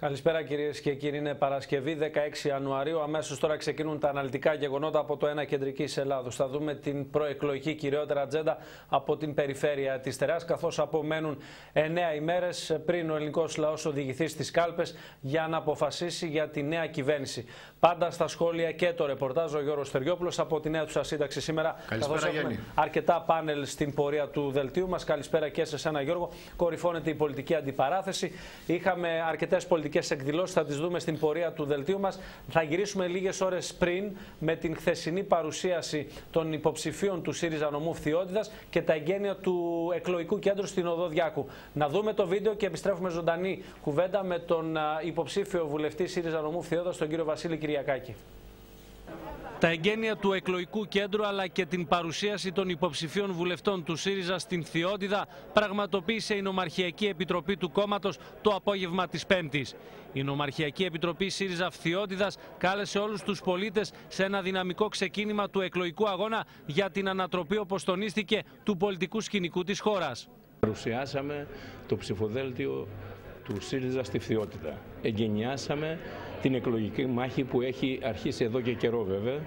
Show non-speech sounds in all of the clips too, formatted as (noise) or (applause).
Καλησπέρα κυρίες και κύριοι. Είναι Παρασκευή 16 Ιανουαρίου. Αμέσως τώρα ξεκινούν τα αναλυτικά γεγονότα από το ένα κεντρικής Ελλάδος. Θα δούμε την προεκλογική κυριότερα ατζέντα από την περιφέρεια της Τερά, καθώς απομένουν 9 ημέρες πριν ο ελληνικός λαός οδηγηθεί στις κάλπες για να αποφασίσει για τη νέα κυβέρνηση. Πάντα στα σχόλια και το ρεπορτάζ ο Γιώργος Θεργιόπουλο από τη νέα τους σύνταξη σήμερα. Καθώς έχουμε αρκετά πάνελ στην πορεία του δελτίου μας. Καλησπέρα και σε ένα Γιώργο. Κορυφώνεται η πολιτική αντιπαράθεση. Είχαμε αρκετές πολιτικές πολιτικέ εκδηλώσεις. Θα τις δούμε στην πορεία του δελτίου μας. Θα γυρίσουμε λίγες ώρες πριν με την χθεσινή παρουσίαση των υποψηφίων του ΣΥΡΙΖΑ νομού Φθιώτιδας και τα εγγένεια του εκλογικού κέντρου στην Οδό Διάκου. Να δούμε το βίντεο και επιστρέφουμε ζωντανή κουβέντα με τον υποψήφιο βουλευτή ΣΥΡΙΖΑ νομού Φθιώτιδας, τον κύριο Βασίλη Κυριακάκη. Τα εγγένεια του εκλογικού κέντρου αλλά και την παρουσίαση των υποψηφίων βουλευτών του ΣΥΡΙΖΑ στην Θειόδιδα πραγματοποίησε η Νομαρχιακή Επιτροπή του κόμματος το απόγευμα της Πέμπτης. Η Νομαρχιακή Επιτροπή ΣΥΡΙΖΑ Φθιόδιδας κάλεσε όλους τους πολίτες σε ένα δυναμικό ξεκίνημα του εκλογικού αγώνα για την ανατροπή όπως τονίστηκε του πολιτικού σκηνικού της χώρας. Παρουσιάσαμε το ψηφοδέλτιο του ΣΥΡΙΖΑ στη Φθιότητα. Εγκαινιάσαμε την εκλογική μάχη που έχει αρχίσει εδώ και καιρό βέβαια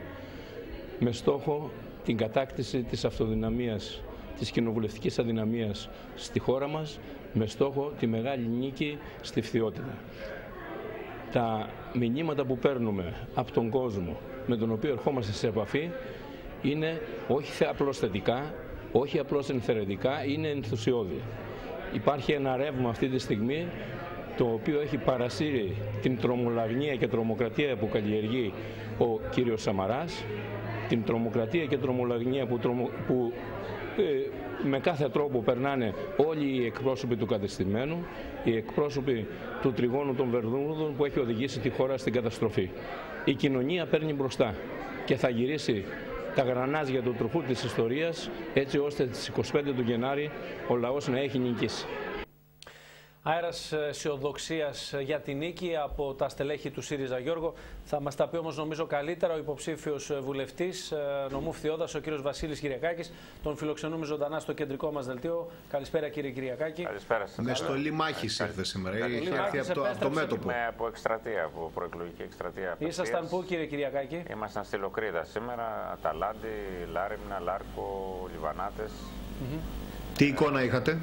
με στόχο την κατάκτηση της αυτοδυναμίας, της κοινοβουλευτικής αδυναμίας στη χώρα μας με στόχο τη μεγάλη νίκη στη φθιότητα. Τα μηνύματα που παίρνουμε από τον κόσμο με τον οποίο ερχόμαστε σε επαφή είναι όχι απλώς θετικά, όχι απλώς ενθερετικά, είναι ενθουσιώδη. Υπάρχει ένα ρεύμα αυτή τη στιγμή το οποίο έχει παρασύρει την τρομολαγνία και τρομοκρατία που καλλιεργεί ο κύριος Σαμαράς, την τρομοκρατία και τρομολαγνία που, που ε, με κάθε τρόπο περνάνε όλοι οι εκπρόσωποι του κατεστημένου, οι εκπρόσωποι του τριγώνου των Βερδούδων που έχει οδηγήσει τη χώρα στην καταστροφή. Η κοινωνία παίρνει μπροστά και θα γυρίσει τα γρανάζια του τροφού της ιστορίας έτσι ώστε στις 25 του Γενάρη ο λαός να έχει νικήσει. Αέρας αισιοδοξίας για την νίκη από τα στελέχη του ΣΥΡΙΖΑ Γιώργο. Θα μας τα πει όμως νομίζω καλύτερα ο υποψήφιος βουλευτής ε, νομού Φθιώδας, ο κύριος Βασίλης Κυριακάκης. Τον φιλοξενούμε ζωντανά στο κεντρικό μας δελτίο. Καλησπέρα κύριε Κυριακάκη. Καλησπέρα σας. Με στολή μάχη ήρθε σήμερα. Είχε έρθει από το, το μέτωπο. Με από εκστρατεία, από προεκλογική εκστρατεία. Ήσασταν πού κύριε Κυριακάκη; Ήμασταν στη Λοκρίδα σήμερα. Αταλάντη, Λάριμνα, Λάρκο, Λιβανάτες. Mm -hmm. Τι εικόνα είχατε;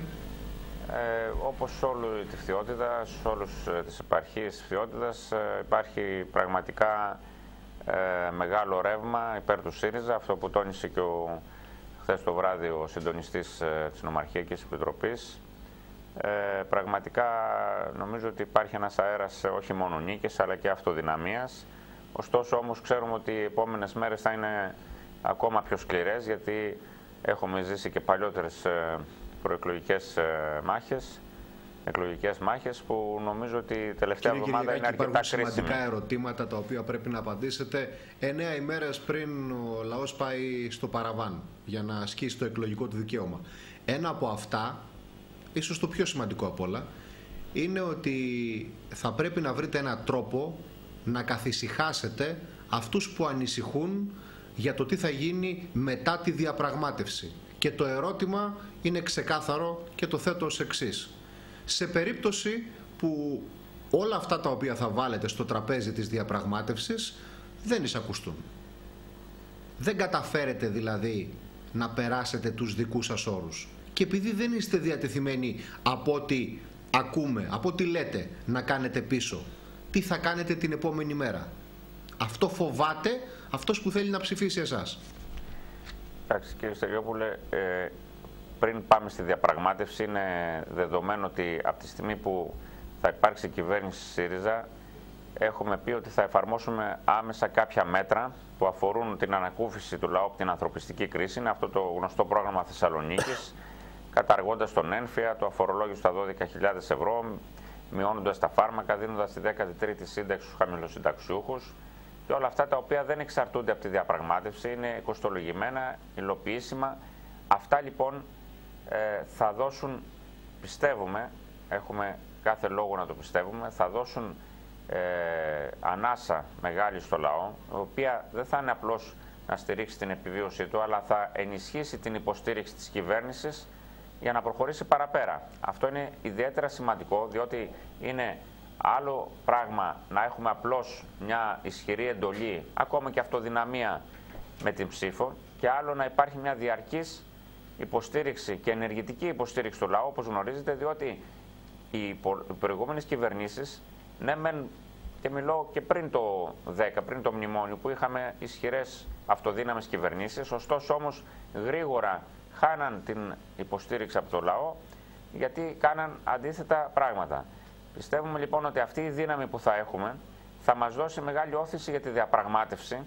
Ε, όπως όλη τη φθιότητα, σε όλους ε, τις επαρχίες της φθιότητας ε, υπάρχει πραγματικά ε, μεγάλο ρεύμα υπέρ του ΣΥΡΙΖΑ, αυτό που τόνισε και ο, χθες το βράδυ ο συντονιστής ε, της Νομαρχιακής Επιτροπής. Ε, πραγματικά νομίζω ότι υπάρχει ένας αέρας όχι μόνο νίκης αλλά και αυτοδυναμίας. Ωστόσο όμως ξέρουμε ότι οι επόμενες μέρες θα είναι ακόμα πιο σκληρές γιατί έχουμε ζήσει και παλιότερες προεκλογικές ε, μάχες, εκλογικές μάχες που νομίζω ότι η τελευταία Κύριε εβδομάδα είναι αρκετά κρίσιμη. Υπάρχουν σημαντικά ερωτήματα τα οποία πρέπει να απαντήσετε εννέα ημέρες πριν ο λαός πάει στο παραβάν για να ασκήσει το εκλογικό του δικαίωμα. Ένα από αυτά, ίσως το πιο σημαντικό από όλα, είναι ότι θα πρέπει να βρείτε έναν τρόπο να καθησυχάσετε αυτούς που ανησυχούν για το τι θα γίνει μετά τη διαπραγμάτευση. Και το ερώτημα είναι ξεκάθαρο και το θέτω ως εξής. Σε περίπτωση που όλα αυτά τα οποία θα βάλετε στο τραπέζι της διαπραγμάτευσης δεν εισακουστούν. Δεν καταφέρετε δηλαδή να περάσετε τους δικούς σας όρους. Και επειδή δεν είστε διατεθειμένοι από ό,τι ακούμε, από ό,τι λέτε να κάνετε πίσω, τι θα κάνετε την επόμενη μέρα; Αυτό φοβάται αυτός που θέλει να ψηφίσει εσάς. Εντάξει κύριε Στεριόπουλε, ε, πριν πάμε στη διαπραγμάτευση είναι δεδομένο ότι από τη στιγμή που θα υπάρξει κυβέρνηση ΣΥΡΙΖΑ έχουμε πει ότι θα εφαρμόσουμε άμεσα κάποια μέτρα που αφορούν την ανακούφιση του λαού από την ανθρωπιστική κρίση. Είναι αυτό το γνωστό πρόγραμμα Θεσσαλονίκης, (coughs) καταργώντας τον ένφια, το αφορολόγιο στα 12.000 ευρώ, μειώνοντας τα φάρμακα, δίνοντας τη 13η σύνταξη στους χαμηλοσυνταξιούχους και όλα αυτά τα οποία δεν εξαρτούνται από τη διαπραγμάτευση, είναι κοστολογημένα, υλοποιήσιμα. Αυτά λοιπόν ε, θα δώσουν, πιστεύουμε, έχουμε κάθε λόγο να το πιστεύουμε, θα δώσουν ε, ανάσα μεγάλη στο λαό, η οποία δεν θα είναι απλώς να στηρίξει την επιβίωσή του, αλλά θα ενισχύσει την υποστήριξη της κυβέρνησης για να προχωρήσει παραπέρα. Αυτό είναι ιδιαίτερα σημαντικό, διότι είναι Άλλο πράγμα να έχουμε απλώς μια ισχυρή εντολή, ακόμα και αυτοδυναμία με την ψήφο και άλλο να υπάρχει μια διαρκής υποστήριξη και ενεργητική υποστήριξη του λαού, όπως γνωρίζετε, διότι οι προηγούμενες κυβερνήσεις, ναι μεν και μιλώ και πριν το 10, πριν το μνημόνιο, που είχαμε ισχυρές αυτοδύναμες κυβερνήσεις, ωστόσο όμως γρήγορα χάναν την υποστήριξη από το λαό, γιατί κάναν αντίθετα πράγματα. Πιστεύουμε λοιπόν ότι αυτή η δύναμη που θα έχουμε θα μας δώσει μεγάλη όθηση για τη διαπραγμάτευση,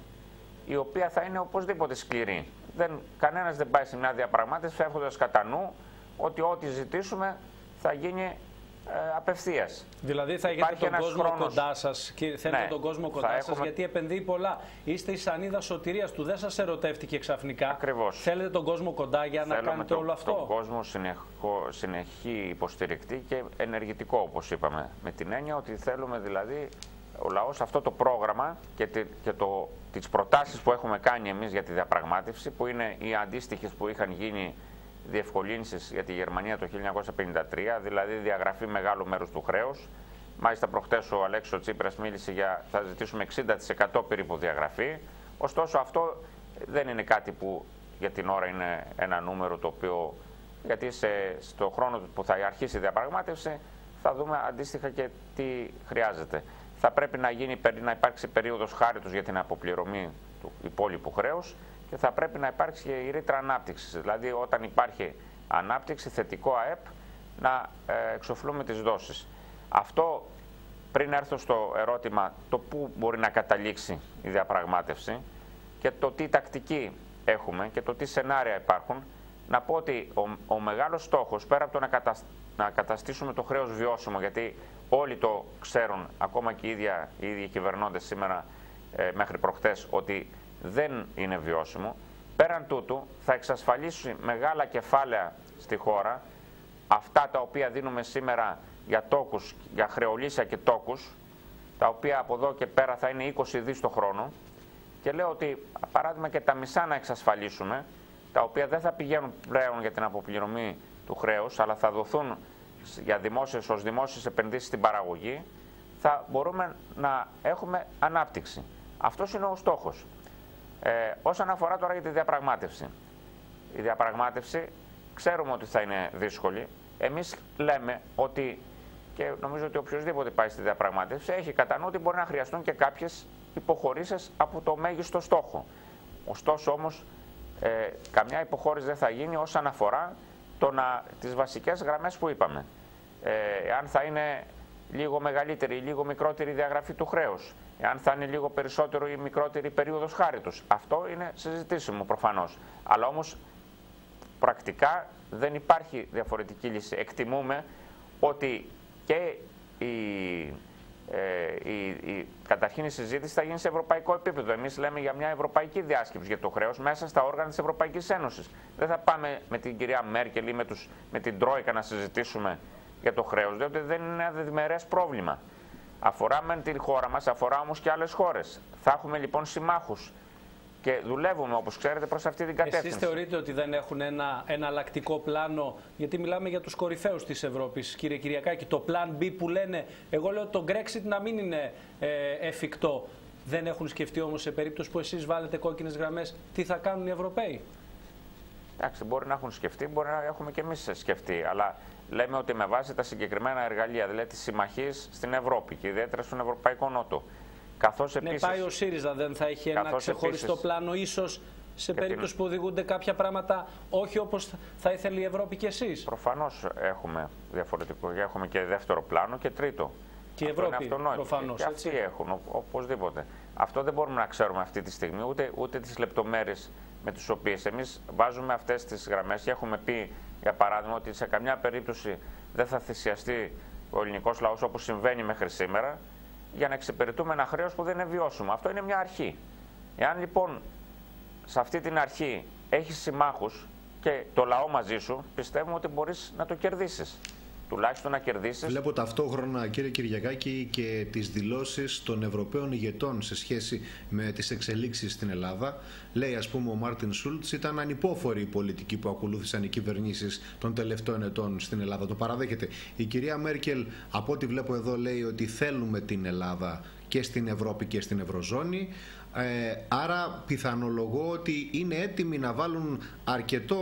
η οποία θα είναι οπωσδήποτε σκληρή. Δεν, κανένας δεν πάει σε μια διαπραγμάτευση έχοντας κατά νου ότι ό,τι ζητήσουμε θα γίνει ε, απευθείας. Δηλαδή θα έχετε τον κόσμο χρόνος... κοντά σας και θέλετε ναι, τον κόσμο κοντά έχουμε... σα γιατί επενδύει πολλά. Είστε η σανίδα σωτηρίας του. Δεν σας ερωτεύτηκε ξαφνικά. Ακριβώς. Θέλετε τον κόσμο κοντά για να κάνετε όλο αυτό; Τον κόσμο συνεχώ, συνεχή υποστηρικτή και ενεργητικό, όπως είπαμε. Με την έννοια ότι θέλουμε δηλαδή ο λαός αυτό το πρόγραμμα και, τη, και το, τις προτάσεις που έχουμε κάνει εμείς για τη διαπραγμάτευση που είναι οι αντίστοιχες που είχαν γίνει διευκολύνσεις για τη Γερμανία το 1953, δηλαδή διαγραφή μεγάλου μέρους του χρέους. Μάλιστα προχτές ο Αλέξο Τσίπρας μίλησε για θα ζητήσουμε 60% περίπου διαγραφή. Ωστόσο αυτό δεν είναι κάτι που για την ώρα είναι ένα νούμερο το οποίο γιατί σε, στο χρόνο που θα αρχίσει η διαπραγμάτευση θα δούμε αντίστοιχα και τι χρειάζεται. Θα πρέπει να, γίνει, να υπάρξει περίοδος χάριτος για την αποπληρωμή του υπόλοιπου χρέους και θα πρέπει να υπάρξει και η ρήτρα ανάπτυξης. Δηλαδή, όταν υπάρχει ανάπτυξη, θετικό ΑΕΠ, να ε, εξοφλούμε τις δόσεις. Αυτό, πριν έρθω στο ερώτημα το πού μπορεί να καταλήξει η διαπραγμάτευση και το τι τακτική έχουμε και το τι σενάρια υπάρχουν, να πω ότι ο, ο μεγάλος στόχος, πέρα από το να, να καταστήσουμε το χρέος βιώσιμο, γιατί όλοι το ξέρουν, ακόμα και οι, ίδια, οι ίδιοι κυβερνώντες σήμερα ε, μέχρι προχτές, ότι δεν είναι βιώσιμο. Πέραν τούτου θα εξασφαλίσει μεγάλα κεφάλαια στη χώρα, αυτά τα οποία δίνουμε σήμερα για τόκους, για χρεολύσια και τόκους, τα οποία από εδώ και πέρα θα είναι 20 δις το χρόνο και λέω ότι παράδειγμα και τα μισά να εξασφαλίσουμε, τα οποία δεν θα πηγαίνουν πλέον για την αποπληρωμή του χρέους, αλλά θα δοθούν για δημόσιες, ως δημόσιες επενδύσεις στην παραγωγή, θα μπορούμε να έχουμε ανάπτυξη. Αυτός είναι ο στόχος. Ε, όσον αφορά τώρα για τη διαπραγμάτευση. Η διαπραγμάτευση ξέρουμε ότι θα είναι δύσκολη. Εμείς λέμε ότι, και νομίζω ότι οποιοδήποτε πάει στη διαπραγμάτευση, έχει κατά νου ότι μπορεί να χρειαστούν και κάποιες υποχωρήσεις από το μέγιστο στόχο. Ωστόσο όμως, ε, καμιά υποχώρηση δεν θα γίνει όσον αφορά το να, τις βασικές γραμμές που είπαμε. Ε, αν θα είναι λίγο μεγαλύτερη ή λίγο μικρότερη διαγραφή του χρέους, εάν θα είναι λίγο περισσότερο ή μικρότερη περίοδος χάριτο. Αυτό είναι συζητήσιμο προφανώς. Αλλά όμως πρακτικά δεν υπάρχει διαφορετική λύση. Εκτιμούμε ότι και η, ε, η, η, καταρχήν η συζήτηση θα γίνει σε ευρωπαϊκό επίπεδο. Εμείς λέμε για μια ευρωπαϊκή διάσκεψη για το χρέος μέσα στα όργανα της Ευρωπαϊκής Ένωσης. Δεν θα πάμε με την κυρία Μέρκελ ή με, τους, με την Τρόικα να συζητήσουμε για το χρέος, διότι δεν είναι ένα διμερές πρόβλημα. Αφορά με την χώρα μας, αφορά όμως και άλλες χώρες. Θα έχουμε λοιπόν συμμάχους και δουλεύουμε όπως ξέρετε προς αυτή την κατεύθυνση. Εσείς θεωρείτε ότι δεν έχουν ένα εναλλακτικό πλάνο, γιατί μιλάμε για τους κορυφαίους της Ευρώπης κύριε Κυριακάκη, το πλάν B που λένε, εγώ λέω το Brexit να μην είναι ε, εφικτό. Δεν έχουν σκεφτεί όμως σε περίπτωση που εσείς βάλετε κόκκινες γραμμές τι θα κάνουν οι Ευρωπαίοι; Εντάξει, μπορεί να έχουν σκεφτεί, μπορεί να έχουμε και εμείς σκεφτεί, αλλά λέμε ότι με βάση τα συγκεκριμένα εργαλεία, δηλαδή τη συμμαχή στην Ευρώπη και ιδιαίτερα στον Ευρωπαϊκό Νότο. Καθώς ναι, πάει ο ΣΥΡΙΖΑ, δεν θα έχει ένα ξεχωριστό επίσης, πλάνο, ίσως σε περίπτωση που οδηγούνται κάποια πράγματα όχι όπως θα ήθελε η Ευρώπη και εσείς. Προφανώς έχουμε διαφορετικό. Έχουμε και δεύτερο πλάνο και τρίτο. Και η Ευρώπη, προφανώς. Και, και αυτοί έχουν, οπωσδήποτε. Αυτό δεν μπορούμε να ξέρουμε αυτή τη στιγμή, ούτε, ούτε τις λεπτομέρειες με τις οποίες εμείς βάζουμε αυτές τις γραμμές και έχουμε πει για παράδειγμα, ότι σε καμιά περίπτωση δεν θα θυσιαστεί ο ελληνικός λαός όπως συμβαίνει μέχρι σήμερα για να εξυπηρετούμε ένα χρέος που δεν είναι βιώσιμο. Αυτό είναι μια αρχή. Εάν λοιπόν σε αυτή την αρχή έχεις συμμάχους και το λαό μαζί σου, πιστεύουμε ότι μπορείς να το κερδίσεις. Τουλάχιστον να κερδίσεις. Βλέπω ταυτόχρονα, κύριε Κυριακάκη, και τις δηλώσεις των Ευρωπαίων ηγετών σε σχέση με τις εξελίξεις στην Ελλάδα. Λέει, ας πούμε, ο Μάρτιν Σούλτς ήταν ανυπόφορη η πολιτική που ακολούθησαν οι κυβερνήσεις των τελευταίων ετών στην Ελλάδα. Το παραδέχεται. Η κυρία Μέρκελ, από ό,τι βλέπω εδώ, λέει ότι θέλουμε την Ελλάδα και στην Ευρώπη και στην Ευρωζώνη. Ε, άρα πιθανολογώ ότι είναι έτοιμοι να βάλουν αρκετό,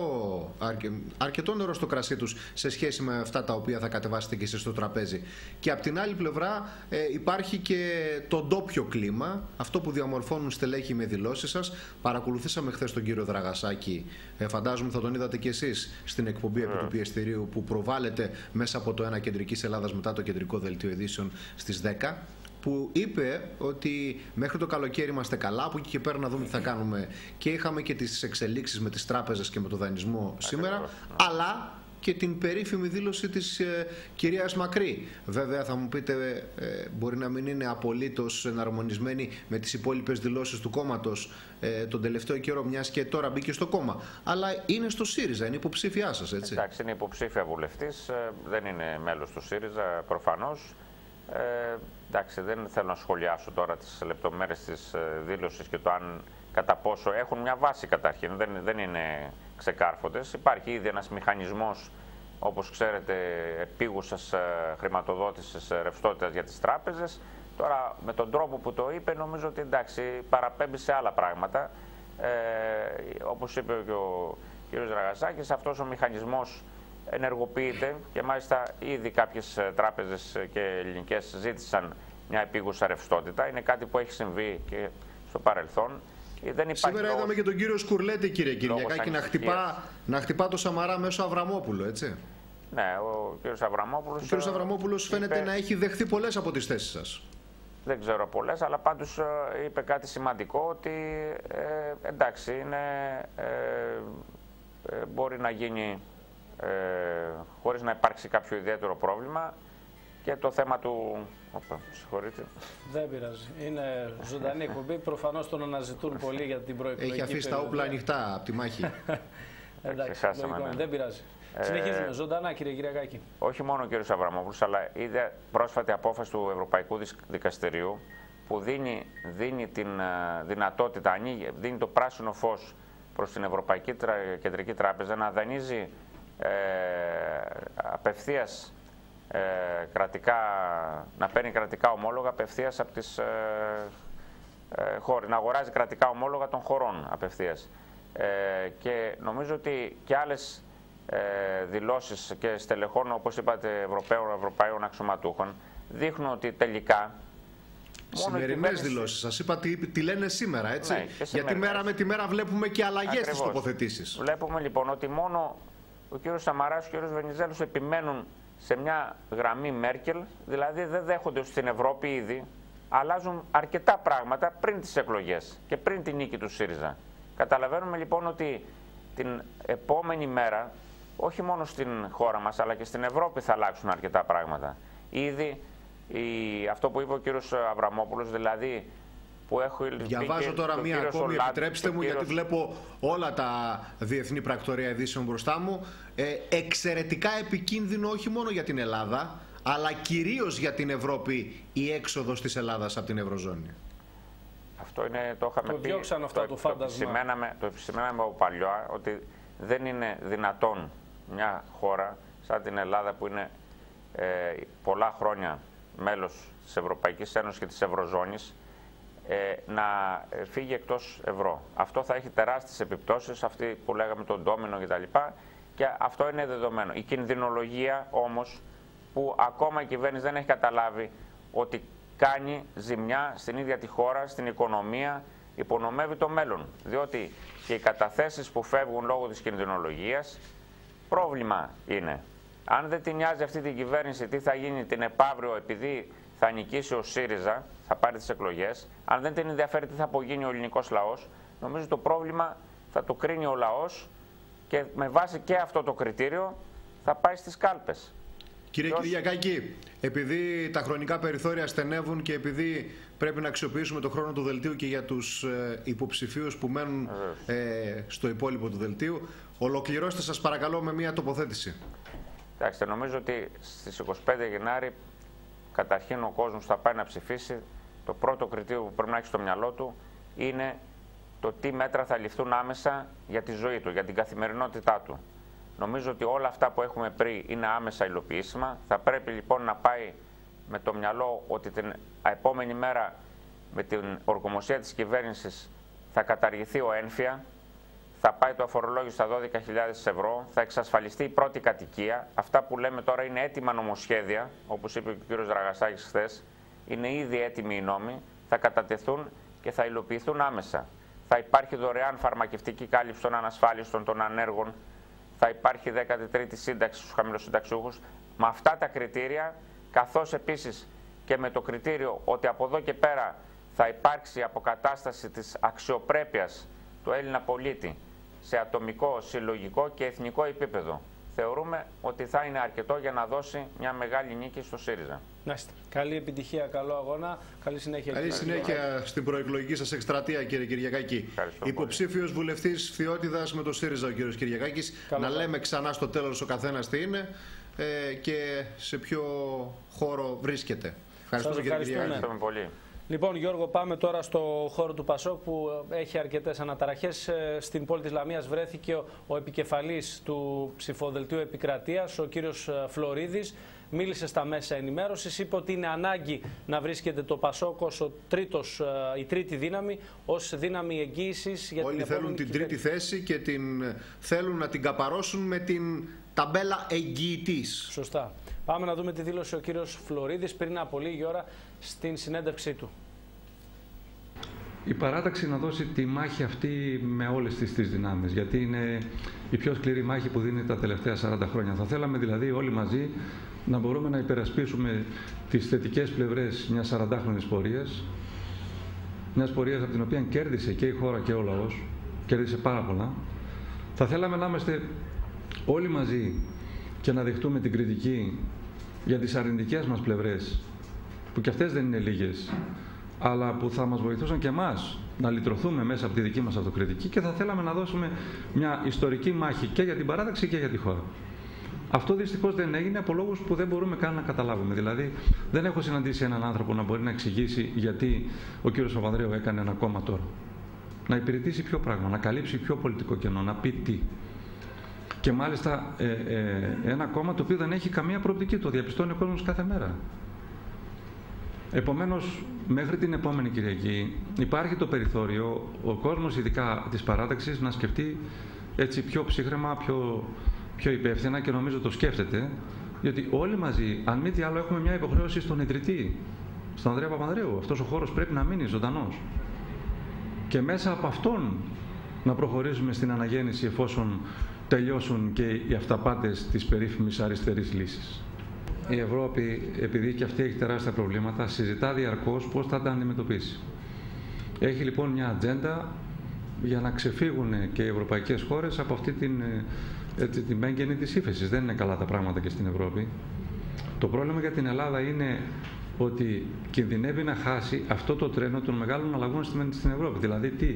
αρκε, αρκετό νερό στο κρασί τους σε σχέση με αυτά τα οποία θα κατεβάσετε και εσείς στο τραπέζι. Και από την άλλη πλευρά ε, υπάρχει και το ντόπιο κλίμα, αυτό που διαμορφώνουν στελέχη με δηλώσεις σας. Παρακολουθήσαμε χθες τον κύριο Δραγασάκη, ε, φαντάζομαι θα τον είδατε και εσείς στην εκπομπή επί του πιεστηρίου που προβάλλεται μέσα από το ένα κεντρικής Ελλάδας μετά το κεντρικό δελτίο ειδήσεων στις 10 που είπε ότι μέχρι το καλοκαίρι είμαστε καλά, από εκεί και πέρα να δούμε τι θα κάνουμε. Και είχαμε και τις εξελίξεις με τις τράπεζες και με το δανεισμό σήμερα, ναι. αλλά και την περίφημη δήλωση της ε, κυρίας Μακρύ. Βέβαια θα μου πείτε ε, μπορεί να μην είναι απολύτως εναρμονισμένη με τις υπόλοιπες δηλώσεις του κόμματος ε, τον τελευταίο καιρό μιας και τώρα μπήκε στο κόμμα. Αλλά είναι στο ΣΥΡΙΖΑ, είναι υποψήφιά σας έτσι. Εντάξει είναι υποψήφια βουλευτής, ε, δεν είναι μέλος του ΣΥΡΙΖΑ προφανώς. Ε, εντάξει, δεν θέλω να σχολιάσω τώρα τις λεπτομέρειες της ε, δήλωσης και το αν κατά πόσο έχουν μια βάση καταρχήν, δεν, δεν είναι ξεκάρφωτες. Υπάρχει ήδη ένας μηχανισμός, όπως ξέρετε, επίγουσας ε, χρηματοδότησης ε, ρευστότητας για τις τράπεζες. Τώρα, με τον τρόπο που το είπε, νομίζω ότι εντάξει, παραπέμπει σε άλλα πράγματα. Ε, όπως είπε και ο κ. Ραγαζάκης, αυτός ο μηχανισμός ενεργοποιείται και μάλιστα ήδη κάποιες ε, τράπεζες ε, και ελληνικές ζήτησαν μια επίγουσα ρευστότητα. Είναι κάτι που έχει συμβεί και στο παρελθόν. Ε, δεν Σήμερα λόγος... είδαμε και τον κύριο Σκουρλέτη, κύριε Κυριακάκη, να χτυπά, να χτυπά το Σαμαρά μέσω Αβραμόπουλου, έτσι. Ναι, ο κύριος Αβραμόπουλος... Ο κύριος Αβραμόπουλος φαίνεται να έχει δεχθεί πολλές από τις θέσεις σας. Δεν ξέρω πολλές, αλλά πάντως είπε κάτι σημαντικό ότι ε, εντάξει, είναι, μπορεί να γίνει ε, χωρίς να υπάρξει κάποιο ιδιαίτερο πρόβλημα και το θέμα του... Οπα, συγχωρείτε. Δεν πειράζει. Είναι ζωντανή εκπομπή. Προφανώς τον αναζητούν πολύ για την προεκλογική Έχει αφήσει τα όπλα ανοιχτά από τη μάχη. Εντάξει, ναι. δεν πειράζει. Ε, Συνεχίζουμε. Ζωντανά, κύριε Κυριακάκη. Όχι μόνο ο κύριος Αβραμόπουλος, αλλά είδε πρόσφατη απόφαση του Ευρωπαϊκού Δικαστηρίου που δίνει, δίνει την ε, δυνατότητα, ανοίγει, δίνει το πράσινο φως προς την Ευρωπαϊκή Κεντρική Τράπεζα να δανείζει ε, απευθείας ε, κρατικά, να παίρνει κρατικά ομόλογα απευθείας από τις ε, ε, χώρες, να αγοράζει κρατικά ομόλογα των χωρών απευθείας. Ε, και νομίζω ότι και άλλες ε, δηλώσεις και στελεχών, όπως είπατε, Ευρωπαίων, Ευρωπαίων αξιωματούχων, δείχνουν ότι τελικά Σημερινές κυβέρνηση... δηλώσεις. Σας είπα τι, τι, λένε σήμερα, έτσι; Ναι, Γιατί μέρα με τη μέρα βλέπουμε και αλλαγές στις τοποθετήσεις. Βλέπουμε λοιπόν ότι μόνο ο κύριος Σαμαράς και ο κύριος Βενιζέλος επιμένουν σε μια γραμμή Μέρκελ, δηλαδή δεν δέχονται στην Ευρώπη ήδη, αλλάζουν αρκετά πράγματα πριν τις εκλογές και πριν την νίκη του ΣΥΡΙΖΑ. Καταλαβαίνουμε λοιπόν ότι την επόμενη μέρα, όχι μόνο στην χώρα μας, αλλά και στην Ευρώπη θα αλλάξουν αρκετά πράγματα. Ήδη η, αυτό που είπε ο κύριος Αβραμόπουλος, δηλαδή που έχω Διαβάζω τώρα μία ακόμη, επιτρέψτε μου, γιατί βλέπω όλα τα διεθνή πρακτορία ειδήσεων μπροστά μου. Ε, εξαιρετικά επικίνδυνο όχι μόνο για την Ελλάδα, αλλά κυρίως για την Ευρώπη η έξοδος της Ελλάδας από την Ευρωζώνη. Αυτό είναι, το είχαμε το πει, αυτό το, το, φάντασμα. το, επισημέναμε, το επισημέναμε από παλιά ότι δεν είναι δυνατόν μια χώρα σαν την Ελλάδα που είναι ε, πολλά χρόνια μέλος της Ευρωπαϊκής Ένωσης και της Ευρωζώνης ε, να φύγει εκτός ευρώ. Αυτό θα έχει τεράστιες επιπτώσεις, αυτή που λέγαμε τον ντόμινο κτλ. Και αυτό είναι δεδομένο. Η κινδυνολογία όμως που ακόμα η κυβέρνηση δεν έχει καταλάβει ότι κάνει ζημιά στην ίδια τη χώρα, στην οικονομία, υπονομεύει το μέλλον. Διότι και οι καταθέσεις που φεύγουν λόγω της κινδυνολογίας πρόβλημα είναι. Αν δεν την νοιάζει αυτή την κυβέρνηση τι θα γίνει την επαύριο επειδή θα νικήσει ο ΣΥΡΙΖΑ, θα πάρει τις εκλογές, αν δεν την ενδιαφέρει τι θα απογίνει ο ελληνικός λαός, νομίζω το πρόβλημα θα το κρίνει ο λαός και με βάση και αυτό το κριτήριο θα πάει στις κάλπες. Κύριε Ποιος... Κυριακάκη, επειδή τα χρονικά περιθώρια στενεύουν και επειδή πρέπει να αξιοποιήσουμε το χρόνο του δελτίου και για τους ε, υποψηφίους που μένουν ε, στο υπόλοιπο του δελτίου, ολοκληρώστε σας παρακαλώ με μια τοποθέτηση. Εντάξει, νομίζω ότι στις 25 Γενάρη καταρχήν ο κόσμος θα πάει να ψηφίσει. Το πρώτο κριτήριο που πρέπει να έχει στο μυαλό του είναι το τι μέτρα θα ληφθούν άμεσα για τη ζωή του, για την καθημερινότητά του. Νομίζω ότι όλα αυτά που έχουμε πριν είναι άμεσα υλοποιήσιμα. Θα πρέπει λοιπόν να πάει με το μυαλό ότι την επόμενη μέρα με την ορκομοσία της κυβέρνησης θα καταργηθεί ο ένφια, θα πάει το αφορολόγιο στα 12.000 ευρώ, θα εξασφαλιστεί η πρώτη κατοικία. Αυτά που λέμε τώρα είναι έτοιμα νομοσχέδια, όπως είπε και ο κ. Δραγασάκης χθες, είναι ήδη έτοιμοι οι νόμοι, θα κατατεθούν και θα υλοποιηθούν άμεσα. Θα υπάρχει δωρεάν φαρμακευτική κάλυψη των ανασφάλιστων, των ανέργων, θα υπάρχει 13η σύνταξη στους χαμηλοσυνταξιούχους. Με αυτά τα κριτήρια, καθώς επίσης και με το κριτήριο ότι από εδώ και πέρα θα υπάρξει αποκατάσταση της αξιοπρέπειας του Έλληνα πολίτη σε ατομικό, συλλογικό και εθνικό επίπεδο. Θεωρούμε ότι θα είναι αρκετό για να δώσει μια μεγάλη νίκη στο ΣΥΡΙΖΑ. Καλή επιτυχία, καλό αγώνα. Καλή συνέχεια. Καλή συνέχεια στην προεκλογική σας εκστρατεία, κύριε Κυριακάκη. Υποψήφιος βουλευτής Φθιώτιδα με το ΣΥΡΙΖΑ, ο κύριος Κυριακάκη. Να λέμε ξανά στο τέλος ο καθένας τι είναι ε, και σε ποιο χώρο βρίσκεται. Ευχαριστούμε, κύριε Κυριακάκη. πολύ. Λοιπόν, Γιώργο, πάμε τώρα στο χώρο του Πασόκ που έχει αρκετές αναταραχές. Ε, στην πόλη της Λαμίας βρέθηκε ο, ο επικεφαλής του ψηφοδελτίου Επικρατείας, ο κύριος ε, Φλωρίδης. Μίλησε στα μέσα ενημέρωσης, είπε ότι είναι ανάγκη να βρίσκεται το Πασόκ ως τρίτος, ε, η τρίτη δύναμη, ως δύναμη εγγύησης για Όλοι την θέλουν την τρίτη θέση και την, θέλουν να την καπαρώσουν με την ταμπέλα εγγυητής. Σωστά. Πάμε να δούμε τι δήλωσε ο κύριος Φλωρίδης πριν από λίγη ώρα στην συνέντευξή του. Η παράταξη να δώσει τη μάχη αυτή με όλες τις τρεις δυνάμεις, γιατί είναι η πιο σκληρή μάχη που δίνει τα τελευταία 40 χρόνια. Θα θέλαμε δηλαδή όλοι μαζί να μπορούμε να υπερασπίσουμε τις θετικές πλευρές μιας 40χρονης πορείας, μιας πορείας από την οποία κέρδισε και η χώρα και ο λαός, κέρδισε πάρα πολλά. Θα θέλαμε να είμαστε όλοι μαζί και να δεχτούμε την κριτική για τις αρνητικές μας πλευρές, που και αυτές δεν είναι λίγες, αλλά που θα μας βοηθούσαν και εμάς να λυτρωθούμε μέσα από τη δική μας αυτοκριτική και θα θέλαμε να δώσουμε μια ιστορική μάχη και για την παράδοξη και για τη χώρα. Αυτό δυστυχώς δεν έγινε από λόγους που δεν μπορούμε καν να καταλάβουμε. Δηλαδή, δεν έχω συναντήσει έναν άνθρωπο να μπορεί να εξηγήσει γιατί ο κύριος Παπανδρέου έκανε ένα κόμμα τώρα. Να υπηρετήσει ποιο πράγμα, να καλύψει ποιο πολιτικό κενό, να πει τι. Και μάλιστα ε, ε, ένα κόμμα το οποίο δεν έχει καμία προοπτική, το διαπιστώνει ο κόσμος κάθε μέρα. Επομένως, μέχρι την επόμενη Κυριακή υπάρχει το περιθώριο ο κόσμος, ειδικά της παράταξης, να σκεφτεί έτσι πιο ψύχρεμα, πιο, πιο υπεύθυνα και νομίζω το σκέφτεται, διότι όλοι μαζί, αν μη τι άλλο, έχουμε μια υποχρέωση στον ιδρυτή, στον Ανδρέα Παπανδρέου. Αυτός ο χώρος πρέπει να μείνει ζωντανός. Και μέσα από αυτόν να προχωρήσουμε στην αναγέννηση εφόσον τελειώσουν και οι αυταπάτες της περίφημης αριστερής λύσης. Η Ευρώπη, επειδή και αυτή έχει τεράστια προβλήματα, συζητά διαρκώς πώς θα τα αντιμετωπίσει. Έχει λοιπόν μια ατζέντα για να ξεφύγουν και οι ευρωπαϊκές χώρες από αυτή την, έτσι, την μέγενη της ύφεσης. Δεν είναι καλά τα πράγματα και στην Ευρώπη. Το πρόβλημα για την Ελλάδα είναι ότι κινδυνεύει να χάσει αυτό το τρένο των μεγάλων αλλαγών στην Ευρώπη. Δηλαδή τι,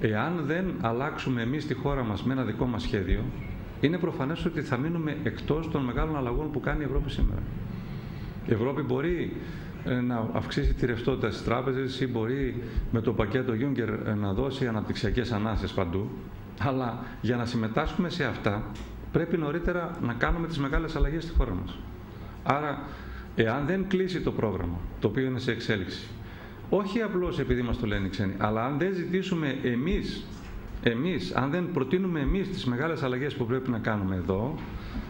Εάν δεν αλλάξουμε εμείς τη χώρα μας με ένα δικό μας σχέδιο, είναι προφανές ότι θα μείνουμε εκτός των μεγάλων αλλαγών που κάνει η Ευρώπη σήμερα. Η Ευρώπη μπορεί ε, να αυξήσει τη ρευστότητα στις τράπεζες ή μπορεί με το πακέτο Juncker ε, να δώσει αναπτυξιακές ανάσες παντού, αλλά για να συμμετάσχουμε σε αυτά πρέπει νωρίτερα να κάνουμε τις μεγάλες αλλαγές στη χώρα μας. Άρα, εάν δεν κλείσει το πρόγραμμα, το οποίο είναι σε εξέλιξη, όχι απλώς επειδή μας το λένε οι ξένοι, αλλά αν δεν ζητήσουμε εμείς, εμείς, αν δεν προτείνουμε εμείς τις μεγάλες αλλαγές που πρέπει να κάνουμε εδώ,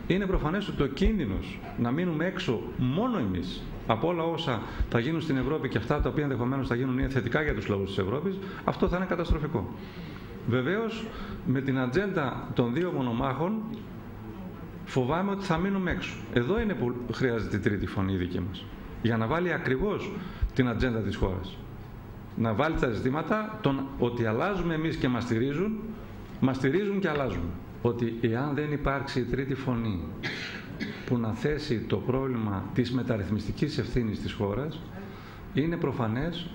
είναι προφανές ότι το κίνδυνος να μείνουμε έξω μόνο εμείς από όλα όσα θα γίνουν στην Ευρώπη και αυτά τα οποία ενδεχομένως θα γίνουν είναι θετικά για τους λαούς της Ευρώπης, αυτό θα είναι καταστροφικό. Βεβαίως, με την ατζέντα των δύο μονομάχων, φοβάμαι ότι θα μείνουμε έξω. Εδώ είναι που χρειάζεται η τρίτη φωνή η δική μας. Για να βάλει ακριβώς την ατζέντα της χώρας. Να βάλει τα ζητήματα τον, ότι αλλάζουμε εμείς και μας στηρίζουν, μας στηρίζουν και αλλάζουν. Ότι εάν δεν υπάρξει η τρίτη φωνή που να θέσει το πρόβλημα της μεταρρυθμιστικής ευθύνης της χώρας, είναι προφανές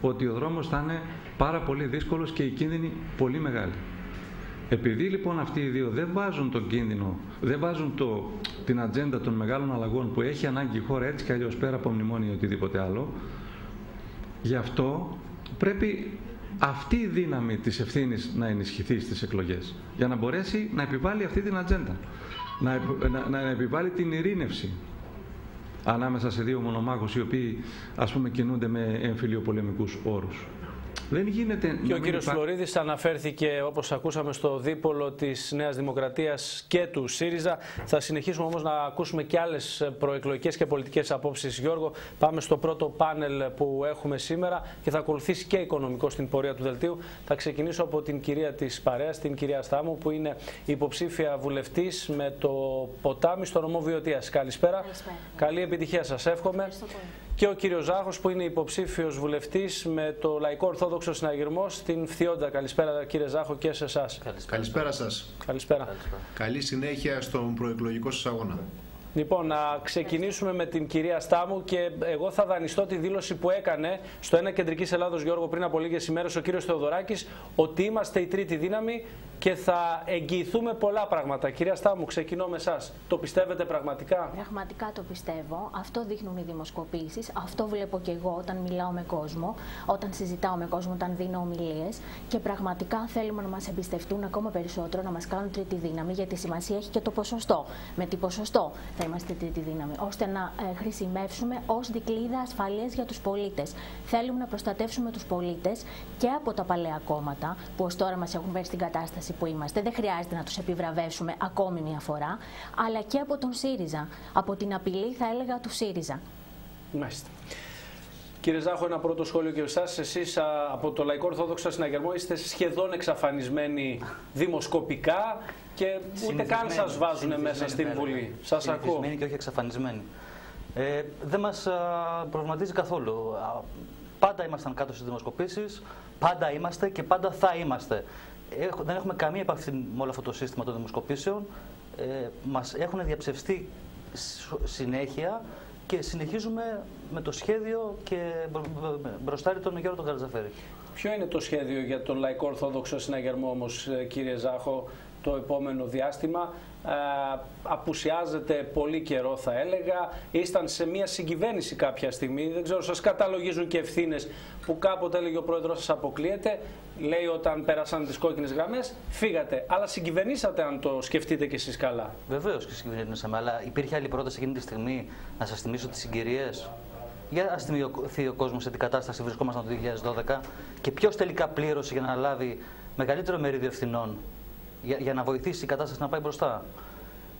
ότι ο δρόμος θα είναι πάρα πολύ δύσκολος και η κίνδυνη πολύ μεγάλη. Επειδή λοιπόν αυτοί οι δύο δεν βάζουν τον κίνδυνο, δεν βάζουν το, την ατζέντα των μεγάλων αλλαγών που έχει ανάγκη η χώρα έτσι κι αλλιώς πέρα από μνημόνιο ή οτιδήποτε άλλο, γι' αυτό πρέπει αυτή η δύναμη της ευθύνης να ενισχυθεί στις εκλογές για να μπορέσει να επιβάλλει αυτή την ατζέντα, να, να, να επιβάλλει την ειρήνευση ανάμεσα σε δύο μονομάχους οι οποίοι ας πούμε κινούνται με εμφυλιοπολεμικούς όρους. Δεν γίνεται και ο κύριος υπά... Φλωρίδης αναφέρθηκε, όπως ακούσαμε, στο δίπολο της Νέας Δημοκρατίας και του ΣΥΡΙΖΑ. Θα συνεχίσουμε όμως να ακούσουμε και άλλες προεκλογικές και πολιτικές απόψεις. Γιώργο, πάμε στο πρώτο πάνελ που έχουμε σήμερα και θα ακολουθήσει και οικονομικό στην πορεία του Δελτίου. Θα ξεκινήσω από την κυρία της Παρέας, την κυρία Στάμου, που είναι υποψήφια βουλευτής με το ποτάμι στο νομό Βιωτίας. Καλησπέρα. Καλησπέρα. Καλή επιτυχία σας, εύχομαι και ο κύριος Ζάχος που είναι υποψήφιος βουλευτής με το Λαϊκό Ορθόδοξο Συναγερμό στην Φθιόντα. Καλησπέρα κύριε Ζάχο και σε εσάς. Καλησπέρα, σας. Καλησπέρα. Καλή συνέχεια στον προεκλογικό σας αγώνα. Λοιπόν, να ξεκινήσουμε με την κυρία Στάμου και εγώ θα δανειστώ τη δήλωση που έκανε στο ένα κεντρικής Ελλάδος Γιώργο πριν από λίγες ημέρες ο κύριος Θεοδωράκης ότι είμαστε η τρίτη δύναμη και θα εγγυηθούμε πολλά πράγματα. Κυρία Στάμου, ξεκινώ με εσάς. Το πιστεύετε πραγματικά; Πραγματικά το πιστεύω. Αυτό δείχνουν οι δημοσκοπήσεις. Αυτό βλέπω και εγώ όταν μιλάω με κόσμο, όταν συζητάω με κόσμο, όταν δίνω ομιλίες. Και πραγματικά θέλουμε να μας εμπιστευτούν ακόμα περισσότερο, να μας κάνουν τρίτη δύναμη, γιατί σημασία έχει και το ποσοστό. Με τι ποσοστό θα είμαστε τρίτη δύναμη, ώστε να ε, χρησιμεύσουμε ως δικλίδα ασφαλείας για τους πολίτες. Θέλουμε να προστατεύσουμε τους πολίτες και από τα παλαιά κόμματα που ως τώρα μας έχουν φέρει στην κατάσταση που είμαστε. Δεν χρειάζεται να τους επιβραβεύσουμε ακόμη μια φορά. Αλλά και από τον ΣΥΡΙΖΑ. Από την απειλή, θα έλεγα, του ΣΥΡΙΖΑ. Μάλιστα. Κύριε Ζάχο, ένα πρώτο σχόλιο και εσάς. Εσείς από το Λαϊκό Ορθόδοξο Συναγερμό είστε σχεδόν εξαφανισμένοι δημοσκοπικά και ούτε καν σας βάζουν μέσα στην Βουλή. Σας ακούω. και όχι εξαφανισμένοι. Ε, δεν μας προβληματίζει καθόλου. Πάντα ήμασταν κάτω στις δημοσκοπήσεις, πάντα είμαστε και πάντα θα είμαστε δεν έχουμε καμία επαφή με όλο αυτό το σύστημα των δημοσκοπήσεων. Ε, μας έχουν διαψευστεί συνέχεια και συνεχίζουμε με το σχέδιο και μπροστάρει τον Γιώργο τον Ποιο είναι το σχέδιο για τον Λαϊκό Ορθόδοξο Συναγερμό όμως ε, κύριε Ζάχο το επόμενο διάστημα; ε, απουσιάζεται πολύ καιρό θα έλεγα. Ήσταν σε μια συγκυβέρνηση κάποια στιγμή. Δεν ξέρω, σας καταλογίζουν και ευθύνες που κάποτε έλεγε ο πρόεδρος σας αποκλείεται. Λέει όταν πέρασαν τις κόκκινες γραμμές, φύγατε. Αλλά συγκυβερνήσατε αν το σκεφτείτε κι εσείς καλά. Βεβαίως και συγκυβερνήσαμε, αλλά υπήρχε άλλη πρόταση εκείνη τη στιγμή να σας θυμίσω τις συγκυρίες; Για να θυμηθεί ο κόσμος σε τι κατάσταση βρισκόμασταν το 2012 και ποιος τελικά πλήρωσε για να λάβει μεγαλύτερο μερίδιο ευθυνών; Για, για να βοηθήσει η κατάσταση να πάει μπροστά.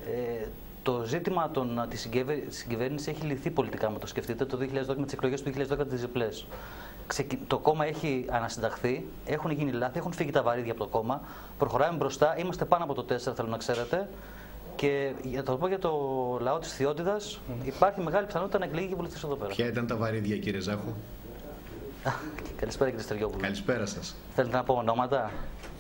Ε, το ζήτημα της συγκυβέρνησης έχει λυθεί πολιτικά, με το σκεφτείτε, το 2012, με τις εκλογές του 2012 τι διπλέ. Το κόμμα έχει ανασυνταχθεί, έχουν γίνει λάθη, έχουν φύγει τα βαρύδια από το κόμμα. Προχωράμε μπροστά, είμαστε πάνω από το 4, θέλω να ξέρετε. Και για το πω για το λαό της Θειότητα, υπάρχει μεγάλη πιθανότητα να εκλεγεί και βουλευτής εδώ πέρα. Ποια ήταν τα βαρύδια, κύριε Ζάχου; Καλησπέρα κύριε Στεριόπουλο. Καλησπέρα σας. Θέλετε να πω ονόματα;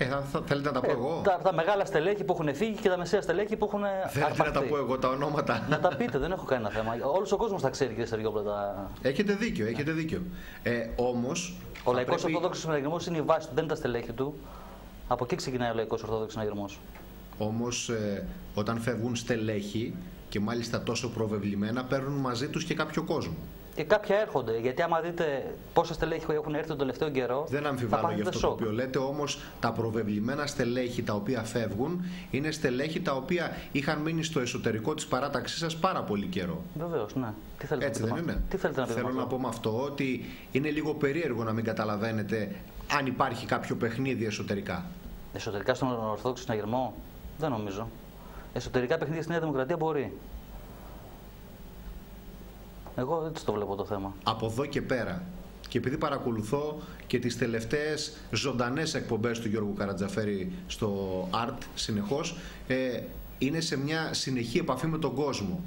Ε, θα, θα, θέλετε να τα πω ε, εγώ; Τα, τα, μεγάλα στελέχη που έχουν φύγει και τα μεσαία στελέχη που έχουν. Θέλετε να τα πω εγώ τα ονόματα; Να τα πείτε, δεν έχω κανένα θέμα. Όλος ο κόσμος θα ξέρει, κύριε Στεριόπουλο. Τα... Έχετε δίκιο, έχετε δίκιο. Ε, Όμως. Ο Λαϊκός πρέπει... Ορθόδοξος Συναγερμός είναι η βάση του, δεν είναι τα στελέχη του. Από εκεί ξεκινάει ο Λαϊκός Ορθόδοξος Συναγερμός. Όμως, ε, όταν φεύγουν στελέχη και μάλιστα τόσο προβεβλημένα, παίρνουν μαζί τους και κάποιο κόσμο. Και κάποια έρχονται. Γιατί άμα δείτε πόσα στελέχη έχουν έρθει τον τελευταίο καιρό. Δεν αμφιβάλλω για αυτό το οποίο λέτε. Όμως τα προβεβλημένα στελέχη τα οποία φεύγουν είναι στελέχη τα οποία είχαν μείνει στο εσωτερικό της παράταξής σας πάρα πολύ καιρό. Βεβαίως, ναι. Τι θέλετε Έτσι να δεν είναι; Τι θέλετε να Θέλω να πω με αυτό ότι είναι λίγο περίεργο να μην καταλαβαίνετε αν υπάρχει κάποιο παιχνίδι εσωτερικά. Εσωτερικά στον Ορθόδοξο Συναγερμό, δεν νομίζω. Εσωτερικά παιχνίδια στη Νέα Δημοκρατία μπορεί. Εγώ έτσι το βλέπω το θέμα. Από εδώ και πέρα και επειδή παρακολουθώ και τις τελευταίες ζωντανές εκπομπές του Γιώργου Καρατζαφέρη στο ART συνεχώς, ε, είναι σε μια συνεχή επαφή με τον κόσμο.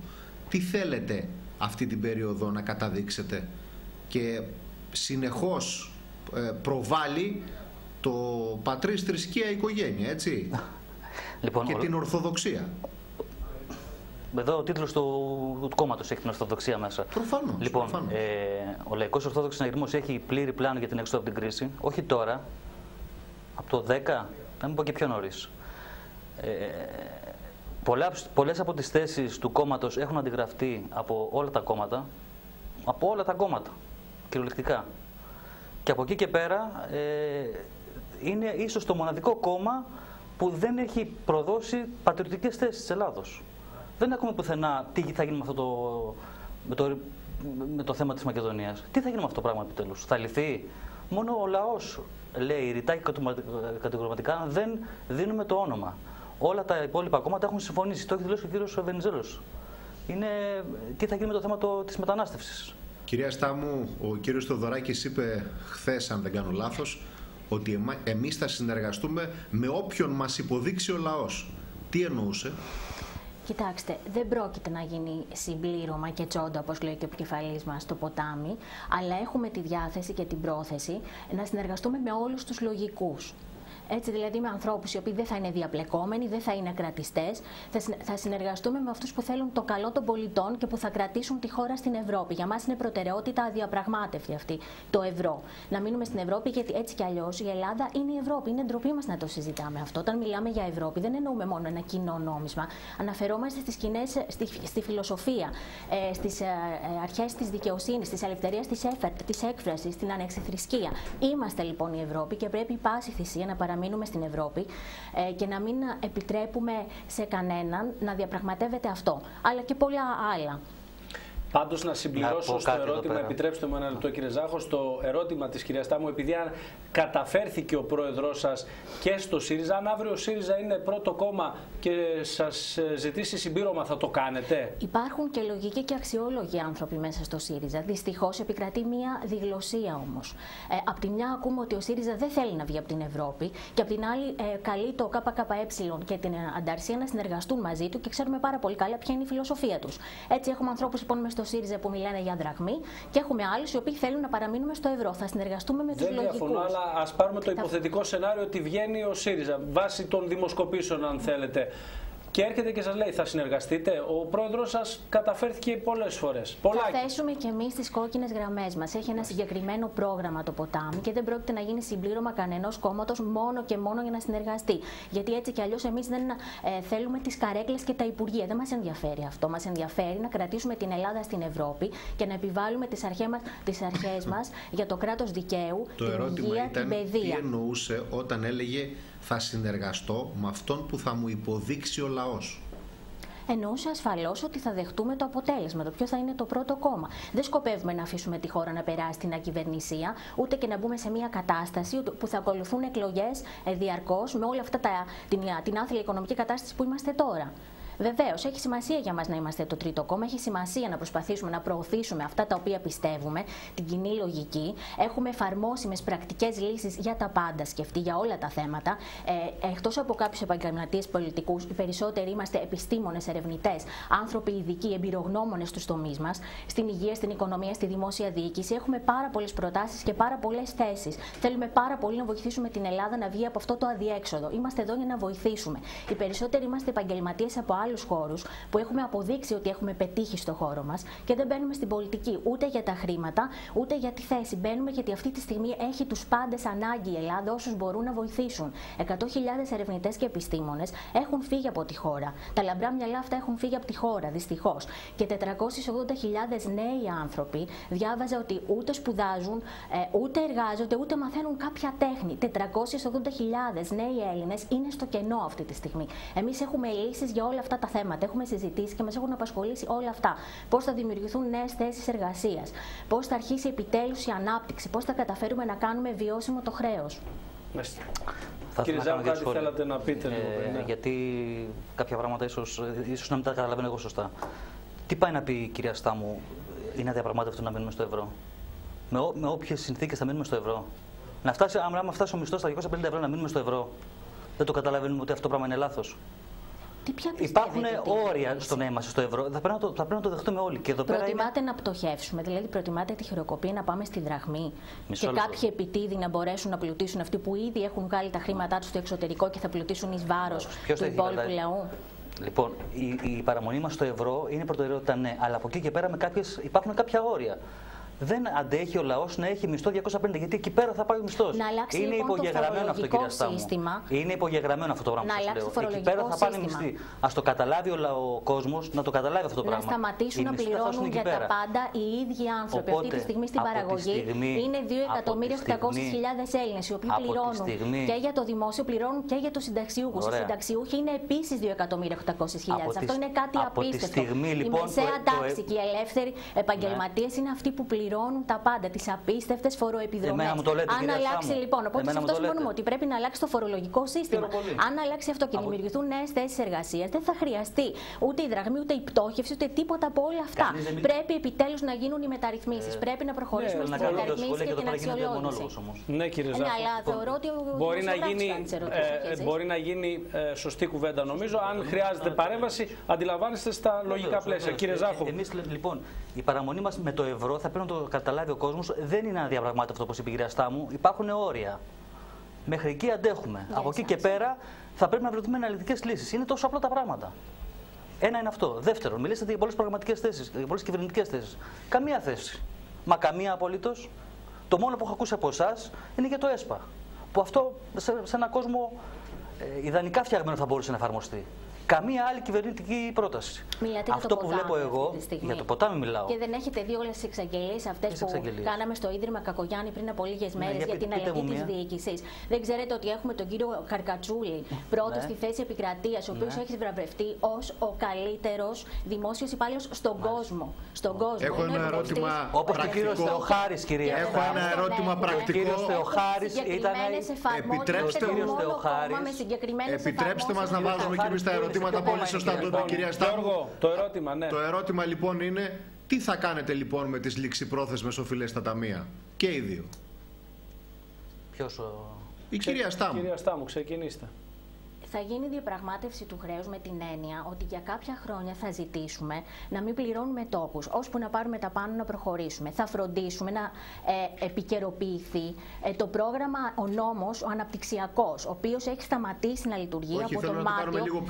Τι θέλετε αυτή την περίοδο να καταδείξετε; Και συνεχώς ε, προβάλλει το πατρίς θρησκεία οικογένεια, έτσι, λοιπόν, και την Ορθοδοξία. Εδώ ο τίτλος του, του κόμματος έχει την Ορθοδοξία μέσα. Προφανώς. Λοιπόν, Ε, ο Λαϊκός Ορθόδοξο Συναγερμός έχει πλήρη πλάνο για την έξοδο από την κρίση. Όχι τώρα, από το 10, να μην πω και πιο νωρίς. Ε, πολλές, πολλές από τις θέσεις του κόμματος έχουν αντιγραφτεί από όλα τα κόμματα, από όλα τα κόμματα, κυριολεκτικά. Και από εκεί και πέρα ε, είναι ίσως το μοναδικό κόμμα που δεν έχει προδώσει πατριωτικές θέσεις της Ελλάδος. Δεν ακούμε πουθενά τι θα γίνει με αυτό το, με το, με το θέμα της Μακεδονίας. Τι θα γίνει με αυτό το πράγμα επιτέλους. Θα λυθεί; Μόνο ο λαός λέει ρητά και κατηγορηματικά δεν δίνουμε το όνομα. Όλα τα υπόλοιπα κόμματα έχουν συμφωνήσει. Το έχει δηλώσει ο κύριος Βενιζέλος. Είναι τι θα γίνει με το θέμα της μετανάστευσης; Κυρία Στάμου, ο κύριος Θοδωράκης είπε χθες, αν δεν κάνω λάθος, ότι εμείς θα συνεργαστούμε με όποιον μας υποδείξει ο λαός. Τι εννοούσε; Κοιτάξτε, δεν πρόκειται να γίνει συμπλήρωμα και τσόντα, όπως λέει και ο επικεφαλής μας, στο ποτάμι, αλλά έχουμε τη διάθεση και την πρόθεση να συνεργαστούμε με όλους τους λογικούς. Έτσι δηλαδή με ανθρώπους οι οποίοι δεν θα είναι διαπλεκόμενοι, δεν θα είναι κρατιστές. Θα συνεργαστούμε με αυτούς που θέλουν το καλό των πολιτών και που θα κρατήσουν τη χώρα στην Ευρώπη. Για μας είναι προτεραιότητα αδιαπραγμάτευτη αυτή το ευρώ. Να μείνουμε στην Ευρώπη γιατί έτσι κι αλλιώς η Ελλάδα είναι η Ευρώπη. Είναι ντροπή μας να το συζητάμε αυτό. Όταν μιλάμε για Ευρώπη δεν εννοούμε μόνο ένα κοινό νόμισμα. Αναφερόμαστε στις κοινές, στη, στη φιλοσοφία, ε, στις ε, ε αρχές της δικαιοσύνης, της ελευθερίας της έκφρασης, στην ανεξιθρησκεία. Είμαστε λοιπόν η Ευρώπη και πρέπει πάση θυσία να παραμείνουμε στην Ευρώπη ε, και να μην επιτρέπουμε σε κανέναν να διαπραγματεύεται αυτό, αλλά και πολλά άλλα. Πάντως να συμπληρώσω να στο ερώτημα, επιτρέψτε μου ένα λεπτό κύριε Ζάχος, στο ερώτημα της κυρίας Τάμου, επειδή αν καταφέρθηκε ο πρόεδρός σας και στο ΣΥΡΙΖΑ, αν αύριο ο ΣΥΡΙΖΑ είναι πρώτο κόμμα και σας ε, ζητήσει συμπλήρωμα, θα το κάνετε; Υπάρχουν και λογικοί και αξιόλογοι άνθρωποι μέσα στο ΣΥΡΙΖΑ. Δυστυχώς επικρατεί μια διγλωσία όμως. Ε, απ' τη μια ακούμε ότι ο ΣΥΡΙΖΑ δεν θέλει να βγει από την Ευρώπη και απ' την άλλη ε, καλεί το ΚΚΕ και την Ανταρσία να συνεργαστούν μαζί του και ξέρουμε πάρα πολύ καλά ποια είναι η φιλοσοφία τους. Έτσι έχουμε ανθρώπους λοιπόν στο ΣΥΡΙΖΑ που μιλάνε για δραχμή και έχουμε άλλους οι οποίοι θέλουν να παραμείνουμε στο ευρώ. Θα συνεργαστούμε με τους λογικού. Δεν διαφωνώ, αλλά ας πάρουμε το υποθετικό σενάριο ότι βγαίνει ο ΣΥΡΙΖΑ βάσει των δημοσκοπήσεων, αν θέλετε και έρχεται και σας λέει θα συνεργαστείτε. Ο πρόεδρος σας καταφέρθηκε πολλές φορές. Θα θέσουμε και εμείς τις κόκκινες γραμμές μας. Έχει ένα συγκεκριμένο πρόγραμμα το ποτάμι και δεν πρόκειται να γίνει συμπλήρωμα κανενός κόμματος μόνο και μόνο για να συνεργαστεί. Γιατί έτσι κι αλλιώς εμείς δεν ε, θέλουμε τις καρέκλες και τα υπουργεία. Δεν μας ενδιαφέρει αυτό. Μας ενδιαφέρει να κρατήσουμε την Ελλάδα στην Ευρώπη και να επιβάλλουμε τις αρχές μας (laughs) για το κράτος δικαίου, το την υγεία, την παιδεία. Τι εννοούσε όταν έλεγε θα συνεργαστώ με αυτόν που θα μου υποδείξει ο λαός. Εννοούσε ασφαλώς ότι θα δεχτούμε το αποτέλεσμα, το ποιο θα είναι το πρώτο κόμμα. Δεν σκοπεύουμε να αφήσουμε τη χώρα να περάσει στην ακυβερνησία, ούτε και να μπούμε σε μια κατάσταση που θα ακολουθούν εκλογές ε, διαρκώς με όλα αυτά τα, την, την άθλια οικονομική κατάσταση που είμαστε τώρα. Βεβαίως, έχει σημασία για μας να είμαστε το τρίτο κόμμα. Έχει σημασία να προσπαθήσουμε να προωθήσουμε αυτά τα οποία πιστεύουμε, την κοινή λογική. Έχουμε εφαρμόσιμες πρακτικές λύσεις για τα πάντα σκεφτεί, για όλα τα θέματα. Ε, Εκτός από κάποιους επαγγελματίες πολιτικούς, οι περισσότεροι είμαστε επιστήμονες, ερευνητές, άνθρωποι ειδικοί, εμπειρογνώμονες στους τομείς μας, στην υγεία, στην οικονομία, στη δημόσια διοίκηση. Έχουμε πάρα πολλές προτάσεις και πάρα πολλές θέσεις. Θέλουμε πάρα πολύ να βοηθήσουμε την Ελλάδα να βγει από αυτό το αδιέξοδο. Είμαστε εδώ για να βοηθήσουμε. Οι περισσότεροι είμαστε επαγγελματίες από άλλους χώρους που έχουμε αποδείξει ότι έχουμε πετύχει στο χώρο μας και δεν μπαίνουμε στην πολιτική ούτε για τα χρήματα ούτε για τη θέση. Μπαίνουμε γιατί αυτή τη στιγμή έχει τους πάντες ανάγκη η Ελλάδα, όσους μπορούν να βοηθήσουν. 100.000 ερευνητές και επιστήμονες έχουν φύγει από τη χώρα. Τα λαμπρά μυαλά αυτά έχουν φύγει από τη χώρα, δυστυχώς. Και 480.000 νέοι άνθρωποι διάβαζα ότι ούτε σπουδάζουν, ε, ούτε εργάζονται, ούτε μαθαίνουν κάποια τέχνη. 480.000 νέοι Έλληνες είναι στο κενό αυτή τη στιγμή. Εμείς έχουμε λύσεις για όλα αυτά τα θέματα. Έχουμε συζητήσει και μας έχουν απασχολήσει όλα αυτά. Πώς θα δημιουργηθούν νέες θέσεις εργασίας, πώς θα αρχίσει επιτέλους η ανάπτυξη, πώς θα καταφέρουμε να κάνουμε βιώσιμο το χρέος. Θα Κύριε Ζάου, κάτι θέλατε να πείτε. Ε, ναι. Γιατί κάποια πράγματα ίσως ίσως να μην τα καταλαβαίνω εγώ σωστά. Τι πάει να πει η κυρία Στάμου, είναι αδιαπραγμάτευτο να μείνουμε στο ευρώ; Με, με όποιες συνθήκες θα μείνουμε στο ευρώ; Να φτάσει, άμα φτάσει ο μισθός στα 250 ευρώ να μείνουμε στο ευρώ, δεν το καταλαβαίνουμε ότι αυτό το πράγμα είναι λάθος. Τι ποια Υπάρχουν όρια στο να είμαστε στο ευρώ. Θα πρέπει να το, θα πρέπει να το δεχτούμε όλοι. Και εδώ προτιμάτε είναι... να πτωχεύσουμε, δηλαδή προτιμάτε τη χειροκοπία να πάμε στη δραχμή Μισό και λεπτό. κάποιοι επιτίδοι να μπορέσουν να πλουτίσουν αυτοί που ήδη έχουν βγάλει τα χρήματά τους στο εξωτερικό και θα πλουτίσουν εις βάρος του υπόλοιπου λαού. Λοιπόν, η, η παραμονή μας στο ευρώ είναι προτεραιότητα, ναι, αλλά από εκεί και πέρα με κάποιες, υπάρχουν κάποια όρια. Δεν αντέχει ο λαός να έχει μισθό 250. Γιατί εκεί πέρα θα πάει ο μισθός. Είναι λοιπόν υπογεγραμμένο αυτό, κυρία Στάμου. Είναι υπογεγραμμένο αυτό το πράγμα να που λέω. Εκεί πέρα θα πάνε μισθοί. Α το καταλάβει ο, ο κόσμος να το καταλάβει αυτό το πράγμα. Να σταματήσουν να πληρώνουν για τα πάντα οι ίδιοι άνθρωποι. Οπότε, αυτή τη στιγμή στην παραγωγή είναι 2.800.000 Έλληνες οι οποίοι πληρώνουν και για το δημόσιο πληρώνουν και για του συνταξιούχου. Οι συνταξιούχοι είναι επίσης 2.800.000. Αυτό είναι κάτι απίστευτο. Η λοιπόν, μεσαία τάξη και οι ελεύθεροι επαγγελματίες είναι αυτοί που πληρώνουν πληρώνουν τα πάντα, τις απίστευτες φοροεπιδρομές. Αν αλλάξει λοιπόν, οπότε σε αυτό συμφωνούμε ότι πρέπει να αλλάξει το φορολογικό σύστημα. Αν αλλάξει αυτό και δημιουργηθούν νέες θέσεις εργασίας, δεν θα χρειαστεί ούτε η δραγμή, ούτε η πτώχευση, ούτε τίποτα από όλα αυτά. Πρέπει επιτέλους να γίνουν οι μεταρρυθμίσεις. Ε, πρέπει να προχωρήσουμε ναι, στις μεταρρυθμίσεις και την αξιολόγηση. Ναι, κύριε Ζάχο. Ναι, αλλά θεωρώ ότι μπορεί να γίνει, ε, μπορεί να γίνει ε, σωστή κουβέντα νομίζω. Αν χρειάζεται παρέμβαση, αντιλαμβάνεστε στα λογικά πλαίσια. Κύριε Ζάχο. Εμείς λοιπόν, η παραμονή μας με το ευρώ θα πρέπει να το καταλάβει ο κόσμος, δεν είναι αδιαπραγμάτευτο όπω είπε η κυρία Στάμου. Υπάρχουν όρια. Μέχρι εκεί αντέχουμε. Από εκεί και πέρα θα πρέπει να βρεθούμε αναλυτικές λύσεις. Είναι τόσο απλά τα πράγματα. Ένα είναι αυτό. Δεύτερον, μιλήσατε για πολλές πραγματικές θέσεις, για πολλές κυβερνητικές θέσεις. Καμία θέση. Μα καμία απολύτως. Το μόνο που έχω ακούσει από εσάς είναι για το ΕΣΠΑ. Που αυτό σε, σε έναν κόσμο ε, ιδανικά φτιαγμένο θα μπορούσε να εφαρμοστεί καμία άλλη κυβερνητική πρόταση. Μιλάτε Αυτό το που βλέπω εγώ, για το ποτάμι μιλάω. Και δεν έχετε δει όλες τις εξαγγελίες αυτές που εξαγγελίες. κάναμε στο Ίδρυμα Κακογιάννη πριν από λίγες μέρες ναι, για, την αλλαγή της διοίκησης. Δεν ξέρετε ότι έχουμε τον κύριο Καρκατσούλη πρώτος ναι. στη θέση επικρατείας, ο οποίος ναι. έχει βραβευτεί ως ο καλύτερος δημόσιος υπάλληλος στον κόσμο. Στον κόσμο. Έχω ένα ερώτημα. Όπως και ο κύριος Θεοχάρης, κυρία. Έχω ένα ερώτημα πρακτικό. Ο κύριος Θεοχάρης ήταν. Επιτρέψτε μας να βάζουμε και εμείς τα ερωτήματα ερωτήματα πολύ σωστά το είπε η κυρία Στάργο. Το ερώτημα, ναι. Το ερώτημα λοιπόν είναι τι θα κάνετε λοιπόν με τις ληξιπρόθεσμες οφειλές στα ταμεία; Και οι δύο. Ποιος ο... Η κυρία Στάμου. Κυρία Στάμου, ξεκινήστε θα γίνει διαπραγμάτευση του χρέους με την έννοια ότι για κάποια χρόνια θα ζητήσουμε να μην πληρώνουμε τόκου, ώσπου να πάρουμε τα πάνω να προχωρήσουμε. Θα φροντίσουμε να ε, επικαιροποιηθεί ε, το πρόγραμμα, ο νόμος, ο αναπτυξιακός, ο οποίος έχει σταματήσει να λειτουργεί Όχι, από τον Μάρτιο του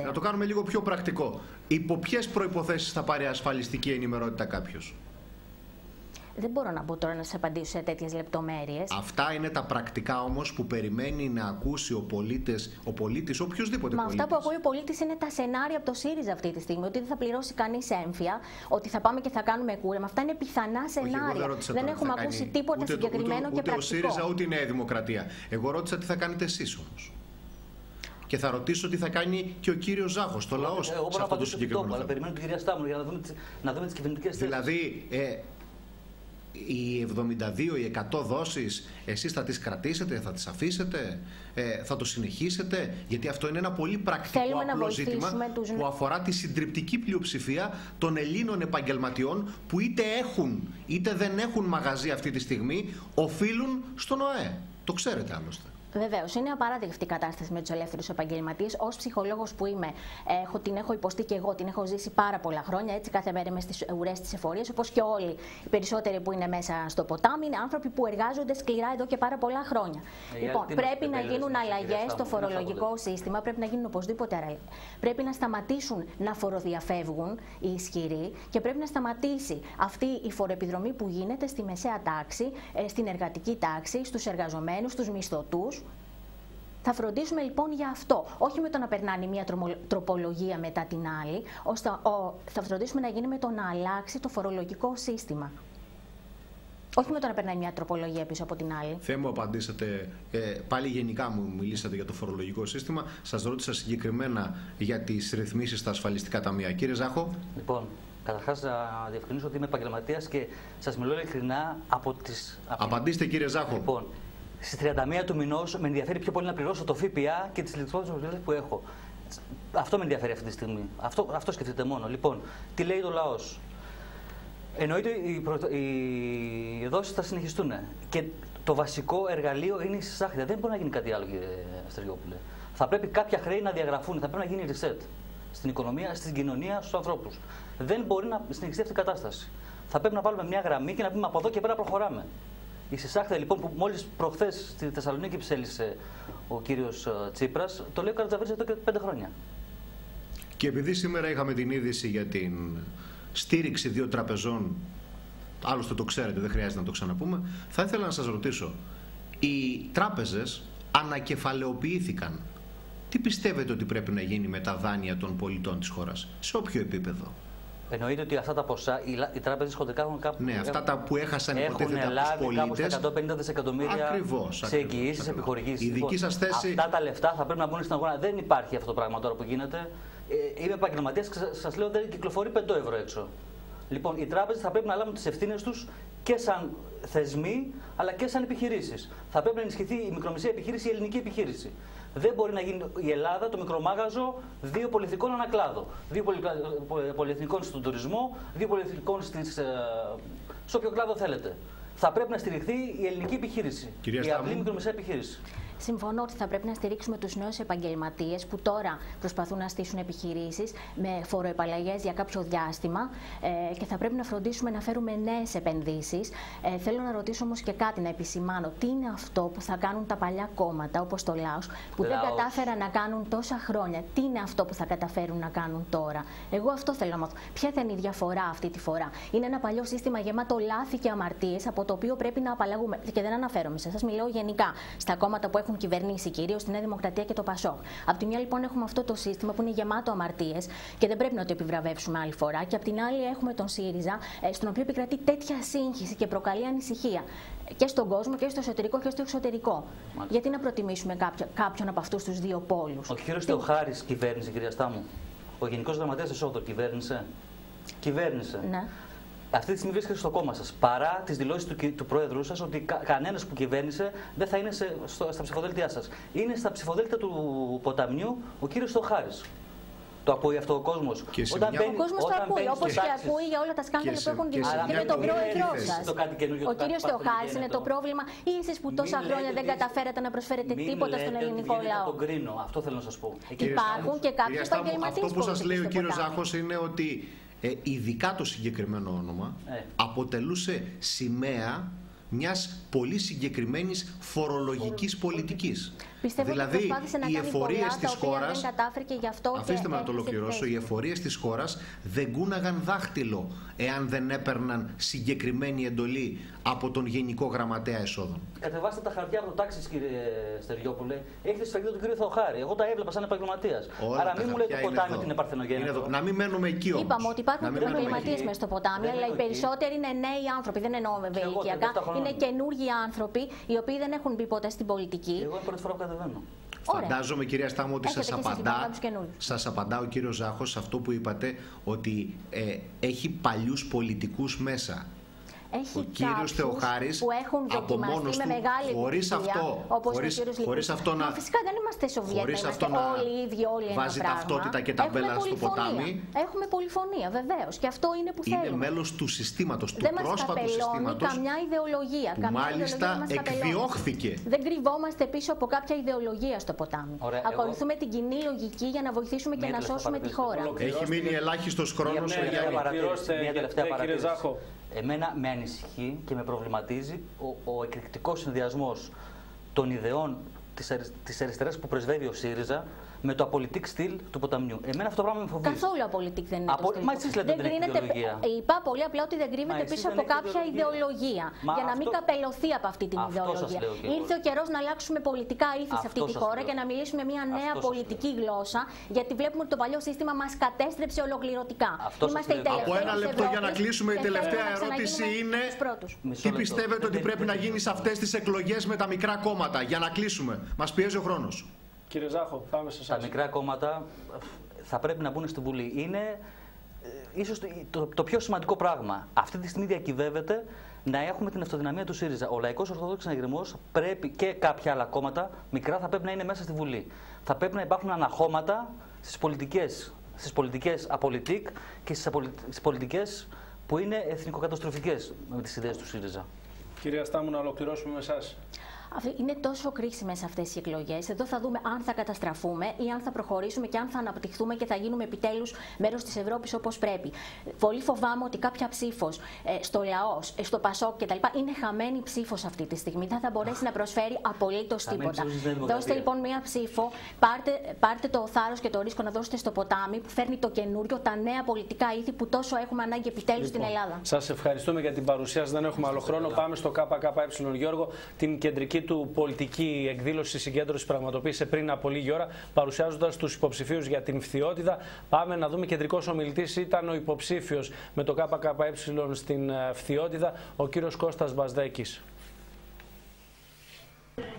2014. Να το κάνουμε λίγο πιο πρακτικό. Υπό ποιες προποθέσει θα πάρει ασφαλιστική ενημερότητα κάποιος; Δεν μπορώ να μπω τώρα να σα απαντήσω σε τέτοιες λεπτομέρειες. Αυτά είναι τα πρακτικά όμως που περιμένει να ακούσει ο πολίτη, ο πολίτης, οποιοδήποτε Μα πολίτης. αυτά που ακούει ο πολίτης είναι τα σενάρια από το ΣΥΡΙΖΑ αυτή τη στιγμή. Ότι δεν θα πληρώσει κανείς έμφυα, ότι θα πάμε και θα κάνουμε κούρεμα. Αυτά είναι πιθανά σενάρια. Όχι, δεν έχουμε ακούσει κάνει... τίποτα ούτε, συγκεκριμένο ούτε, και ούτε πρακτικό. Ούτε ο ΣΥΡΙΖΑ ούτε η Νέα Δημοκρατία. Εγώ ρώτησα τι θα κάνετε εσείς όμως. Και θα ρωτήσω τι θα κάνει και ο κύριος Ζάχος, το λαός. Εγώ μπορώ να απαντήσω αυτό, αλλά περιμένω την κυρία Στάμου για να δούμε, να δούμε τις κυβερνητικές θέσεις. Δηλαδή, ε, οι 72, οι 100 δόσεις εσείς θα τις κρατήσετε, θα τις αφήσετε, ε, θα το συνεχίσετε γιατί αυτό είναι ένα πολύ πρακτικό Θέλουμε απλό ζήτημα τους... που αφορά τη συντριπτική πλειοψηφία των Ελλήνων επαγγελματιών που είτε έχουν είτε δεν έχουν μαγαζί αυτή τη στιγμή οφείλουν στον ΟΕ. Το ξέρετε άλλωστε. Βεβαίως, είναι απαράδεκτη η κατάσταση με τους ελεύθερους επαγγελματίες. Ω ψυχολόγος που είμαι, έχω, την έχω υποστεί και εγώ, την έχω ζήσει πάρα πολλά χρόνια. Έτσι, κάθε μέρα είμαι στις ουρές της εφορίας, όπως και όλοι οι περισσότεροι που είναι μέσα στο ποτάμι. Είναι άνθρωποι που εργάζονται σκληρά εδώ και πάρα πολλά χρόνια. Ε, λοιπόν, πρέπει να γίνουν αλλαγές στο φορολογικό σύστημα, πρέπει να γίνουν οπωσδήποτε αλλαγέ. Πρέπει να σταματήσουν να φοροδιαφεύγουν οι ισχυροί και πρέπει να σταματήσει αυτή η φοροεπιδρομή που γίνεται στη μεσαία τάξη, ε, στην εργατική τάξη, στους εργαζομένους, στους μισθωτούς θα φροντίσουμε λοιπόν για αυτό. Όχι με το να περνάνε μία τροπολογία μετά την άλλη, ώστε θα φροντίσουμε να γίνει με το να αλλάξει το φορολογικό σύστημα. Όχι με το να περνάει μια τροπολογία πίσω από την άλλη. Θέλω μου απαντήσετε, ε, πάλι γενικά μου μιλήσατε για το φορολογικό σύστημα. Σας ρώτησα συγκεκριμένα για τις ρυθμίσεις στα ασφαλιστικά ταμεία. Κύριε Ζάχο. Λοιπόν, Καταρχάς, να διευκρινίσω ότι είμαι επαγγελματίας και σας μιλώ ειλικρινά από τι. Απαντήστε, κύριε Ζάχο. Λοιπόν, Στις 31 του μηνός με ενδιαφέρει πιο πολύ να πληρώσω το ΦΠΑ και τις ηλεκτρonic που έχω. Αυτό με ενδιαφέρει αυτή τη στιγμή. Αυτό, αυτό σκεφτείτε μόνο. Λοιπόν, τι λέει το λαός; Εννοείται οι, πρωτο... οι δόσεις θα συνεχιστούν. Και το βασικό εργαλείο είναι η συσάχρεια. Δεν μπορεί να γίνει κάτι άλλο, κύριε Στεριόπουλε. Θα πρέπει κάποια χρέη να διαγραφούν. Θα πρέπει να γίνει reset στην οικονομία, στην κοινωνία, στους ανθρώπους. Δεν μπορεί να συνεχιστεί αυτή η κατάσταση. Θα πρέπει να βάλουμε μια γραμμή και να πούμε από εδώ και πέρα προχωράμε. Η Σισάχθα λοιπόν που μόλις προχθές στη Θεσσαλονίκη ψέλισε ο κύριος ε, Τσίπρας, το λέει ο Καρατζαβέρη εδώ και πέντε χρόνια. Και επειδή σήμερα είχαμε την είδηση για την στήριξη δύο τραπεζών άλλωστε το ξέρετε, δεν χρειάζεται να το ξαναπούμε. Θα ήθελα να σας ρωτήσω, οι τράπεζες ανακεφαλαιοποιήθηκαν. Τι πιστεύετε ότι πρέπει να γίνει με τα δάνεια των πολιτών της χώρας, σε όποιο επίπεδο; Εννοείται ότι αυτά τα ποσά οι, οι τράπεζες χοντρικά έχουν κάπου. Ναι, αυτά τα που έχασαν έχουν υποτίθεται από του λάβει πολίτε. κάπου στα 150 δισεκατομμύρια Ακριβώς, σε ακριβώς, εγγυήσεις, ακριβώς. επιχορηγήσεις. Η δική σας θέση- Αυτά τα λεφτά θα πρέπει να μπουν στην αγορά. Δεν υπάρχει αυτό το πράγμα τώρα που γίνεται. Ε, είμαι επαγγελματίας και σας λέω δεν κυκλοφορεί 5 ευρώ έξω. Λοιπόν, οι τράπεζες θα πρέπει να λάβουν τις ευθύνες τους και σαν θεσμοί αλλά και σαν επιχειρήσεις. Θα πρέπει να ενισχυθεί η μικρομεσαία επιχείρηση, η ελληνική επιχείρηση. Δεν μπορεί να γίνει η Ελλάδα το μικρομάγαζο δύο πολυεθνικών ανακλάδο. Δύο πολυ- πολυεθνικών στον τουρισμό, δύο πολυεθνικών στις, ε, σε όποιο κλάδο θέλετε. Θα πρέπει να στηριχθεί η ελληνική επιχείρηση. Κυρία η Στάμου. απλή μικρομεσαία επιχείρηση. Συμφωνώ ότι θα πρέπει να στηρίξουμε τους νέους επαγγελματίες που τώρα προσπαθούν να στήσουν επιχειρήσεις με φοροεπαλλαγές για κάποιο διάστημα ε, και θα πρέπει να φροντίσουμε να φέρουμε νέες επενδύσεις. Ε, θέλω να ρωτήσω όμως και κάτι να επισημάνω. Τι είναι αυτό που θα κάνουν τα παλιά κόμματα όπως το ΛΑΟ που δεν Λαός. κατάφεραν να κάνουν τόσα χρόνια; Τι είναι αυτό που θα καταφέρουν να κάνουν τώρα; Εγώ αυτό θέλω να μάθω. Ποια θα είναι η διαφορά αυτή τη φορά; Είναι ένα παλιό σύστημα γεμάτο λάθη και αμαρτίες από το οποίο πρέπει να απαλλαγούμε. Και δεν αναφέρομαι σε εσάς, μιλάω γενικά στα κόμματα που έχουν κυβερνήσει, κυρίως τη Νέα Δημοκρατία και το Πασόκ. Απ' τη μια λοιπόν έχουμε αυτό το σύστημα που είναι γεμάτο αμαρτίες και δεν πρέπει να το επιβραβεύσουμε άλλη φορά. Και απ' την άλλη έχουμε τον ΣΥΡΙΖΑ, ε, στον οποίο επικρατεί τέτοια σύγχυση και προκαλεί ανησυχία και στον κόσμο και στο εσωτερικό και στο εξωτερικό. Γιατί να προτιμήσουμε κάποιο- κάποιον από αυτούς τους δύο πόλους; Ο κύριο Θεοχάρη κυβέρνησε, κυρία Στάμου. Ο Γενικός Γραμματέας Εσόδο κυβέρνησε; Κυβέρνησε. Ναι. Αυτή τη στιγμή βρίσκεται στο κόμμα σας. Παρά τις δηλώσεις του, κυ- του πρόεδρου σας ότι κα, κανένας που κυβέρνησε δεν θα είναι σε, στο, στα ψηφοδέλτια σας. Είναι στα ψηφοδέλτια του ποταμιού ο κύριος Θεοχάρη. Το ακούει αυτό ο κόσμος. Και σε μια- Ο κόσμος το ακούει, όπως και ακούει για όλα τα σκάνδαλα Και που σε- έχουν και σε δημιουργηθεί μια με τον κομμένη πρόεδρό θέση. σας. Το κάτι καινούργιο, Ο το κάτι κύριος πάρα πολύ Θεοχάρη είναι γένετο. το πρόβλημα, ή εσεί που Μην τόσα χρόνια λέτε δεν ότι- καταφέρατε να προσφέρετε Μην τίποτα στον λέτε ότι ελληνικό βγαίνει λαό. Να τον κρίνω. Αυτό θέλω να σας πω. Εκεί Κύριε Υπάρχουν Στάμου, και κάποιοι κυρία Στάμου, επαγγελματίες Αυτό που σας πολιτικοί λέει ο στο κύριος ποτάμι. Ζάχος είναι ότι ε, ειδικά το συγκεκριμένο όνομα Ε. αποτελούσε σημαία μιας πολύ συγκεκριμένης φορολογικής πολιτικής. Πιστεύω δηλαδή, ότι προσπάθησε να οι κάνει εφορίες πολλά τα της οποία χώρας, δεν κατάφερε και γι' αυτό αφήστε και με να το έχασε τη ολοκληρώσω, θέση. οι εφορίες της χώρας δεν κούναγαν δάχτυλο εάν δεν έπαιρναν συγκεκριμένη εντολή από τον Γενικό Γραμματέα Εσόδων. Κατεβάστε τα χαρτιά από το τάξη, κύριε Στεριόπουλε. Έχετε σφαγείο του κύριου Θεοχάρη. Εγώ τα έβλεπα σαν επαγγελματίας. Όλα Άρα τα μην μου λέτε χαρτιά το είναι ποτάμι εδώ. ότι είναι Είναι παρθενογέννητο. εδώ. Να μην μένουμε εκεί όμως. Είπαμε ότι υπάρχουν Να μην μένουμε επαγγελματίες εκεί. μέσα στο ποτάμι, Δεν αλλά οι μένω εκεί. περισσότεροι είναι νέοι άνθρωποι. Δεν εννοώ βέβαια Και εγώ, ηλικιακά. 37 χρονών. Είναι καινούργιοι άνθρωποι οι οποίοι δεν έχουν μπει ποτέ στην πολιτική. Εγώ είναι πρώτη φορά που κατεβαίνω. Ωραία. Φαντάζομαι κυρία Στάμου ότι Έχετε σας και εσείς απαντά, λοιπόν κάποιους καινούριους. σας απαντά ο κύριος Ζάχος σε αυτό που είπατε ότι ε, έχει παλιούς πολιτικούς μέσα. Έχει Ο κύριος κάποιους Θεοχάρης που έχουν από δοκιμαστεί μόνος με του, μεγάλη χωρίς επιτυχία, αυτό, όπως χωρίς- ο κύριος χωρίς Λυκούς. αυτό να- Μα φυσικά δεν είμαστε Σοβιέτα, χωρίς είμαστε αυτό να όλοι οι ίδιοι, όλοι ένα βάζει πράγμα. ταυτότητα και ταμπέλα Έχουμε στο πολυφωνία. ποτάμι. Έχουμε πολυφωνία, βεβαίως. Και αυτό είναι που Είναι θέλουμε. μέλος του συστήματος, του δεν μας πρόσφατου καπελώνει συστήματος καμιά ιδεολογία. που καμιά μάλιστα ιδεολογία μας καπελώνει. εκδιώχθηκε. Δεν κρυβόμαστε πίσω από κάποια ιδεολογία στο ποτάμι. Ωραία, Ακολουθούμε την κοινή λογική για να βοηθήσουμε και Μία να τελευταία σώσουμε τη παρατήρηση. χώρα. Έχει μείνει ελάχιστος χρόνος Μια ο τελευταία Γιάννη. παρατήρηση. Ολοκληρώστε, Μια γιατί, τελευταία κύριε παρατήρηση. Ζάχο. Εμένα με ανησυχεί και με προβληματίζει ο, ο εκρηκτικός συνδυασμός των ιδεών της, αρισ... της αριστεράς που πρεσβεύει ο ΣΥΡΙΖΑ με το απολυτικ στυλ του ποταμιού. Εμένα αυτό το πράγμα με φοβίζει. Καθόλου απολυτικ δεν είναι Απο- το στυλ Μα του. εσείς λέτε δεν ότι δεν έχει κρίνεται... ιδεολογία. Είπα πολύ απλά ότι δεν Μα κρύβεται εσείς πίσω δεν από έχετε κάποια ιδεολογία. Μα για να μην αυτό- καπελωθεί από αυτή την Αυτός σας ιδεολογία. λέω και εγώ. Ήρθε ο καιρός να αλλάξουμε πολιτικά ήθη σε αυτή Αυτός τη σας χώρα λέω. και να μιλήσουμε μια νέα Αυτό σας πολιτική γλώσσα. Γιατί βλέπουμε ότι το παλιό σύστημα μας κατέστρεψε ολοκληρωτικά. Αυτός σας Είμαστε οι λέω. τελευταίοι. Από ένα της λεπτό για να Ευρώπης κλείσουμε. Η και θέλουμε τελευταία να ερώτηση ξαναγίνουμε είναι τους πρώτους. Μισό τι λεπτό. πιστεύετε ότι Δεν- πρέπει να γίνει σε αυτές τις εκλογές με τα μικρά κόμματα για να κλείσουμε. Μας πιέζει ο χρόνος. Κύριε Ζάχο, πάμε σε Τα εσάς. μικρά κόμματα θα πρέπει να μπουν στην Βουλή. Είναι ε, ίσως το, το, το πιο σημαντικό πράγμα. Αυτή τη στιγμή διακυβεύεται να έχουμε την αυτοδυναμία του ΣΥΡΙΖΑ. Ο Λαϊκός Ορθόδοξος Συναγερμός πρέπει και κάποια άλλα κόμματα μικρά θα πρέπει να είναι μέσα στη Βουλή. Θα πρέπει να υπάρχουν αναχώματα στις πολιτικές στις πολιτικές απολυτικ και στις, απολυ... στις πολιτικές που είναι εθνικοκαταστροφικές με τις ιδέες του ΣΥΡΙΖΑ. Κυρία Στάμου, να ολοκληρώσουμε με εσάς. Είναι τόσο κρίσιμες αυτές οι εκλογές. Εδώ θα δούμε αν θα καταστραφούμε ή αν θα προχωρήσουμε και αν θα αναπτυχθούμε και θα γίνουμε επιτέλους μέρος της Ευρώπης όπως πρέπει. Πολύ φοβάμαι ότι κάποια ψήφος ε, στο λαός, ε, στο Πασόκ κτλ. είναι χαμένη ψήφος αυτή τη στιγμή. Δεν θα μπορέσει να προσφέρει απολύτως τίποτα. Δώστε λοιπόν μία ψήφο, πάρτε, πάρτε το θάρρος και το ρίσκο να δώσετε στο ποτάμι που φέρνει το καινούριο, τα νέα πολιτικά ήθη που τόσο έχουμε ανάγκη επιτέλους λοιπόν, στην Ελλάδα. Σας ευχαριστούμε για την παρουσία σας. Δεν έχουμε άλλο χρόνο. Πάμε στο ΚΚΕ Γιώργο, την κεντρική του πολιτική εκδήλωση συγκέντρωσης πραγματοποίησε πριν από λίγη ώρα, παρουσιάζοντας τους υποψηφίους για την φθιότητα. Πάμε να δούμε κεντρικός ομιλητής ήταν ο υποψήφιος με το ΚΚΕ στην ε, φθιότητα, ο κύριος Κώστας Μπασδέκης.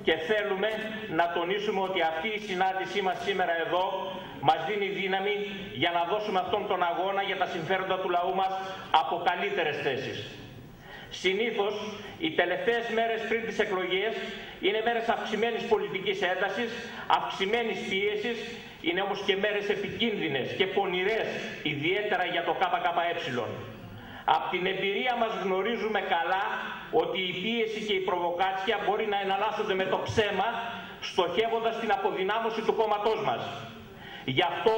Και θέλουμε να τονίσουμε ότι αυτή η συνάντησή μας σήμερα εδώ μας δίνει δύναμη για να δώσουμε αυτόν τον αγώνα για τα συμφέροντα του λαού μας από καλύτερες θέσεις. Συνήθως, οι τελευταίες μέρες πριν τις εκλογές είναι μέρες αυξημένης πολιτικής έντασης, αυξημένης πίεσης, είναι όμως και μέρες επικίνδυνες και πονηρές, ιδιαίτερα για το ΚΚΕ. Από την εμπειρία μας γνωρίζουμε καλά ότι η πίεση και η προβοκάτσια μπορεί να εναλλάσσονται με το ψέμα, στοχεύοντας την αποδυνάμωση του κόμματός μας. Γι' αυτό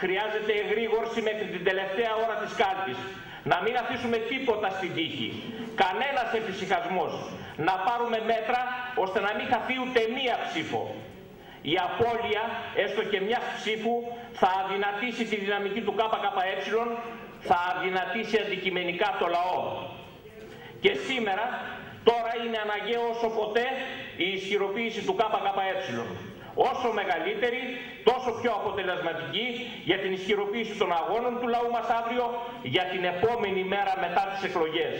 χρειάζεται εγρήγορση μέχρι την τελευταία ώρα της κάλπης. Να μην αφήσουμε τίποτα στην τύχη. Κανένας εφησυχασμός. Να πάρουμε μέτρα ώστε να μην χαθεί ούτε μία ψήφο. Η απώλεια, έστω και μιας ψήφου, θα αδυνατήσει τη δυναμική του ΚΚΕ θα αδυνατήσει αντικειμενικά το λαό. Και σήμερα, τώρα είναι αναγκαίο όσο ποτέ η ισχυροποίηση του ΚΚΕ. Όσο μεγαλύτερη, τόσο πιο αποτελεσματική για την ισχυροποίηση των αγώνων του λαού μας αύριο, για την επόμενη μέρα μετά τις εκλογές.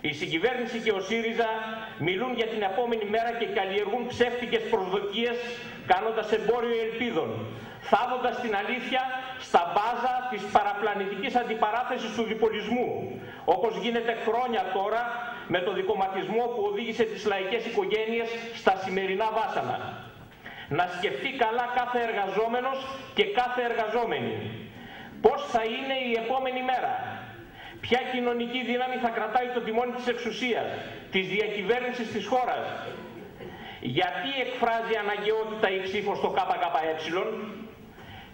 Η συγκυβέρνηση και ο ΣΥΡΙΖΑ μιλούν για την επόμενη μέρα και καλλιεργούν ψεύτικες προσδοκίες κάνοντας εμπόριο ελπίδων, θάβοντας την αλήθεια στα μπάζα της παραπλανητικής αντιπαράθεσης του διπολισμού, όπως γίνεται χρόνια τώρα με το δικοματισμό που οδήγησε τις λαϊκές οικογένειες στα σημερινά βάσανα. Να σκεφτεί καλά κάθε εργαζόμενος και κάθε εργαζόμενη. Πώς θα είναι η επόμενη μέρα. Ποια κοινωνική δύναμη θα κρατάει το τιμόνι της εξουσίας, της διακυβέρνησης της χώρας. Γιατί εκφράζει αναγκαιότητα η ψήφος στο ΚΚΕ,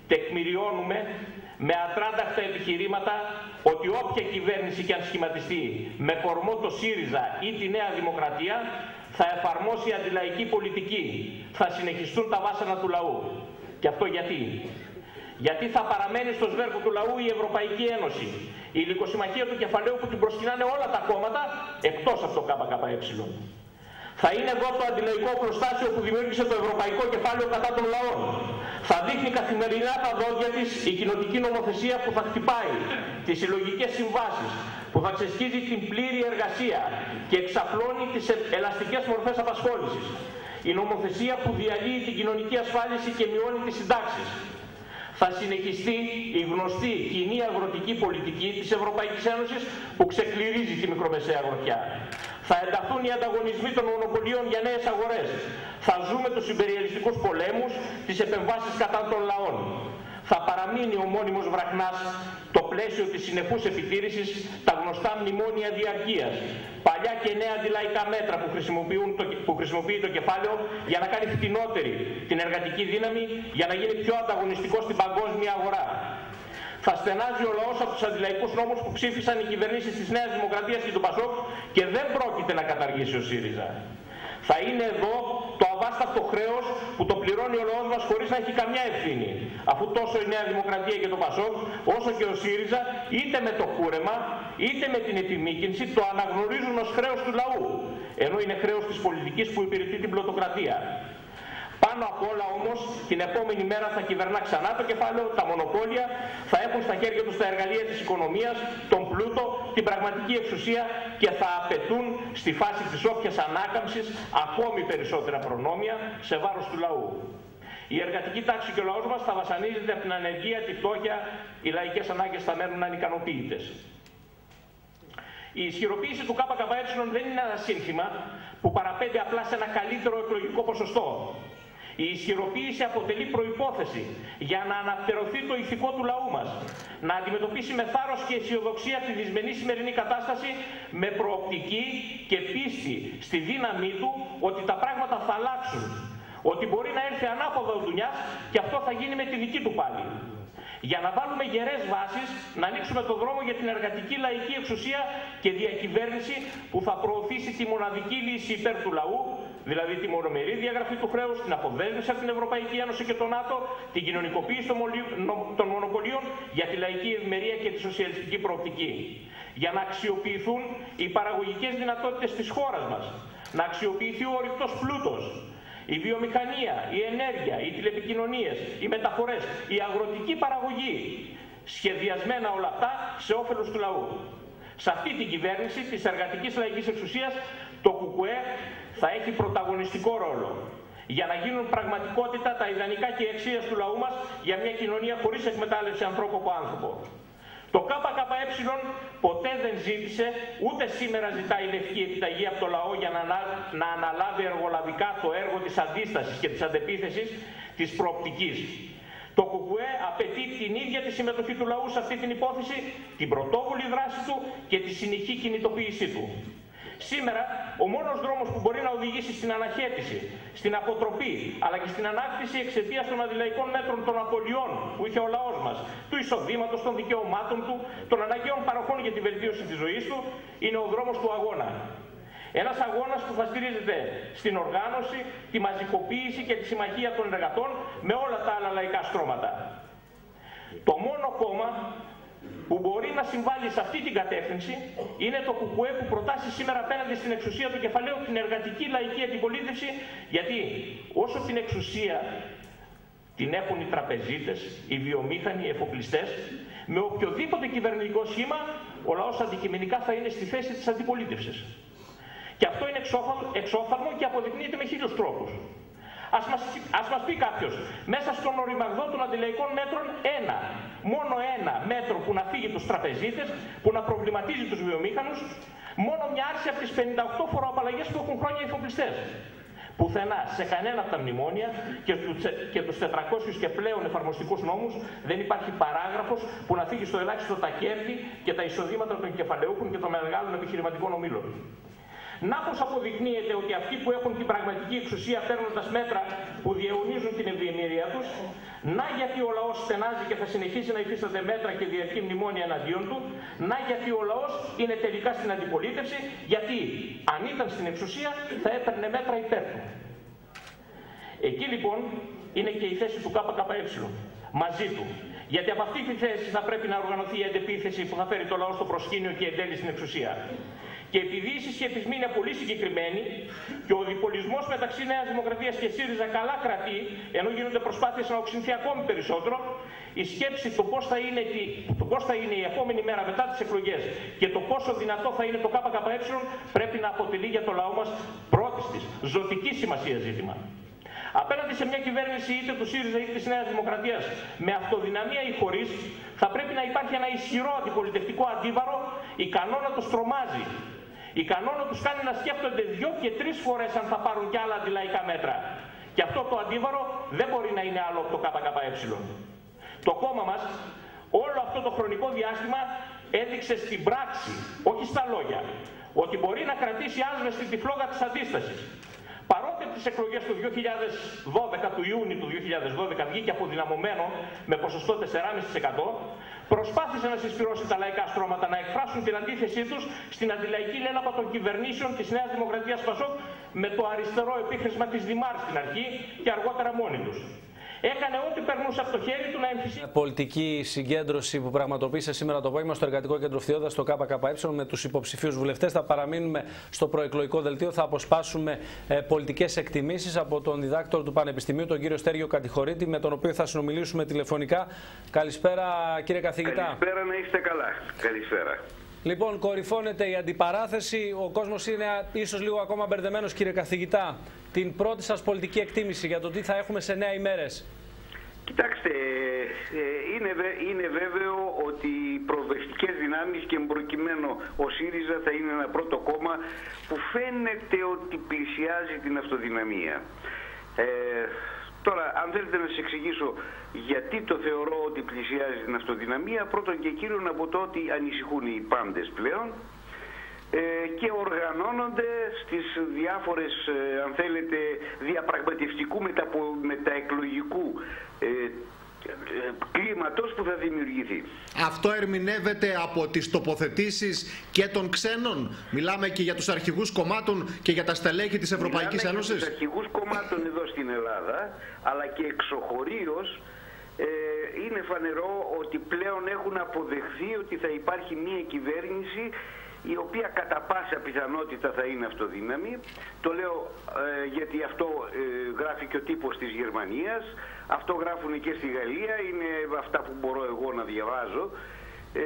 τεκμηριώνουμε με ατράνταχτα επιχειρήματα ότι όποια κυβέρνηση και αν σχηματιστεί με κορμό το ΣΥΡΙΖΑ ή τη Νέα Δημοκρατία θα εφαρμόσει αντιλαϊκή πολιτική, θα συνεχιστούν τα βάσανα του λαού. Και αυτό γιατί; Γιατί θα παραμένει στο σβέρκο του λαού η Ευρωπαϊκή Ένωση, η λικοσυμμαχία του κεφαλαίου που την προσκυνάνε όλα τα κόμματα εκτός από το ΚΚΕ. Θα είναι εδώ το αντιλαϊκό προστάσιο που δημιούργησε το ευρωπαϊκό κεφάλαιο κατά των λαών. Θα δείχνει καθημερινά τα δόντια της η κοινοτική νομοθεσία που θα χτυπάει τις συλλογικές συμβάσεις, που θα ξεσκίζει την πλήρη εργασία και εξαπλώνει τις ελαστικές μορφές απασχόλησης. Η νομοθεσία που διαλύει την κοινωνική ασφάλιση και μειώνει τις συντάξεις. Θα συνεχιστεί η γνωστή κοινή αγροτική πολιτική της Ευρωπαϊκής Ένωσης που ξεκληρίζει τη μικρομεσαία αγροτιά. Θα ενταχθούν οι ανταγωνισμοί των μονοπωλίων για νέες αγορές. Θα ζούμε τους υπεριαλιστικούς πολέμους, τις επεμβάσεις κατά των λαών. Θα παραμείνει ο μόνιμος βραχνάς το πλαίσιο της συνεχούς επιτήρησης, τα γνωστά μνημόνια διαρκείας, παλιά και νέα αντιλαϊκά μέτρα που, χρησιμοποιούν το, που χρησιμοποιεί το κεφάλαιο για να κάνει φτηνότερη την εργατική δύναμη, για να γίνει πιο ανταγωνιστικό στην παγκόσμια αγορά. Θα στενάζει ο λαός από τους αντιλαϊκούς νόμους που ψήφισαν οι κυβερνήσεις της Νέας Δημοκρατίας και του Πασόκ και δεν πρόκειται να καταργήσει ο ΣΥΡΙΖΑ. Θα είναι εδώ το αβάσταχτο χρέος που το πληρώνει ο λαός μας χωρίς να έχει καμιά ευθύνη. Αφού τόσο η Νέα Δημοκρατία και το Πασόκ, όσο και ο ΣΥΡΙΖΑ, είτε με το κούρεμα, είτε με την επιμήκυνση, το αναγνωρίζουν ως χρέος του λαού. Ενώ είναι χρέος της πολιτικής που υπηρετεί την πλωτοκρατία. Πάνω απ' όλα όμως την επόμενη μέρα θα κυβερνά ξανά το κεφάλαιο, τα μονοπόλια, θα έχουν στα χέρια τους τα εργαλεία της οικονομίας, τον πλούτο, την πραγματική εξουσία και θα απαιτούν στη φάση της όποιας ανάκαμψης ακόμη περισσότερα προνόμια σε βάρος του λαού. Η εργατική τάξη και ο λαός μας θα βασανίζεται από την ανεργία, τη φτώχεια, οι λαϊκές ανάγκες θα μένουν ανικανοποιητές. Η ισχυροποίηση του ΚΚΕ δεν είναι ένα σύνθημα που παραπέμπει απλά σε ένα καλύτερο εκλογικό ποσοστό. Η ισχυροποίηση αποτελεί προϋπόθεση για να αναπτερωθεί το ηθικό του λαού μας, να αντιμετωπίσει με θάρρος και αισιοδοξία τη δυσμενή σημερινή κατάσταση με προοπτική και πίστη στη δύναμή του ότι τα πράγματα θα αλλάξουν, ότι μπορεί να έρθει ανάποδα ο Δουνιάς και αυτό θα γίνει με τη δική του πάλι για να βάλουμε γερές βάσεις, να ανοίξουμε το δρόμο για την εργατική λαϊκή εξουσία και διακυβέρνηση που θα προωθήσει τη μοναδική λύση υπέρ του λαού, δηλαδή τη μονομερή διαγραφή του χρέους, την αποδέσμευση από την Ευρωπαϊκή Ένωση και το ΝΑΤΟ, την κοινωνικοποίηση των μονοπωλίων για τη λαϊκή ευημερία και τη σοσιαλιστική προοπτική. Για να αξιοποιηθούν οι παραγωγικές δυνατότητες της χώρας μας, να αξιοποιηθεί ο ορυκτός πλούτος, η βιομηχανία, η ενέργεια, οι τηλεπικοινωνίες, οι μεταφορές, η αγροτική παραγωγή. Σχεδιασμένα όλα αυτά σε όφελος του λαού. Σε αυτή την κυβέρνηση της εργατικής λαϊκής εξουσίας το ΚΚΕ θα έχει πρωταγωνιστικό ρόλο για να γίνουν πραγματικότητα τα ιδανικά και αξίες του λαού μας για μια κοινωνία χωρίς εκμετάλλευση ανθρώπου από άνθρωπο. Το ΚΚΕ ποτέ δεν ζήτησε, ούτε σήμερα ζητάει λευκή επιταγή από το λαό για να, να αναλάβει εργολαβικά το έργο της αντίστασης και της αντεπίθεσης της προοπτικής. Το ΚΚΕ απαιτεί την ίδια τη συμμετοχή του λαού σε αυτή την υπόθεση, την πρωτόβουλη δράση του και τη συνεχή κινητοποίησή του. Σήμερα ο μόνος δρόμος που μπορεί να οδηγήσει στην αναχέτηση, στην αποτροπή, αλλά και στην ανάκτηση εξαιτίας των αδηλαϊκών μέτρων των απολειών που είχε ο λαός μας, του εισοδήματος, των δικαιωμάτων του, των αναγκαίων παροχών για τη βελτίωση της ζωής του, είναι ο δρόμος του αγώνα. Ένας αγώνας που θα στηρίζεται στην οργάνωση, τη μαζικοποίηση και τη συμμαχία των εργατών με όλα τα άλλα λαϊκά στρώματα. Το μόνο κόμμα που μπορεί να συμβάλλει σε αυτή την κατεύθυνση είναι το ΚΚΕ που προτάσει σήμερα απέναντι στην εξουσία του κεφαλαίου την εργατική λαϊκή αντιπολίτευση γιατί όσο την εξουσία την έχουν οι τραπεζίτες, οι βιομήχανοι, οι εφοπλιστές με οποιοδήποτε κυβερνητικό σχήμα ο λαός αντικειμενικά θα είναι στη θέση της αντιπολίτευσης. Και αυτό είναι εξόφθαλμο και αποδεικνύεται με χίλιους τρόπους. Ας μας, ας μας πει κάποιος, μέσα στον οριμαγδό των αντιλαϊκών μέτρων ένα, μόνο ένα μέτρο που να φύγει τους τραπεζίτες, που να προβληματίζει τους βιομήχανους, μόνο μια άρση από τις 58 φοροαπαλλαγές που έχουν χρόνια οι εφοπλιστές. Πουθενά, σε κανένα από τα μνημόνια και, του, και τους 400 και πλέον εφαρμοστικούς νόμους δεν υπάρχει παράγραφος που να φύγει στο ελάχιστο τα κέρδη και τα εισοδήματα των κεφαλαιούχων και των μεγάλων επιχειρηματικών ομίλων. Να πως αποδεικνύεται ότι αυτοί που έχουν την πραγματική εξουσία παίρνοντας μέτρα που διαιωνίζουν την ευημερία τους, να γιατί ο λαός στενάζει και θα συνεχίσει να υφίσταται μέτρα και διαρκή μνημόνια εναντίον του, να γιατί ο λαός είναι τελικά στην αντιπολίτευση, γιατί αν ήταν στην εξουσία θα έπαιρνε μέτρα υπέρ του. Εκεί λοιπόν είναι και η θέση του ΚΚΕ μαζί του. Γιατί από αυτή τη θέση θα πρέπει να οργανωθεί η αντεπίθεση που θα φέρει το λαό στο προσκήνιο και εν τέλει στην εξουσία. Και επειδή η συσχετισμοί είναι πολύ συγκεκριμένη και ο διπολισμός μεταξύ Νέας Δημοκρατίας και ΣΥΡΙΖΑ καλά κρατεί, ενώ γίνονται προσπάθειες να οξυνθεί ακόμη περισσότερο, η σκέψη το πώς θα είναι, το πώς θα είναι η επόμενη μέρα μετά τις εκλογές και το πόσο δυνατό θα είναι το ΚΚΕ πρέπει να αποτελεί για το λαό μας πρώτης της, ζωτική σημασία ζήτημα. Απέναντι σε μια κυβέρνηση είτε του ΣΥΡΙΖΑ είτε της Νέας Δημοκρατίας με αυτοδυναμία ή χωρίς, θα πρέπει να υπάρχει ένα ισχυρό αντιπολιτευτικό αντίβαρο ικανό να το στρομάζει ικανό να τους κάνει να σκέφτονται δυο και τρεις φορές αν θα πάρουν κι άλλα αντιλαϊκά μέτρα. Και αυτό το αντίβαρο δεν μπορεί να είναι άλλο από το ΚΚΕ. Το κόμμα μας όλο αυτό το χρονικό διάστημα έδειξε στην πράξη, όχι στα λόγια, ότι μπορεί να κρατήσει άσβεστη τη φλόγα της αντίστασης. Παρότι από τις εκλογές του 2012, του Ιούνιου του 2012 βγήκε αποδυναμωμένο με ποσοστό 4,5%, προσπάθησε να συσπηρώσει τα λαϊκά στρώματα να εκφράσουν την αντίθεσή τους στην αντιλαϊκή λέλαπα των κυβερνήσεων της Νέας Δημοκρατίας Πασόκ με το αριστερό επίχρησμα της Δημάρ στην αρχή και αργότερα μόνοι τους. Έκανε ό,τι περνούσε από το χέρι του να εμφυσίσει. Πολιτική συγκέντρωση που πραγματοποίησε σήμερα το απόγευμα στο Εργατικό Κέντρο Φθιώδας στο ΚΚΕ με τους υποψηφίους βουλευτές. Θα παραμείνουμε στο προεκλογικό δελτίο. Θα αποσπάσουμε ε, πολιτικές εκτιμήσεις από τον διδάκτορο του Πανεπιστημίου, τον κύριο Στέργιο Κατηχωρίτη, με τον οποίο θα συνομιλήσουμε τηλεφωνικά. Καλησπέρα, κύριε καθηγητά. Καλησπέρα, να είστε καλά. Καλησπέρα. Λοιπόν, κορυφώνεται η αντιπαράθεση. Ο κόσμος είναι ίσως λίγο ακόμα μπερδεμένος, κύριε καθηγητά. Την πρώτη σας πολιτική εκτίμηση για το τι θα έχουμε σε νέα ημέρες. Κοιτάξτε, ε, είναι, είναι βέβαιο ότι οι προοδευτικές δυνάμεις και προκειμένου ο ΣΥΡΙΖΑ θα είναι ένα πρώτο κόμμα που φαίνεται ότι πλησιάζει την αυτοδυναμία. Ε, Τώρα, αν θέλετε να σας εξηγήσω γιατί το θεωρώ ότι πλησιάζει την αυτοδυναμία, πρώτον και κύριον από το ότι ανησυχούν οι πάντες πλέον ε, και οργανώνονται στις διάφορες, ε, αν θέλετε, διαπραγματευτικού μεταεκλογικού ε, κλίματος που θα δημιουργηθεί. Αυτό ερμηνεύεται από τις τοποθετήσεις και των ξένων. Μιλάμε και για τους αρχηγούς κομμάτων και για τα στελέχη της Ευρωπαϊκής Μιλάμε Ένωσης. Για τους αρχηγούς κομμάτων εδώ στην Ελλάδα, αλλά και εξωχωρίως ε, είναι φανερό ότι πλέον έχουν αποδεχθεί ότι θα υπάρχει μία κυβέρνηση η οποία κατά πάσα πιθανότητα θα είναι αυτοδύναμη. Το λέω ε, γιατί αυτό ε, γράφει και ο τύπος της Γερμανίας, αυτό γράφουν και στη Γαλλία, είναι αυτά που μπορώ εγώ να διαβάζω. Ε,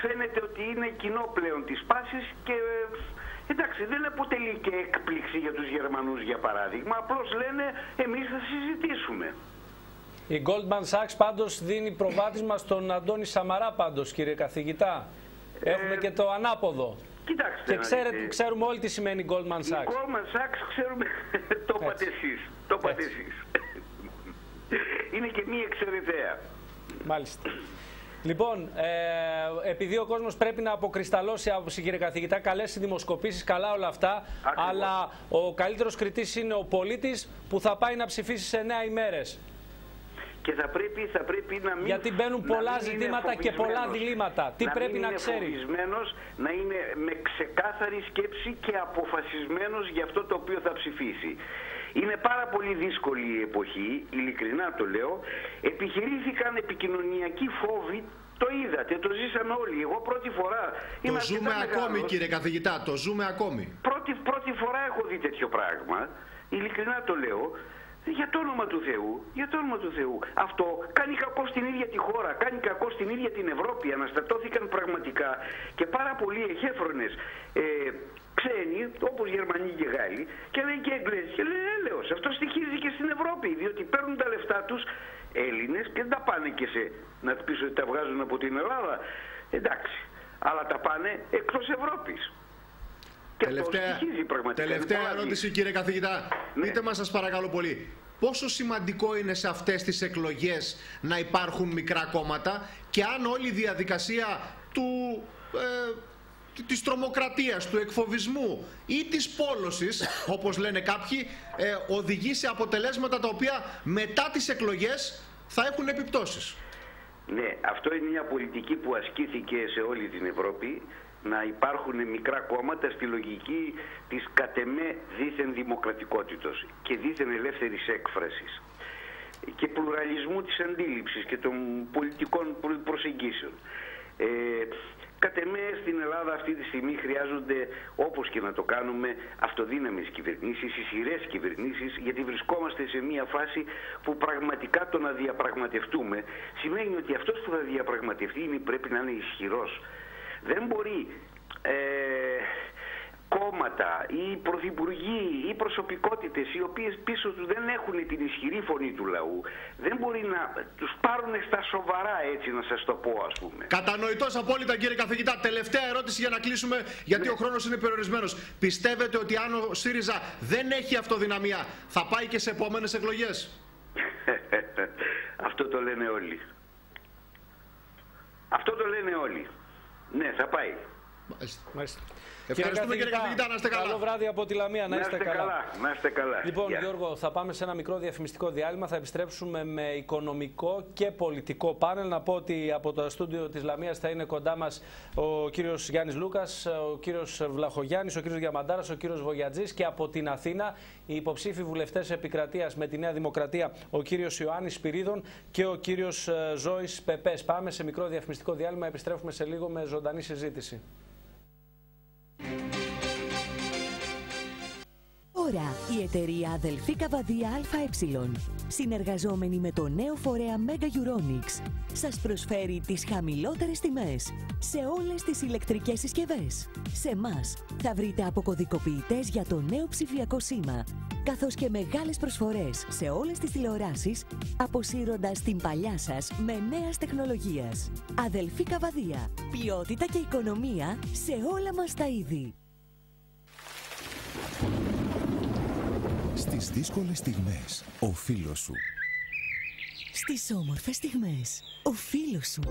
φαίνεται ότι είναι κοινό πλέον της πάσης και εντάξει δεν αποτελεί και έκπληξη για τους Γερμανούς για παράδειγμα, απλώς λένε εμείς θα συζητήσουμε. Η Goldman Sachs πάντως δίνει προβάδισμα στον Αντώνη Σαμαρά πάντως κύριε καθηγητά. Έχουμε και το ανάποδο. Κοιτάξτε. Και ξέρετε, ξέρουμε όλοι τι σημαίνει Goldman Sachs. Η Goldman Sachs ξέρουμε, (laughs) το είπατε εσείς. Το είπατε εσείς. Είναι και μία εξαιρεταία. Μάλιστα. Λοιπόν, ε, επειδή ο κόσμος πρέπει να αποκρισταλώσει από κύριε καθηγητά, καλές οι δημοσκοπήσεις, καλά όλα αυτά, αλλά ο καλύτερος κριτής είναι ο πολίτης που θα πάει να ψηφίσει σε 9 ημέρες και θα πρέπει, θα πρέπει να μην. Γιατί μπαίνουν πολλά ζητήματα και πολλά διλήμματα. Τι να πρέπει να ξέρει; Να είναι με ξεκάθαρη σκέψη και αποφασισμένος για αυτό το οποίο θα ψηφίσει. Είναι πάρα πολύ δύσκολη η εποχή, ειλικρινά το λέω. Επιχειρήθηκαν επικοινωνιακοί φόβοι το είδατε, το ζήσαμε όλοι. Εγώ πρώτη φορά. Το ζούμε ακόμη, κύριε καθηγητά, το ζούμε ακόμη. Πρώτη, πρώτη φορά έχω δει τέτοιο πράγμα. Ειλικρινά το λέω. Για το όνομα του Θεού, για το όνομα του Θεού. Αυτό κάνει κακό στην ίδια τη χώρα, κάνει κακό στην ίδια την Ευρώπη. Αναστατώθηκαν πραγματικά και πάρα πολλοί εχέφρονες ε, ξένοι, όπως Γερμανοί και Γάλλοι, και λένε και Εγγλέζοι, και λένε έλεος. Αυτό στοιχίζει και στην Ευρώπη, διότι παίρνουν τα λεφτά τους Έλληνες και δεν τα πάνε και σε, να πεις ότι τα βγάζουν από την Ελλάδα. Εντάξει, αλλά τα πάνε εκτός Ευρώπης. Και τελευταία, τελευταία ερώτηση κύριε καθηγητά. Ναι. Πείτε μας σας παρακαλώ πολύ. Πόσο σημαντικό είναι σε αυτές τις εκλογές να υπάρχουν μικρά κόμματα και αν όλη η διαδικασία του, ε, της τρομοκρατίας, του εκφοβισμού ή της πόλωσης, όπως λένε κάποιοι, ε, οδηγεί σε αποτελέσματα τα οποία μετά τις εκλογές θα έχουν επιπτώσεις; Ναι, αυτό είναι μια πολιτική που ασκήθηκε σε όλη την Ευρώπη να υπάρχουν μικρά κόμματα στη λογική της κατεμέ δίθεν δημοκρατικότητος και δίθεν ελεύθερης έκφρασης και πλουραλισμού της αντίληψης και των πολιτικών προσεγγίσεων. Ε, Κατ' εμέ στην Ελλάδα αυτή τη στιγμή χρειάζονται όπως και να το κάνουμε αυτοδύναμες κυβερνήσεις, ισχυρές κυβερνήσεις γιατί βρισκόμαστε σε μια φάση που πραγματικά το να διαπραγματευτούμε σημαίνει ότι αυτός που θα διαπραγματευτεί είναι, πρέπει να είναι ισχυρός δεν μπορεί ε, κόμματα ή πρωθυπουργοί ή προσωπικότητες οι οποίες πίσω τους δεν έχουν την ισχυρή φωνή του λαού δεν μπορεί να τους πάρουν στα σοβαρά έτσι να σας το πω ας πούμε. Κατανοητός απόλυτα κύριε καθηγητά. Τελευταία ερώτηση για να κλείσουμε γιατί ναι. ο χρόνος είναι περιορισμένος. Πιστεύετε ότι αν ο ΣΥΡΙΖΑ δεν έχει αυτοδυναμία θα πάει και σε επόμενες εκλογές; (laughs) Αυτό το λένε όλοι. Αυτό το λένε όλοι. Ναι, θα πάει. Μάλιστα. Ευχαριστούμε κύριε καθηγητά, να είστε καλά. Καλό βράδυ από τη Λαμία, να, είστε, καλά. Να είστε καλά. Λοιπόν, Γιώργο, θα πάμε σε ένα μικρό διαφημιστικό διάλειμμα. Θα επιστρέψουμε με οικονομικό και πολιτικό πάνελ. Να πω ότι από το στούντιο της Λαμίας θα είναι κοντά μας ο κύριος Γιάννης Λούκας, ο κύριος Βλαχογιάννης, ο κύριος Διαμαντάρας, ο κύριος Βογιατζής και από την Αθήνα οι υποψήφοι βουλευτές επικρατείας με τη Νέα Δημοκρατία, ο κύριος Ιωάννης Σπυρίδων και ο κύριος ε, Ζώης Πεπές. Πάμε σε μικρό διαφημιστικό διάλειμμα. Επιστρέφουμε σε λίγο με ζωντανή συζήτηση. Τώρα η εταιρεία αδελφή Καβαδία ΑΕ, συνεργαζόμενη με το νέο φορέα Mega Euronics, σας προσφέρει τις χαμηλότερες τιμές σε όλες τις ηλεκτρικές συσκευές. Σε εμά θα βρείτε αποκωδικοποιητές για το νέο ψηφιακό σήμα, καθώς και μεγάλες προσφορές σε όλες τις τηλεοράσεις, αποσύροντας την παλιά σας με νέας τεχνολογίας. Αδελφή Καβαδία, ποιότητα και οικονομία σε όλα μας τα είδη. Στις δύσκολες στιγμές, ο φίλος σου. Στις όμορφες στιγμές, ο φίλος σου.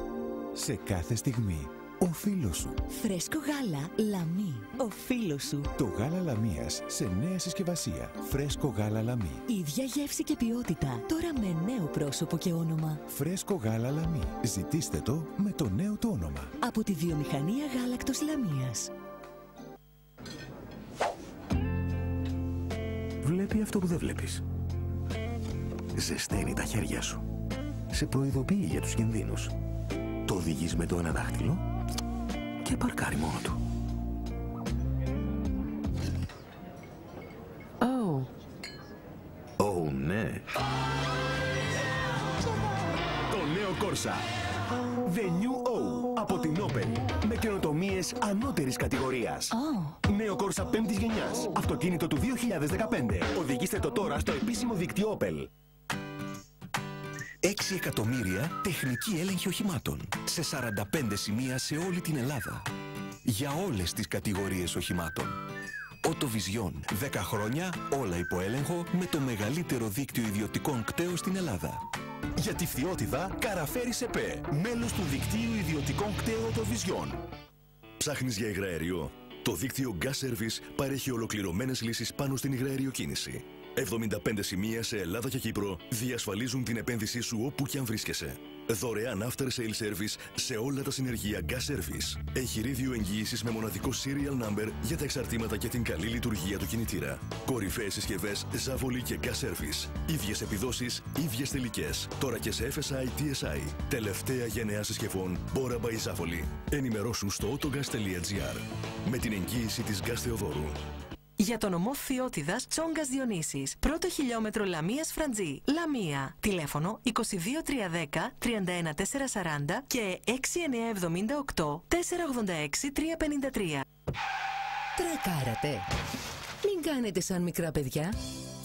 Σε κάθε στιγμή, ο φίλος σου. Φρέσκο γάλα λαμί, ο φίλος σου. Το γάλα λαμίας σε νέα συσκευασία. Φρέσκο γάλα λαμί. Ίδια γεύση και ποιότητα, τώρα με νέο πρόσωπο και όνομα. Φρέσκο γάλα λαμί. Ζητήστε το με το νέο του όνομα. Από τη βιομηχανία γάλακτος λαμίας. Βλέπει αυτό που δεν βλέπεις. Ζεσταίνει τα χέρια σου. Σε προειδοποιεί για τους κινδύνους. Το οδηγείς με το ένα δάχτυλο και παρκάρει μόνο του. Oh. Oh, ναι. Το νέο Corsa. The New O από την Opel. Με καινοτομίες ανώτερης κατηγορίας. Νέο Corsa 5η γενιάς. Αυτοκίνητο του 2015. Οδηγήστε το τώρα στο επίσημο δίκτυο Opel. 6 εκατομμύρια τεχνική έλεγχη οχημάτων. Σε 45 σημεία σε όλη την Ελλάδα. Για όλες τις κατηγορίες οχημάτων. Οτοβιζιόν. 10 χρόνια, όλα υπό έλεγχο, με το μεγαλύτερο δίκτυο ιδιωτικών κταίων στην Ελλάδα. Για τη φθιότητα, Καραφέρι ΣΕΠΕ. Μέλος του δικτύου ιδιωτικών κταίων Οτοβιζιόν. Ψάχνεις για υγραέριο; Το δίκτυο Gas Service παρέχει ολοκληρωμένες λύσεις πάνω στην υγραεριοκίνηση. 75 σημεία σε Ελλάδα και Κύπρο διασφαλίζουν την επένδυσή σου όπου και αν βρίσκεσαι. Δωρεάν after sale service σε όλα τα συνεργεία Gas Service. Εγχειρίδιο εγγύησης με μοναδικό serial number για τα εξαρτήματα και την καλή λειτουργία του κινητήρα. Κορυφαίες συσκευές Zavoli και Gas Service. Ίδιες επιδόσεις, ίδιες τελικές. Τώρα και σε FSI TSI. Τελευταία γενεά συσκευών Bora by Zavoli. Ενημερώσου στο autogas.gr. Με την εγγύηση της Gas Θεοδόρου. Για το νομό Θειότιδα Τσόγκας Διονύσης. Πρώτο χιλιόμετρο Λαμίας Φραντζή. Λαμία. Τηλέφωνο 22310 31440 και 6978 486 353. Τρακάρατε. Μην κάνετε σαν μικρά παιδιά.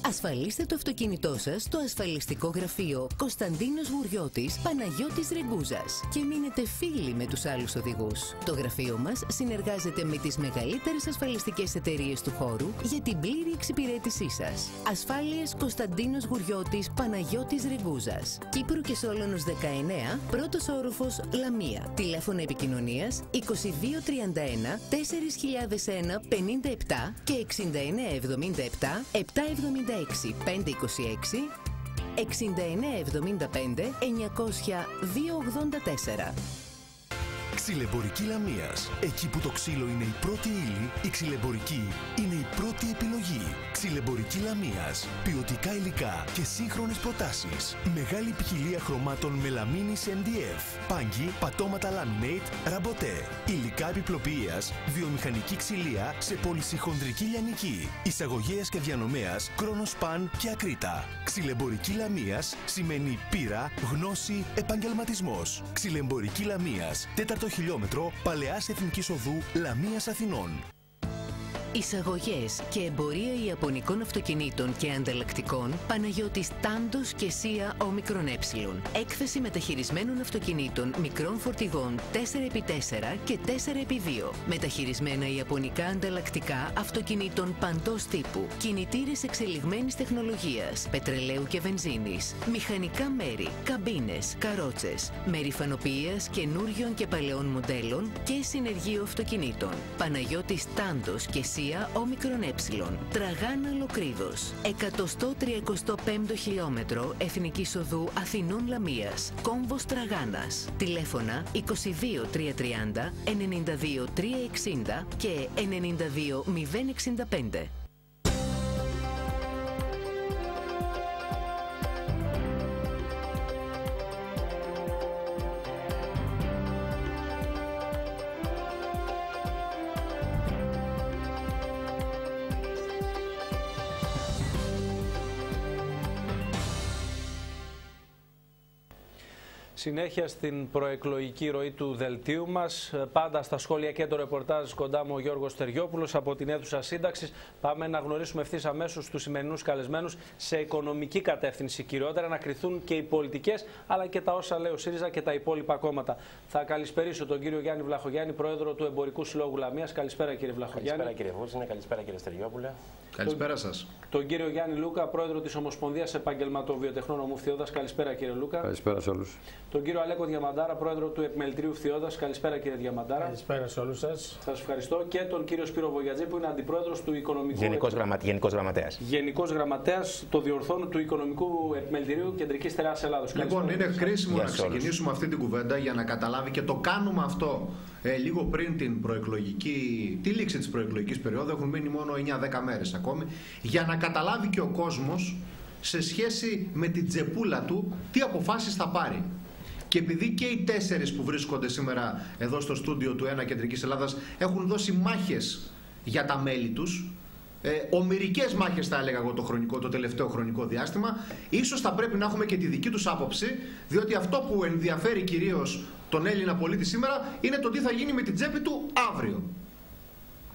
Ασφαλίστε το αυτοκίνητό σας στο ασφαλιστικό γραφείο Κωνσταντίνος Βουριώτης Παναγιώτης Ρεγκούζας και μείνετε φίλοι με τους άλλους οδηγούς. Το γραφείο μας συνεργάζεται με τις μεγαλύτερες ασφαλιστικές εταιρείες του χώρου για την πλήρη εξυπηρέτησή σας. Ασφάλειες Κωνσταντίνος Γουριώτης Παναγιώτης Ρεγκούζας. Κύπρου και Σόλωνος 19, πρώτος όροφος Λαμία. Τηλέφωνο επικοινωνίας 2231 4001 57 και 6977 770 526 6975 900 284. Ξυλεμπορική Λαμίας. Εκεί που το ξύλο είναι η πρώτη ύλη, η ξυλεμπορική είναι η πρώτη επιλογή. Ξυλεμπορική Λαμίας. Ποιοτικά υλικά και σύγχρονες προτάσεις. Μεγάλη ποικιλία χρωμάτων με λαμίνης MDF. Πάγκι, πατώματα laminate, ραμποτέ. Υλικά επιπλοποιίας, βιομηχανική ξυλία σε πολυσυχονδρική λιανική. Εισαγωγέας και διανομέας, κρόνοσπαν και ακρίτα. Ξυλεμπορική Λαμίας σημαίνει πείρα, γνώση, επαγγελματισμός. Ξυλεμπορική Λαμίας. Τέταρτο χιλιόμετρο Παλαιάς Εθνικής Οδού Λαμίας Αθηνών. Εισαγωγές και εμπορία Ιαπωνικών αυτοκινήτων και ανταλλακτικών Παναγιώτης Τάντος και Σία Ομικρον Ε. Έκθεση μεταχειρισμένων αυτοκινήτων μικρών φορτηγών 4x4 και 4x2. Μεταχειρισμένα Ιαπωνικά ανταλλακτικά αυτοκινήτων παντός τύπου. Κινητήρες εξελιγμένης τεχνολογίας, πετρελαίου και βενζίνης. Μηχανικά μέρη, καμπίνες, καρότσες. Μέρη φανοποιίας καινούριων και παλαιών μοντέλων και συνεργείο αυτοκινήτων. Παναγιώτης Τάντος και Σία Όμικρον Ε. Τραγάνα Λοκρίδος. 135ο χιλιόμετρο Εθνικής Οδού Αθηνών Λαμίας. Κόμβος Τραγάνας. Τηλέφωνα 22 330 92 360 και 92 Συνέχεια στην προεκλογική ροή του δελτίου μας. Πάντα στα σχόλια και το ρεπορτάζ κοντά μου ο Γιώργος Τεριόπουλο από την αίθουσα σύνταξης. Πάμε να γνωρίσουμε ευθύς αμέσως τους σημερινούς καλεσμένους σε οικονομική κατεύθυνση. Κυριότερα να κρυθούν και οι πολιτικές αλλά και τα όσα λέει ο ΣΥΡΙΖΑ και τα υπόλοιπα κόμματα. Θα καλησπερίσω τον κύριο Γιάννη Βλαχογιάννη, πρόεδρο του Εμπορικού Συλλόγου Λαμίας. Καλησπέρα κύριε Βλαχογιάννη. Καλησπέρα κύριε Βούτσινε, καλησπέρα κύριε Στεριόπουλε. Καλησπέρα σας τον κύριο Γιάννη Λούκα, πρόεδρο της Ομοσπονδίας Επαγγελματοβιοτεχνών Ομού Φθιώδας. Καλησπέρα κύριε Λούκα. Καλησπέρα σε όλους. Τον κύριο Αλέκο Διαμαντάρα, πρόεδρο του Επιμελητρίου Φθιώδας. Καλησπέρα κύριε Διαμαντάρα. Καλησπέρα σε όλους σας. Σας ευχαριστώ. Και τον κύριο Σπύρο Βογιατζή, που είναι αντιπρόεδρος του Οικονομικού. Γενικός γραμμα... Γραμματέας. Γενικός Γραμματέας, το διορθώνω του Οικονομικού Επιμελητηρίου Κεντρικής Τερά Ελλάδος. Λοιπόν, είναι χρήσιμο να ξεκινήσουμε αυτή την κουβέντα για να καταλάβει και το κάνουμε αυτό ε, λίγο πριν την προεκλογική, τη λήξη της προεκλογικής περίοδου, έχουν μείνει μόνο 9-10 μέρες ακόμη, για να καταλάβει και ο κόσμος σε σχέση με την τσεπούλα του τι αποφάσεις θα πάρει. Και επειδή και οι τέσσερις που βρίσκονται σήμερα εδώ στο στούντιο του ΕΝΑ Κεντρικής Ελλάδας έχουν δώσει μάχες για τα μέλη τους, ε, ομοιρικέ μάχες, θα έλεγα εγώ, το, χρονικό, το τελευταίο χρονικό διάστημα. Ίσως θα πρέπει να έχουμε και τη δική τους άποψη, διότι αυτό που ενδιαφέρει κυρίως τον Έλληνα πολίτη σήμερα είναι το τι θα γίνει με την τσέπη του αύριο.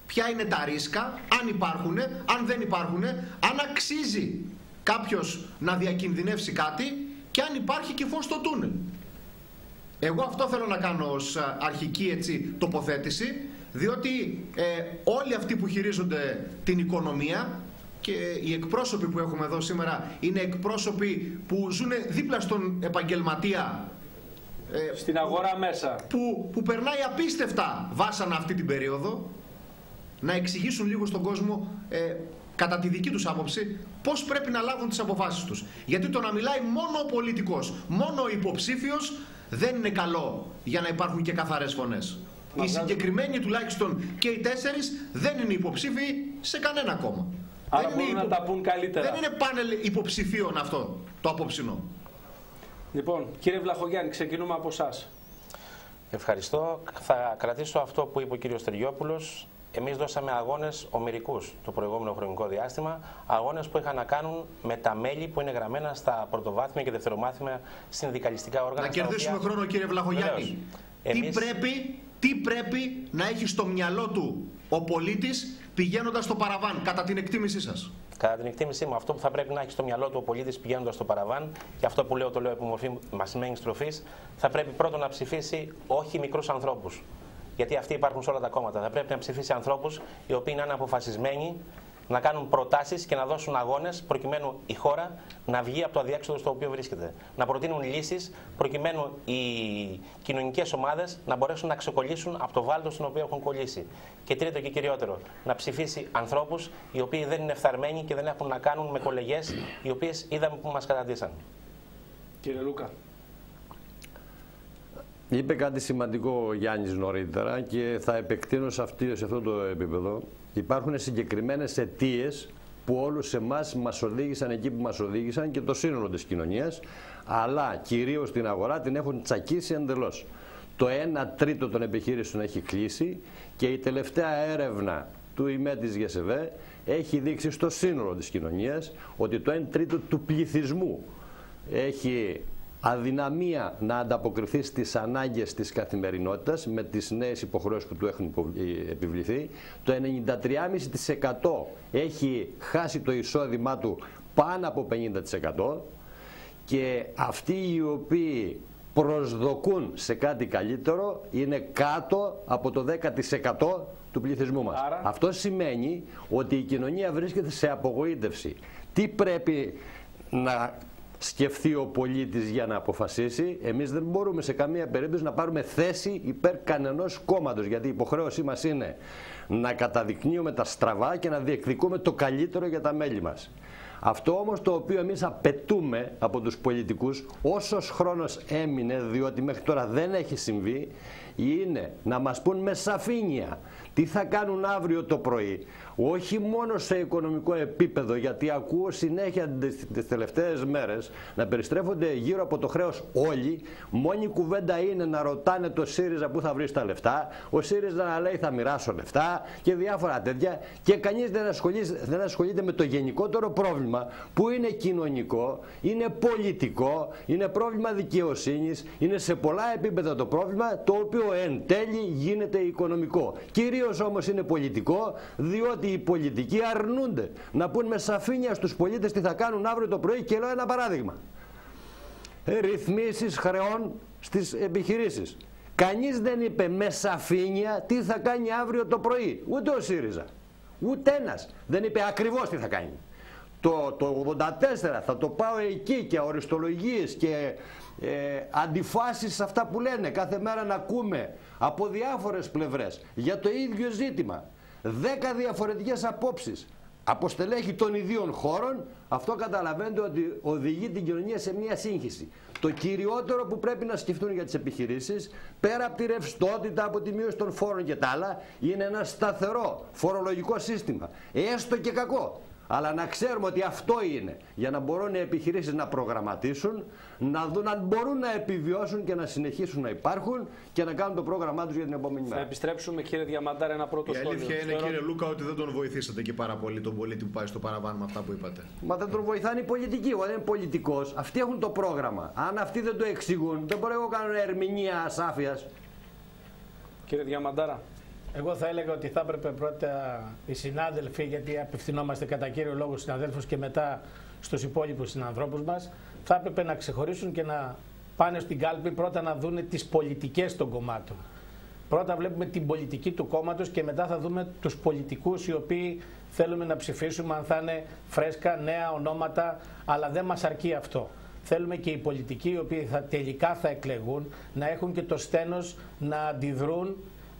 Ποια είναι τα ρίσκα, αν υπάρχουν, αν δεν υπάρχουν, αν αξίζει κάποιος να διακινδυνεύσει κάτι και αν υπάρχει και φως στο τούνελ. Εγώ αυτό θέλω να κάνω ως αρχική έτσι, τοποθέτηση, διότι ε, όλοι αυτοί που χειρίζονται την οικονομία και οι εκπρόσωποι που έχουμε εδώ σήμερα είναι εκπρόσωποι που ζουν δίπλα στον επαγγελματία ε, στην αγορά μέσα. Που, που περνάει απίστευτα βάσανα αυτή την περίοδο να εξηγήσουν λίγο στον κόσμο ε, κατά τη δική τους άποψη πώς πρέπει να λάβουν τις αποφάσεις τους. Γιατί το να μιλάει μόνο ο πολιτικός, μόνο ο υποψήφιος δεν είναι καλό για να υπάρχουν και καθαρές φωνές. Οι συγκεκριμένοι τουλάχιστον και οι τέσσερις δεν είναι υποψήφοι σε κανένα κόμμα. Άρα δεν είναι να τα πούν καλύτερα. Δεν είναι πάνελ υποψηφίων αυτό το απόψινο. Λοιπόν, κύριε Βλαχογιάννη, ξεκινούμε από εσάς. Ευχαριστώ. Θα κρατήσω αυτό που είπε ο κύριος Τριόπουλος. Εμείς δώσαμε αγώνες ομοιρικού το προηγούμενο χρονικό διάστημα. Αγώνες που είχαν να κάνουν με τα μέλη που είναι γραμμένα στα πρωτοβάθμια και δευτερομάθμια συνδικαλιστικά όργανα. Να κερδίσουμε οποία... χρόνο, κύριε Βλαχογιάννη. Τι, πρέπει, τι πρέπει να έχει στο μυαλό του ο πολίτης πηγαίνοντας στο παραβάν, κατά την εκτίμησή σας; Κατά την εκτίμησή μου, αυτό που θα πρέπει να έχει στο μυαλό του ο πολίτης πηγαίνοντας στο παραβάν, και αυτό που λέω το λέω επί μορφή μασημένη στροφής, θα πρέπει πρώτον να ψηφίσει όχι μικρούς ανθρώπους. Γιατί αυτοί υπάρχουν σε όλα τα κόμματα. Θα πρέπει να ψηφίσει ανθρώπους οι οποίοι να είναι αποφασισμένοι να κάνουν προτάσεις και να δώσουν αγώνες προκειμένου η χώρα να βγει από το αδιέξοδο στο οποίο βρίσκεται. Να προτείνουν λύσεις προκειμένου οι κοινωνικές ομάδες να μπορέσουν να ξεκολλήσουν από το βάλτο στον οποίο έχουν κολλήσει. Και τρίτο και κυριότερο, να ψηφίσει ανθρώπους οι οποίοι δεν είναι φθαρμένοι και δεν έχουν να κάνουν με κολεγέ οι οποίες είδαμε που μας καταντήσαν. Κύριε Λούκα. Είπε κάτι σημαντικό ο Γιάννης νωρίτερα και θα επεκτείνω σε, αυτή, σε αυτό το επίπεδο. Υπάρχουν συγκεκριμένες αιτίες που όλους εμάς μας οδήγησαν εκεί που μας οδήγησαν και το σύνολο της κοινωνίας, αλλά κυρίως την αγορά την έχουν τσακίσει εντελώς. Το 1 τρίτο των επιχείρησεων έχει κλείσει και η τελευταία έρευνα του ΙΜΕ της ΓΕΣΕΒΕ έχει δείξει στο σύνολο της κοινωνίας ότι το 1 τρίτο του πληθυσμού έχει αδυναμία να ανταποκριθεί στις ανάγκες της καθημερινότητας με τις νέες υποχρεώσεις που του έχουν ε, επιβληθεί. Το 93,5% έχει χάσει το εισόδημά του πάνω από 50% και αυτοί οι οποίοι προσδοκούν σε κάτι καλύτερο είναι κάτω από το 10% του πληθυσμού μας. Αυτό σημαίνει ότι η κοινωνία βρίσκεται σε απογοήτευση. Τι πρέπει να σκεφτεί ο πολίτης για να αποφασίσει. Εμείς δεν μπορούμε σε καμία περίπτωση να πάρουμε θέση υπέρ κανενός κόμματος, γιατί η υποχρέωσή μας είναι να καταδεικνύουμε τα στραβά και να διεκδικούμε το καλύτερο για τα μέλη μας. Αυτό όμως το οποίο εμείς απαιτούμε από τους πολιτικούς, όσος χρόνος έμεινε, διότι μέχρι τώρα δεν έχει συμβεί, είναι να μας πούν με σαφήνεια τι θα κάνουν αύριο το πρωί; Όχι μόνο σε οικονομικό επίπεδο, γιατί ακούω συνέχεια τις τελευταίες μέρες να περιστρέφονται γύρω από το χρέος όλοι, μόνη κουβέντα είναι να ρωτάνε το ΣΥΡΙΖΑ που θα βρεις τα λεφτά, ο ΣΥΡΙΖΑ να λέει θα μοιράσω λεφτά και διάφορα τέτοια. Και κανείς δεν ασχολείται, δεν ασχολείται με το γενικότερο πρόβλημα που είναι κοινωνικό, είναι πολιτικό, είναι πρόβλημα δικαιοσύνης, είναι σε πολλά επίπεδα το πρόβλημα το οποίο εν τέλει γίνεται οικονομικό. Κυρίως όμως είναι πολιτικό διότι οι πολιτικοί αρνούνται να πούν με σαφήνεια στους πολίτες τι θα κάνουν αύριο το πρωί και λέω ένα παράδειγμα. Ρυθμίσεις χρεών στις επιχειρήσεις. Κανείς δεν είπε με σαφήνεια τι θα κάνει αύριο το πρωί. Ούτε ο ΣΥΡΙΖΑ. Ούτε ένας δεν είπε ακριβώς τι θα κάνει. Το, το 84 θα το πάω εκεί και οριστολογίες και ε, αντιφάσεις σε αυτά που λένε. Κάθε μέρα να ακούμε από διάφορες πλευρές για το ίδιο ζήτημα. Δέκα διαφορετικές απόψεις από στελέχη των ιδίων χώρων, αυτό καταλαβαίνετε ότι οδηγεί την κοινωνία σε μια σύγχυση. Το κυριότερο που πρέπει να σκεφτούν για τις επιχειρήσεις, πέρα από τη ρευστότητα, από τη μείωση των φόρων και τα άλλα, είναι ένα σταθερό φορολογικό σύστημα. Έστω και κακό. Αλλά να ξέρουμε ότι αυτό είναι για να μπορούν οι επιχειρήσεις να προγραμματίσουν, να δουν αν μπορούν να επιβιώσουν και να συνεχίσουν να υπάρχουν και να κάνουν το πρόγραμμά τους για την επόμενη μέρα. Θα επιστρέψουμε κύριε Διαμαντάρη ένα πρώτο Η αλήθεια είναι κύριε Λούκα ότι δεν τον βοηθήσατε και πάρα πολύ τον πολίτη που πάει στο παραβάν με αυτά που είπατε. Μα δεν τον βοηθάνε οι πολιτικοί. Εγώ δεν είμαι πολιτικός. Αυτοί έχουν το πρόγραμμα. Αν αυτοί δεν το εξηγούν, δεν μπορώ εγώ να κάνω ερμηνεία ασάφειας. Κύριε Διαμαντάρα. Εγώ θα έλεγα ότι θα έπρεπε πρώτα οι συνάδελφοι, γιατί απευθυνόμαστε κατά κύριο λόγο στους συναδέλφους και μετά στους υπόλοιπους συνανθρώπους μας, θα έπρεπε να ξεχωρίσουν και να πάνε στην κάλπη πρώτα να δούνε τις πολιτικές των κομμάτων. Πρώτα βλέπουμε την πολιτική του κόμματος και μετά θα δούμε τους πολιτικούς οι οποίοι θέλουμε να ψηφίσουμε αν θα είναι φρέσκα, νέα ονόματα, αλλά δεν μας αρκεί αυτό. Θέλουμε και οι πολιτικοί οι οποίοι θα, τελικά θα εκλεγούν να έχουν και το στένος να αντιδρούν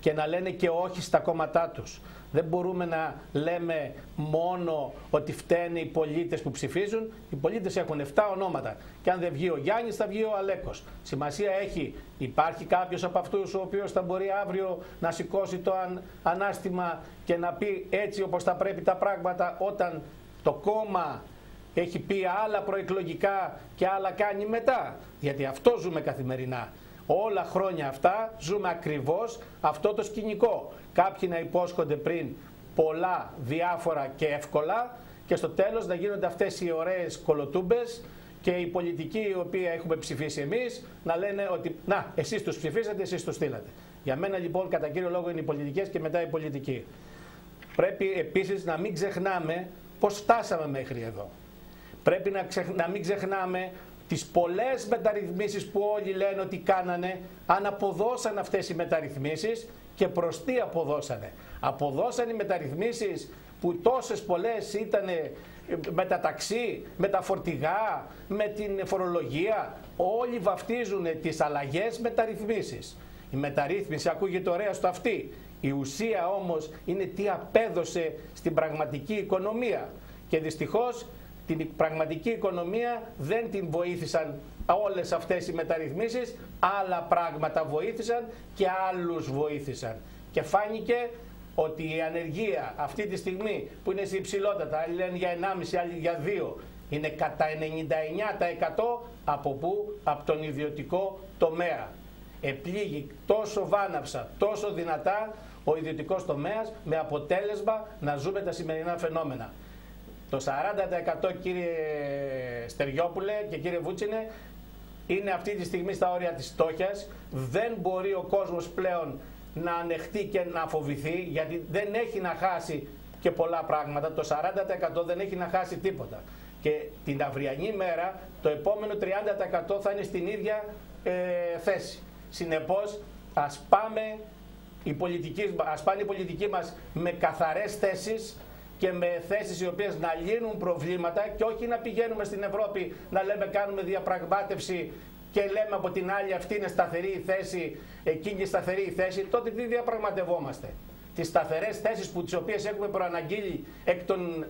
και να λένε και όχι στα κόμματά τους. Δεν μπορούμε να λέμε μόνο ότι φταίνουν οι πολίτες που ψηφίζουν. Οι πολίτες έχουν 7 ονόματα. Και αν δεν βγει ο Γιάννης θα βγει ο Αλέκος. Σημασία έχει, υπάρχει κάποιος από αυτούς ο οποίος θα μπορεί αύριο να σηκώσει το ανάστημα και να πει έτσι όπως θα πρέπει τα πράγματα όταν το κόμμα έχει πει άλλα προεκλογικά και άλλα κάνει μετά. Γιατί αυτό ζούμε καθημερινά. Όλα χρόνια αυτά ζούμε ακριβώς αυτό το σκηνικό. Κάποιοι να υπόσχονται πριν πολλά, διάφορα και εύκολα και στο τέλος να γίνονται αυτές οι ωραίες κολοτούμπες και οι πολιτικοί οι οποίοι έχουμε ψηφίσει εμείς να λένε ότι να εσείς τους ψηφίσατε, εσείς τους στείλατε. Για μένα λοιπόν κατά κύριο λόγο είναι οι πολιτικές και μετά οι πολιτικοί. Πρέπει επίσης να μην ξεχνάμε πώς φτάσαμε μέχρι εδώ. Πρέπει να, να μην ξεχνάμε τις πολλές μεταρρυθμίσεις που όλοι λένε ότι κάνανε, αν αποδώσαν αυτές οι μεταρρυθμίσεις και προς τι αποδώσανε. Αποδώσαν οι μεταρρυθμίσεις που τόσες πολλές ήταν με τα ταξί, με τα φορτηγά, με την φορολογία. Όλοι βαφτίζουν τις αλλαγές μεταρρυθμίσεις. Η μεταρρύθμιση ακούγεται ωραία στο αυτή. Η ουσία όμως είναι τι απέδωσε στην πραγματική οικονομία. Και δυστυχώς την πραγματική οικονομία δεν την βοήθησαν όλες αυτές οι μεταρρυθμίσεις, άλλα πράγματα βοήθησαν και άλλους βοήθησαν. Και φάνηκε ότι η ανεργία αυτή τη στιγμή που είναι σε υψηλότατα, άλλοι λένε για 1,5, άλλοι για 2, είναι κατά 99% από πού, από τον ιδιωτικό τομέα. Επλήγει τόσο βάναυσα, τόσο δυνατά ο ιδιωτικός τομέας με αποτέλεσμα να ζούμε τα σημερινά φαινόμενα. Το 40% κύριε Στεριόπουλε και κύριε Βούτσινε είναι αυτή τη στιγμή στα όρια της στόχιας. Δεν μπορεί ο κόσμος πλέον να ανεχτεί και να φοβηθεί γιατί δεν έχει να χάσει και πολλά πράγματα. Το 40% δεν έχει να χάσει τίποτα. Και την αυριανή μέρα το επόμενο 30% θα είναι στην ίδια ε, θέση. Συνεπώς ας πάμε η πολιτική, ας πάνε οι πολιτικοί μας με καθαρές θέσεις και με θέσεις οι οποίες να λύνουν προβλήματα και όχι να πηγαίνουμε στην Ευρώπη να λέμε κάνουμε διαπραγμάτευση και λέμε από την άλλη αυτή είναι σταθερή η θέση, εκείνη η σταθερή η θέση, τότε τι διαπραγματευόμαστε; Τις σταθερές θέσεις που τις οποίες έχουμε προαναγγείλει εκ των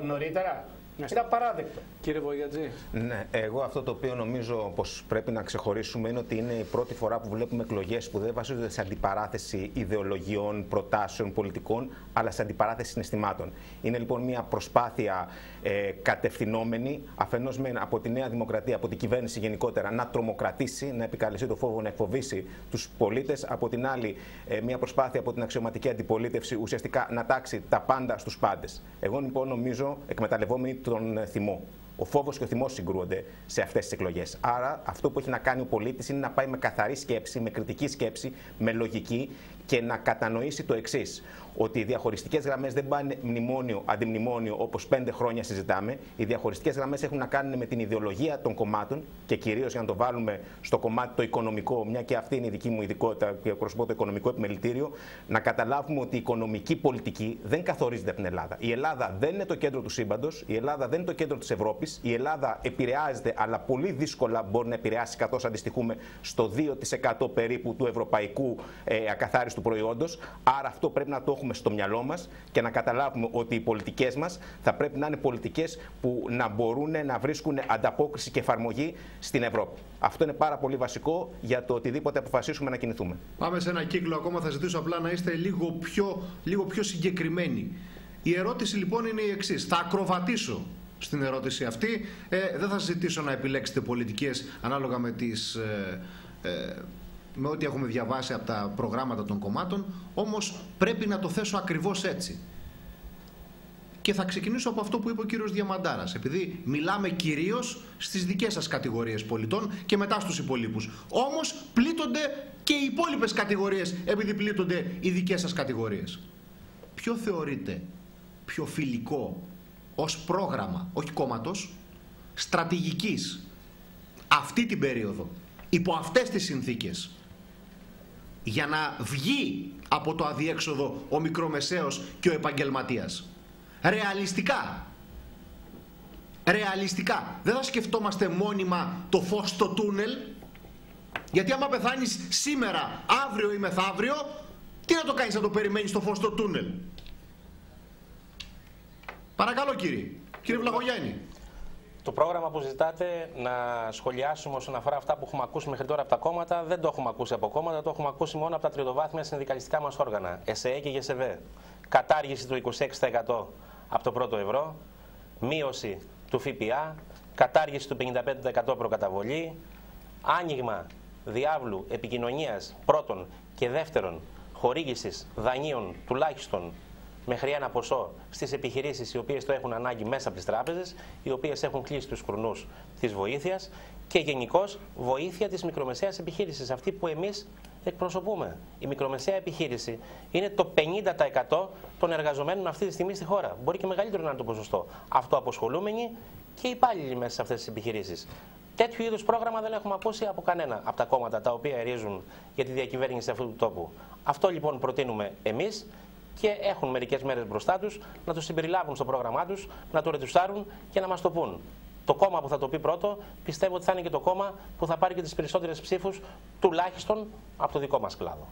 ε, νωρίτερα; Ναι. Είναι απαράδεκτο. Κύριε Βογιατζή. Ναι, εγώ αυτό το οποίο νομίζω πως πρέπει να ξεχωρίσουμε είναι ότι είναι η πρώτη φορά που βλέπουμε εκλογές που δεν βασίζονται σε αντιπαράθεση ιδεολογιών, προτάσεων, πολιτικών, αλλά σε αντιπαράθεση συναισθημάτων. Είναι λοιπόν μια προσπάθεια ε, κατευθυνόμενη αφενός από τη Νέα Δημοκρατία, από την κυβέρνηση γενικότερα, να τρομοκρατήσει, να επικαλεστεί το φόβο, να εκφοβήσει τους πολίτες. Από την άλλη, ε, μια προσπάθεια από την αξιωματική αντιπολίτευση ουσιαστικά να τάξει τα πάντα στους πάντες. Εγώ λοιπόν νομίζω, εκμεταλλευόμενοι τον θυμό. Ο φόβος και ο θυμός συγκρούονται σε αυτές τις εκλογές. Άρα, αυτό που έχει να κάνει ο πολίτης είναι να πάει με καθαρή σκέψη, με κριτική σκέψη, με λογική και να κατανοήσει το εξής ότι οι διαχωριστικές γραμμές δεν πάνε μνημόνιο, αντιμνημόνιο όπως πέντε χρόνια συζητάμε. Οι διαχωριστικές γραμμές έχουν να κάνουν με την ιδεολογία των κομμάτων και κυρίως για να το βάλουμε στο κομμάτι το οικονομικό, μια και αυτή είναι η δική μου ειδικότητα και εκπροσωπώ το οικονομικό επιμελητήριο, να καταλάβουμε ότι η οικονομική πολιτική δεν καθορίζεται από την Ελλάδα. Η Ελλάδα δεν είναι το κέντρο του σύμπαντος, η Ελλάδα δεν είναι το κέντρο της Ευρώπης. Η Ελλάδα επηρεάζεται, αλλά πολύ δύσκολα μπορεί να επηρεάσει, καθώς αντιστοιχούμε στο 2% περίπου του ευρωπαϊκού ε, ακαθάριστου προϊόντος. Άρα αυτό πρέπει να το έχουμε στο μυαλό μας και να καταλάβουμε ότι οι πολιτικές μας θα πρέπει να είναι πολιτικές που να μπορούν να βρίσκουν ανταπόκριση και εφαρμογή στην Ευρώπη. Αυτό είναι πάρα πολύ βασικό για το οτιδήποτε αποφασίσουμε να κινηθούμε. Πάμε σε ένα κύκλο ακόμα. Θα ζητήσω απλά να είστε λίγο πιο, λίγο πιο συγκεκριμένοι. Η ερώτηση λοιπόν είναι η εξής. Θα ακροβατήσω στην ερώτηση αυτή. Ε, δεν θα ζητήσω να επιλέξετε πολιτικές ανάλογα με τις ε, ε, με ό,τι έχουμε διαβάσει από τα προγράμματα των κομμάτων, όμως πρέπει να το θέσω ακριβώς έτσι. Και θα ξεκινήσω από αυτό που είπε ο κύριος Διαμαντάρας, επειδή μιλάμε κυρίως στις δικές σας κατηγορίες πολιτών και μετά στους υπολείπους. Όμως πλήττονται και οι υπόλοιπες κατηγορίες, επειδή πλήττονται οι δικές σας κατηγορίες. Ποιο θεωρείτε πιο φιλικό ως πρόγραμμα, όχι κόμματος, στρατηγικής αυτή την περίοδο, υπό αυτές τις συνθήκες, για να βγει από το αδιέξοδο ο μικρομεσαίος και ο επαγγελματίας. Ρεαλιστικά. Ρεαλιστικά. Δεν θα σκεφτόμαστε μόνιμα το φως στο τούνελ. Γιατί άμα πεθάνεις σήμερα, αύριο ή μεθαύριο, τι να το κάνεις να το περιμένεις το φως στο τούνελ. Παρακαλώ κύριε. Κύριε Βλαγογιάννη. Το πρόγραμμα που ζητάτε να σχολιάσουμε όσον αφορά αυτά που έχουμε ακούσει μέχρι τώρα από τα κόμματα δεν το έχουμε ακούσει από κόμματα, το έχουμε ακούσει μόνο από τα τριτοβάθμια συνδικαλιστικά μας όργανα, ΕΣΕ και ΓΕΣΕΒΕ. Κατάργηση του 26% από το πρώτο ευρώ, μείωση του ΦΠΑ, κατάργηση του 55% προκαταβολή, άνοιγμα διάβλου επικοινωνίας πρώτον και δεύτερον χορήγησης δανείων τουλάχιστον μέχρι ένα ποσό στις επιχειρήσεις οι οποίες το έχουν ανάγκη μέσα από τις τράπεζες, οι οποίες έχουν κλείσει τους χρονού της βοήθειας και γενικώς βοήθεια της μικρομεσαίας επιχείρησης, αυτή που εμείς εκπροσωπούμε. Η μικρομεσαία επιχείρηση είναι το 50% των εργαζομένων αυτή τη στιγμή στη χώρα. Μπορεί και μεγαλύτερο να είναι το ποσοστό. Αυτοαποσχολούμενοι και υπάλληλοι μέσα σε αυτές τις επιχειρήσεις. Τέτοιου είδους πρόγραμμα δεν έχουμε ακούσει από κανένα από τα κόμματα τα οποία ερίζουν για τη διακυβέρνηση αυτού του τόπου. Αυτό λοιπόν προτείνουμε εμείς και έχουν μερικές μέρες μπροστά τους να το συμπεριλάβουν στο πρόγραμμά τους, να το ρετουσάρουν και να μας το πούν. Το κόμμα που θα το πει πρώτο πιστεύω ότι θα είναι και το κόμμα που θα πάρει και τις περισσότερες ψήφους τουλάχιστον από το δικό μας κλάδο.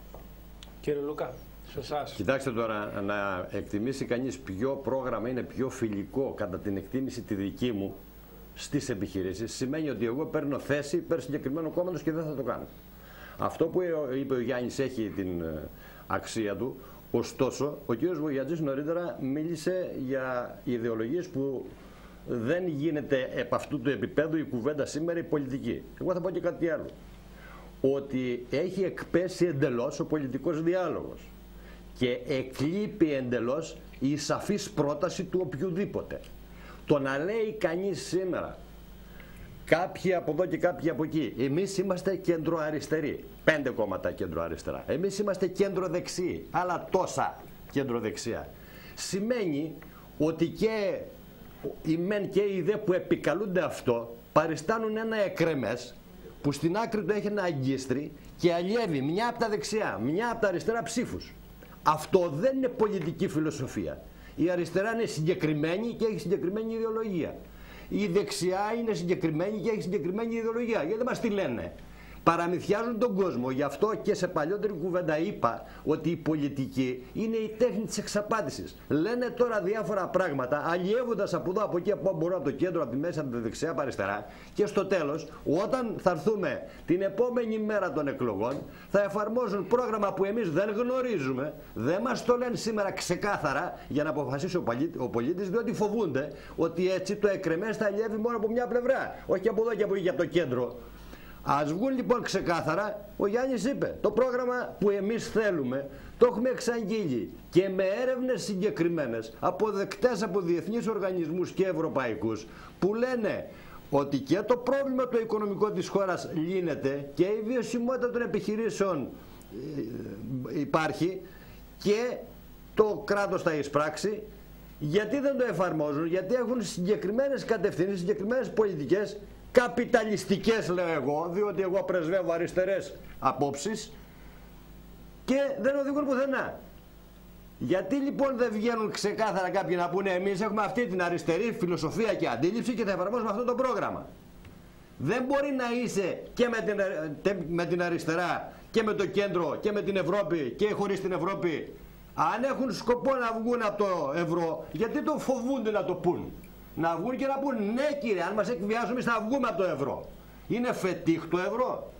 Κύριε Λούκα, σε εσάς. Κοιτάξτε τώρα, να εκτιμήσει κανείς ποιο πρόγραμμα είναι πιο φιλικό κατά την εκτίμηση τη δική μου στις επιχειρήσεις, σημαίνει ότι εγώ παίρνω θέση υπέρ συγκεκριμένου κόμματος και δεν θα το κάνω. Αυτό που είπε ο Γιάννης έχει την ε, αξία του. Ωστόσο, ο κ. Βογιατζής νωρίτερα μίλησε για ιδεολογίες που δεν γίνεται επ' αυτού του επίπεδου η κουβέντα σήμερα η πολιτική. Εγώ θα πω και κάτι άλλο. Ότι έχει εκπέσει εντελώς ο πολιτικός διάλογος και εκλείπει εντελώς η σαφής πρόταση του οποιοδήποτε. Το να λέει κανείς σήμερα Κάποιοι από εδώ και κάποιοι από εκεί. Εμείς είμαστε κεντροαριστεροί. Πέντε κόμματα κεντροαριστερά. Εμείς είμαστε κεντροδεξιοί. Αλλά τόσα κεντροδεξιά. Σημαίνει ότι και οι μεν και οι δε που επικαλούνται αυτό παριστάνουν ένα εκρεμές που στην άκρη του έχει ένα αγκίστρι και αλλιεύει μια από τα δεξιά, μια από τα αριστερά ψήφους. Αυτό δεν είναι πολιτική φιλοσοφία. Η αριστερά είναι συγκεκριμένη και έχει συγκεκριμένη ιδεολογία η δεξιά είναι συγκεκριμένη και έχει συγκεκριμένη ιδεολογία. Γιατί δεν μας τη λένε παραμυθιάζουν τον κόσμο. Γι' αυτό και σε παλιότερη κουβέντα είπα ότι η πολιτική είναι η τέχνη της εξαπάτησης. Λένε τώρα διάφορα πράγματα, αλλιεύοντας από εδώ, από εκεί, από μπορούν, από το κέντρο, από τη μέση, από τη δεξιά, από αριστερά. Και στο τέλος, όταν θα έρθουμε την επόμενη μέρα των εκλογών, θα εφαρμόζουν πρόγραμμα που εμείς δεν γνωρίζουμε, δεν μας το λένε σήμερα ξεκάθαρα για να αποφασίσει ο πολίτης, διότι φοβούνται ότι έτσι το εκρεμές θα αλλιεύει μόνο από μια πλευρά. Όχι από εδώ και από εκεί, από το κέντρο. Α βγουν λοιπόν ξεκάθαρα, ο Γιάννης είπε, το πρόγραμμα που εμείς θέλουμε το έχουμε εξαγγείλει και με έρευνες συγκεκριμένες αποδεκτές από διεθνείς οργανισμούς και ευρωπαϊκούς που λένε ότι και το πρόβλημα το οικονομικό της χώρας λύνεται και η βιωσιμότητα των επιχειρήσεων ε, υπάρχει και το κράτος θα εισπράξει. Γιατί δεν το εφαρμόζουν, γιατί έχουν συγκεκριμένες κατευθύνσεις, συγκεκριμένες πολιτικές, καπιταλιστικές λέω εγώ, διότι εγώ πρεσβεύω αριστερές απόψεις και δεν οδηγούν πουθενά. Γιατί λοιπόν δεν βγαίνουν ξεκάθαρα κάποιοι να πούνε εμείς έχουμε αυτή την αριστερή φιλοσοφία και αντίληψη και θα εφαρμόσουμε αυτό το πρόγραμμα. Δεν μπορεί να είσαι και με την, ε, με την αριστερά και με το κέντρο και με την Ευρώπη και χωρίς την Ευρώπη αν έχουν σκοπό να βγουν από το ευρώ, γιατί το φοβούνται να το πούν. Να βγουν και να πούν ναι κύριε, αν μας εκβιάζουμε θα βγούμε από το ευρώ. Είναι φετίχ το ευρώ.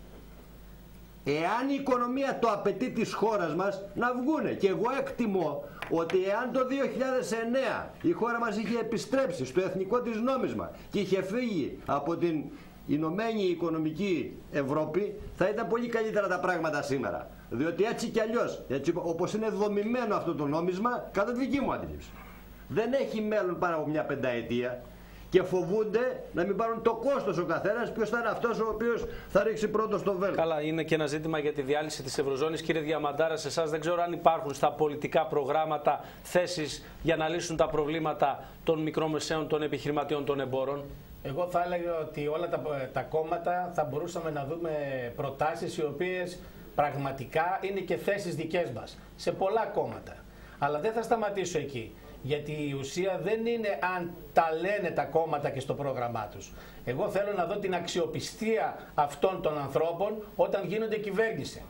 Εάν η οικονομία το απαιτεί της χώρας μας, να βγούνε. Και εγώ εκτιμώ ότι εάν το 2009 η χώρα μας είχε επιστρέψει στο εθνικό της νόμισμα και είχε φύγει από την Ηνωμένη Οικονομική Ευρώπη, θα ήταν πολύ καλύτερα τα πράγματα σήμερα. Διότι έτσι κι αλλιώς, έτσι όπως είναι δομημένο αυτό το νόμισμα, κατά τη δική μου αντίληψη, δεν έχει μέλλον πάνω από μια πενταετία και φοβούνται να μην πάρουν το κόστος ο καθένας. Ποιος θα είναι αυτός ο οποίος θα ρίξει πρώτος στο βέλο. Καλά, είναι και ένα ζήτημα για τη διάλυση της Ευρωζώνης. Κύριε Διαμαντάρα, σε εσάς δεν ξέρω αν υπάρχουν στα πολιτικά προγράμματα θέσεις για να λύσουν τα προβλήματα των μικρομεσαίων, των επιχειρηματιών, των εμπόρων. Εγώ θα έλεγα ότι όλα τα, τα κόμματα θα μπορούσαμε να δούμε προτάσεις οι οποίες πραγματικά είναι και θέσεις δικές μας σε πολλά κόμματα. Αλλά δεν θα σταματήσω εκεί. Γιατί η ουσία δεν είναι αν τα λένε τα κόμματα και στο πρόγραμμά τους. Εγώ θέλω να δω την αξιοπιστία αυτών των ανθρώπων όταν γίνονται κυβέρνηση.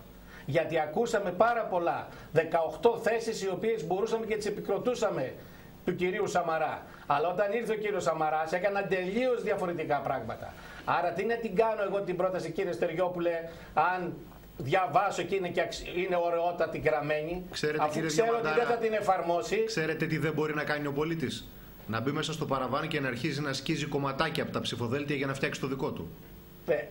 Γιατί ακούσαμε πάρα πολλά, 18 θέσεις οι οποίες μπορούσαμε και τις επικροτούσαμε του κυρίου Σαμαρά. Αλλά όταν ήρθε ο κύριος Σαμαράς, έκαναν τελείως διαφορετικά πράγματα. Άρα, τι να την κάνω εγώ την πρόταση, κύριε Στεριόπουλε, αν διαβάσω και είναι, και είναι ωραιότατη γραμμένη, Ξέρετε, αφού κύριε ξέρω ότι δεν θα την εφαρμόσει. Ξέρετε τι δεν μπορεί να κάνει ο πολίτης; Να μπει μέσα στο παραβάν και να αρχίζει να σκίζει κομματάκια από τα ψηφοδέλτια για να φτιάξει το δικό του. Ε, ε,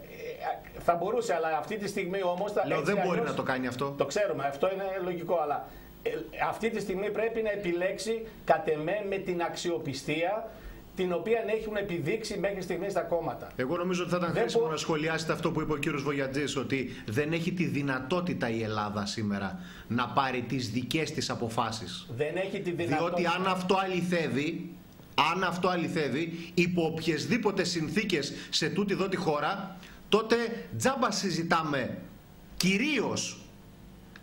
θα μπορούσε, αλλά αυτή τη στιγμή όμως. Λέω δεν μπορεί να το κάνει αυτό. Το ξέρουμε, αυτό είναι λογικό, αλλά ε, αυτή τη στιγμή πρέπει να επιλέξει κατ' εμέ με την αξιοπιστία την οποία έχουν επιδείξει μέχρι στιγμής τα κόμματα. Εγώ νομίζω ότι θα ήταν χρήσιμο να σχολιάσετε αυτό που είπε ο κύριος Βογιατζής, ότι δεν έχει τη δυνατότητα η Ελλάδα σήμερα να πάρει τις δικές της αποφάσεις. Δεν έχει τη δυνατότητα. Διότι αν αυτό αληθεύει, αν αυτό αληθεύει, υπό οποιασδήποτε συνθήκες σε τούτη εδώ τη χώρα, τότε τζάμπα συζητάμε κυρίως